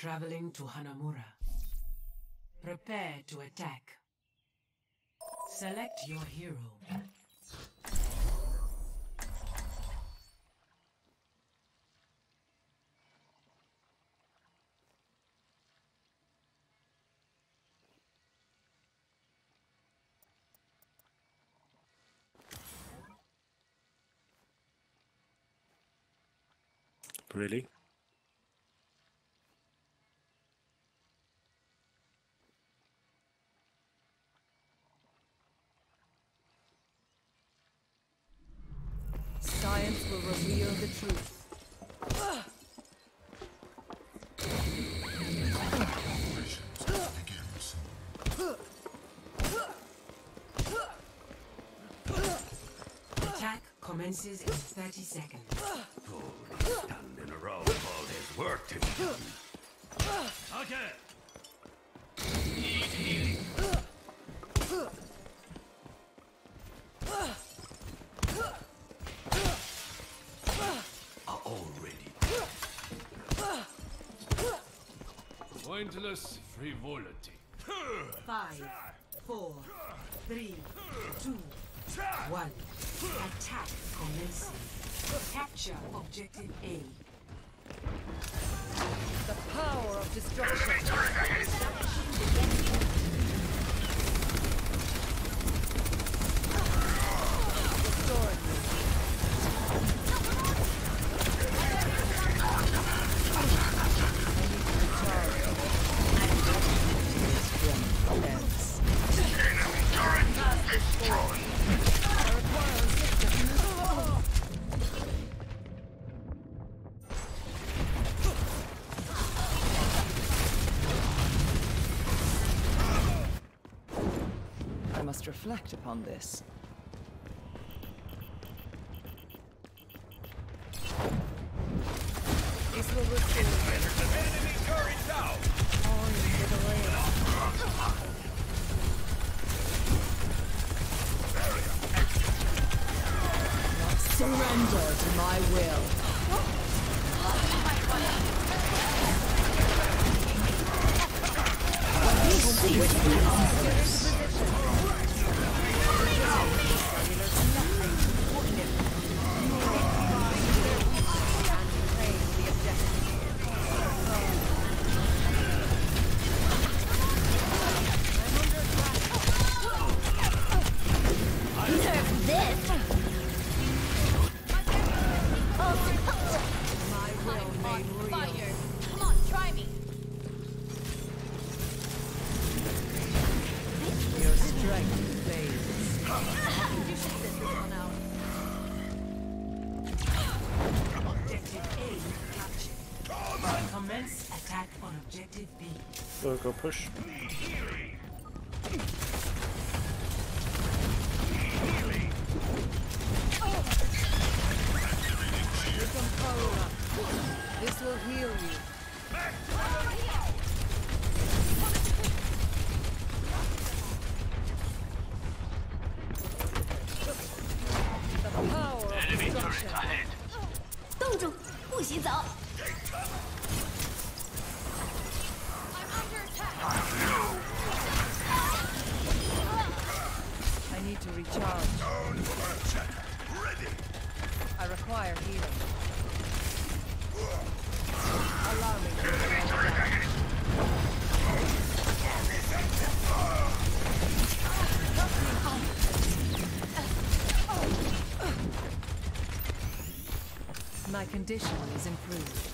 Traveling to Hanamura. Prepare to attack. Select your hero. Really? Attack commences in 30 seconds. Stand in a row of all this work to be done. Okay. Are all ready. Pointless frivolity. Five, four, three, two, one. Attack commencing. Capture objective A. The power of destruction. Reflect upon this. Go, push. Condition is improved.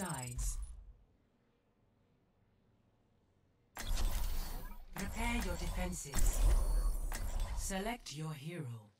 Sides. Prepare your defenses. Select your hero.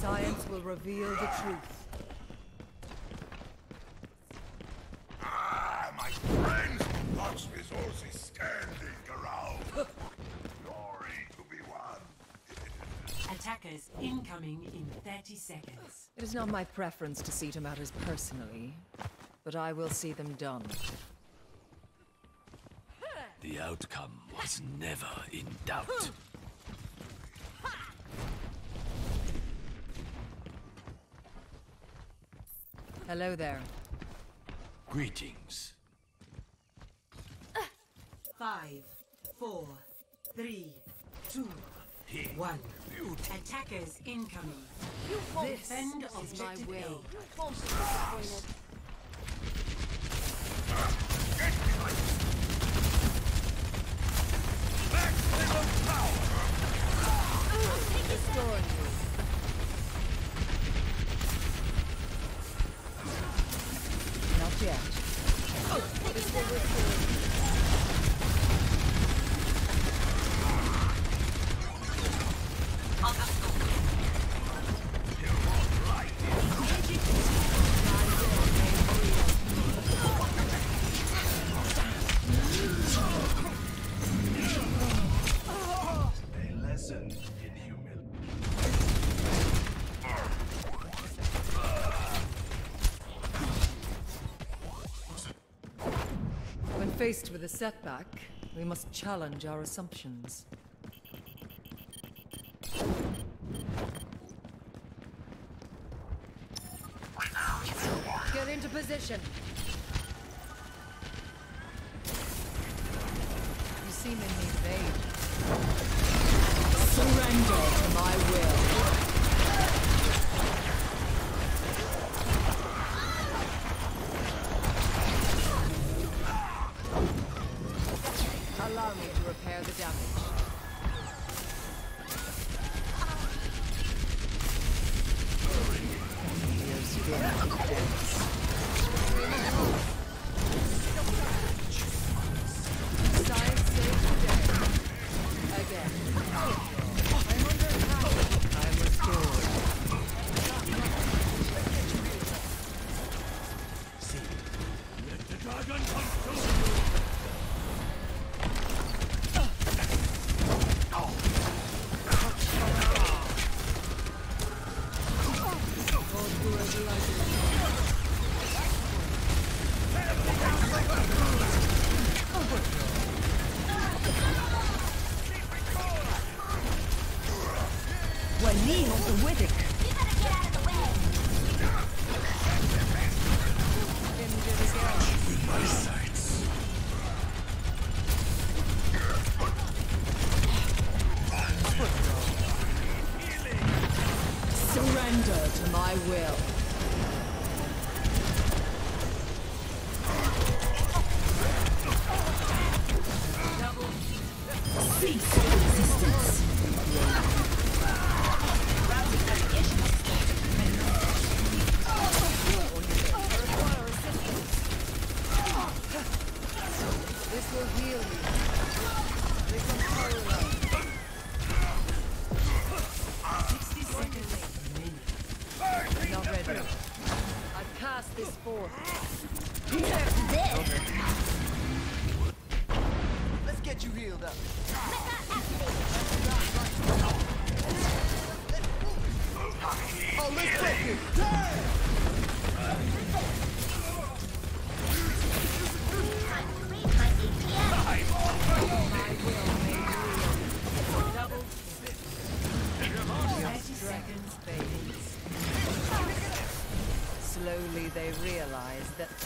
Science will reveal the truth. Ah, my friends! Watch resources standing around. Glory to be won. Attackers incoming in 30 seconds. It is not my preference to see to matters personally, but I will see them done. The outcome was never in doubt. Hello there. Greetings. Five, four, three, two, one. Attackers incoming. This Defend is objective my will. Faced with a setback, we must challenge our assumptions. Get into position.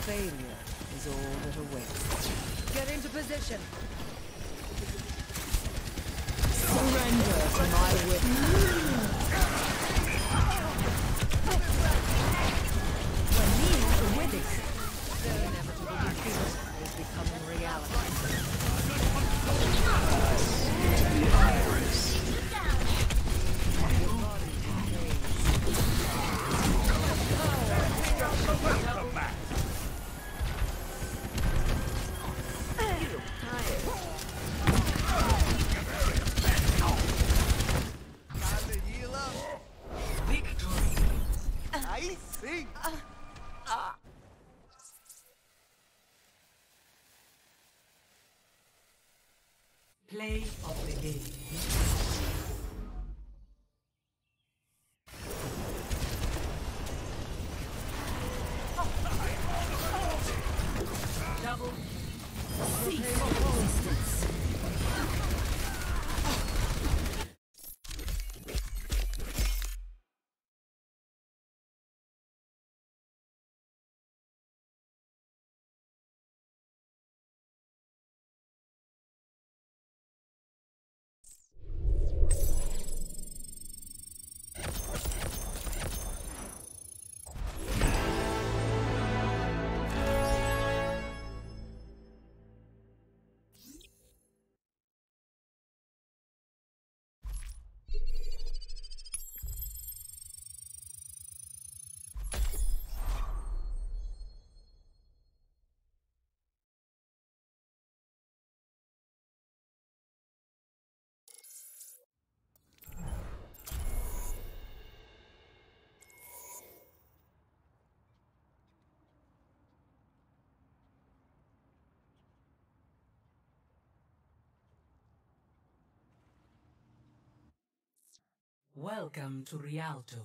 Failure is all that awaits. Get into position. Welcome to Rialto.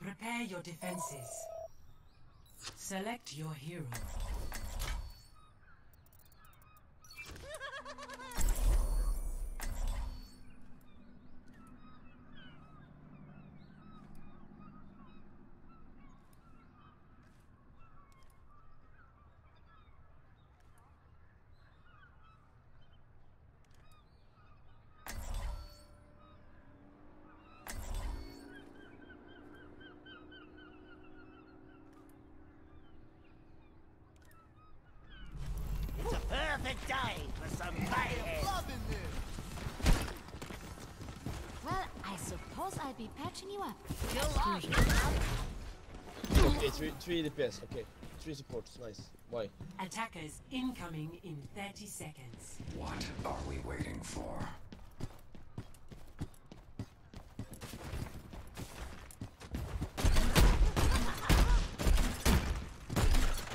Prepare your defenses. Select your hero. It's a perfect day for some mayhem. Loving this. Well, I suppose I'll be patching you up. Okay, 3, 3 DPS, okay. 3 supports, nice. Why? Attackers incoming in 30 seconds. What are we waiting for?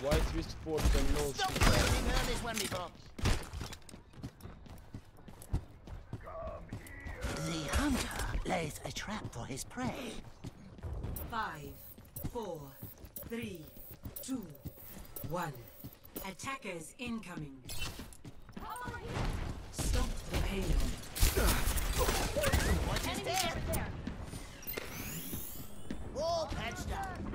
Why 3 supports and no Stop shield? We've heard this one before. The hunter lays a trap for his prey. Five, four, three, two, one. Attackers incoming. Stop the payload. Watch his there. All patched up.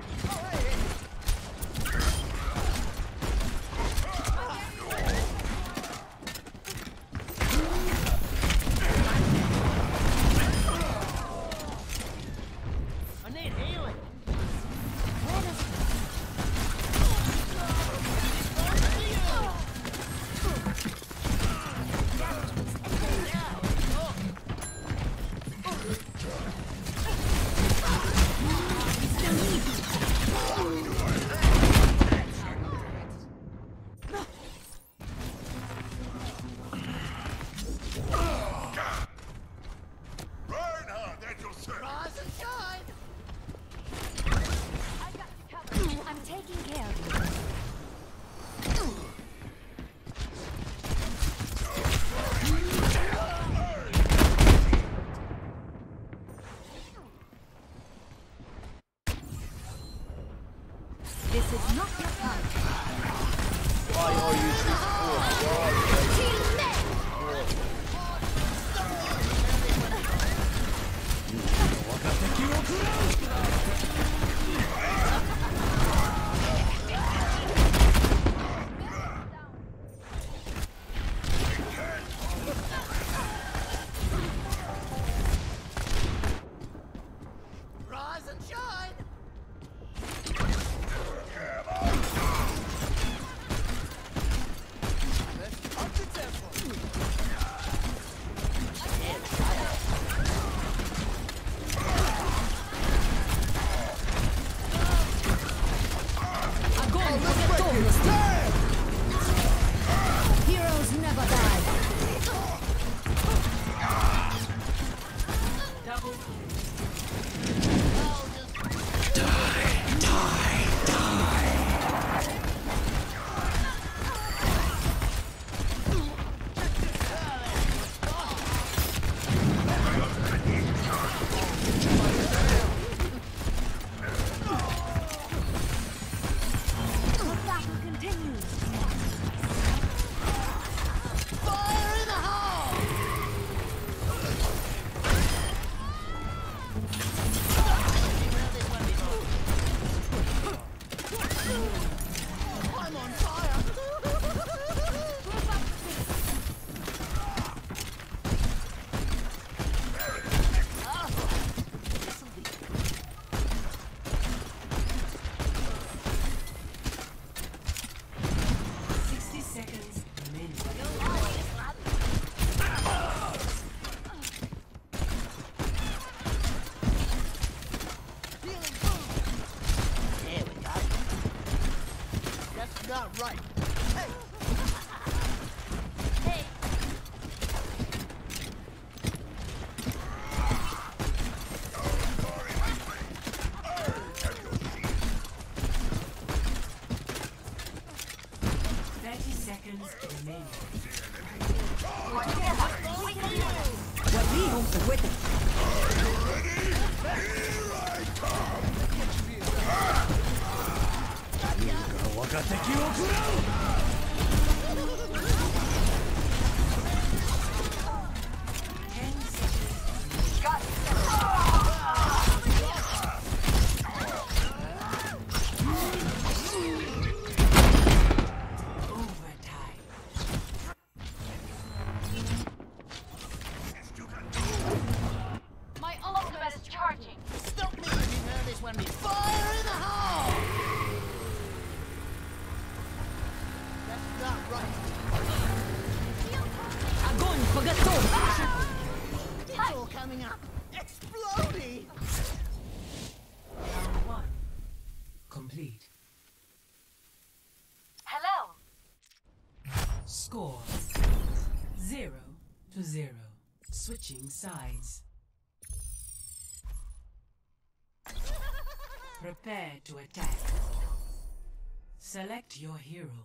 to attack. Select your hero.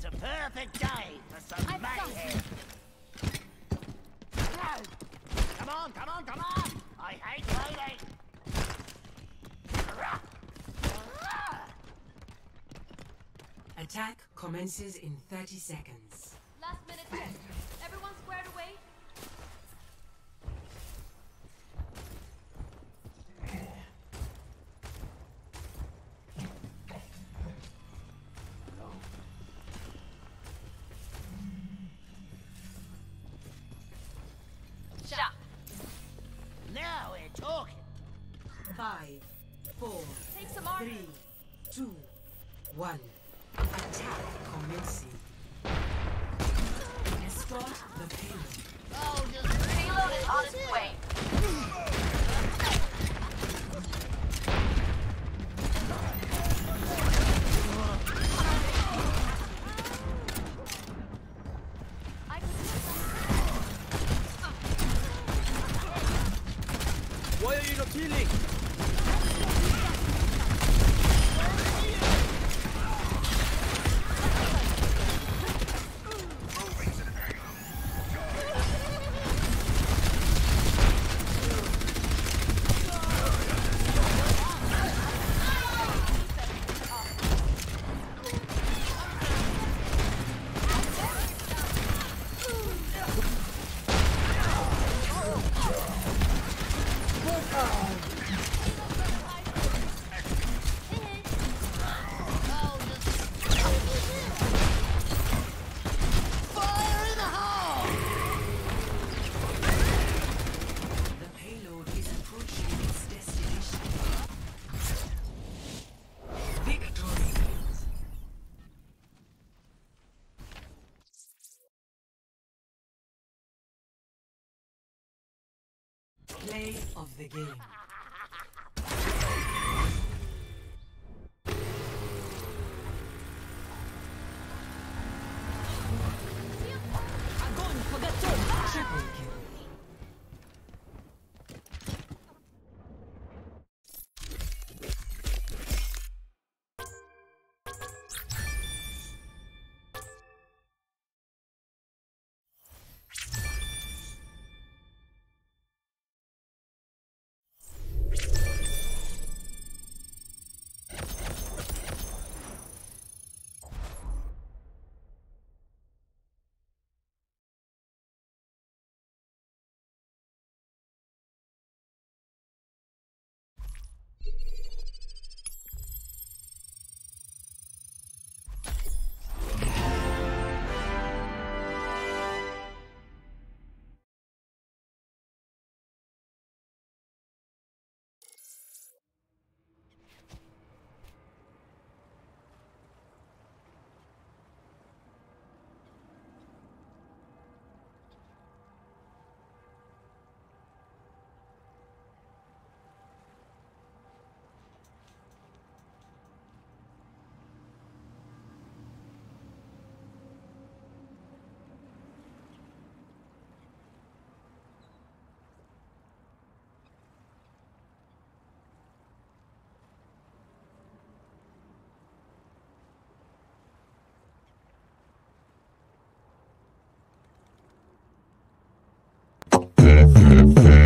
It's a perfect day for some I've mayhem. Come on, come on, come on! I hate waiting! Attack commences in 30 seconds. of the game. FM.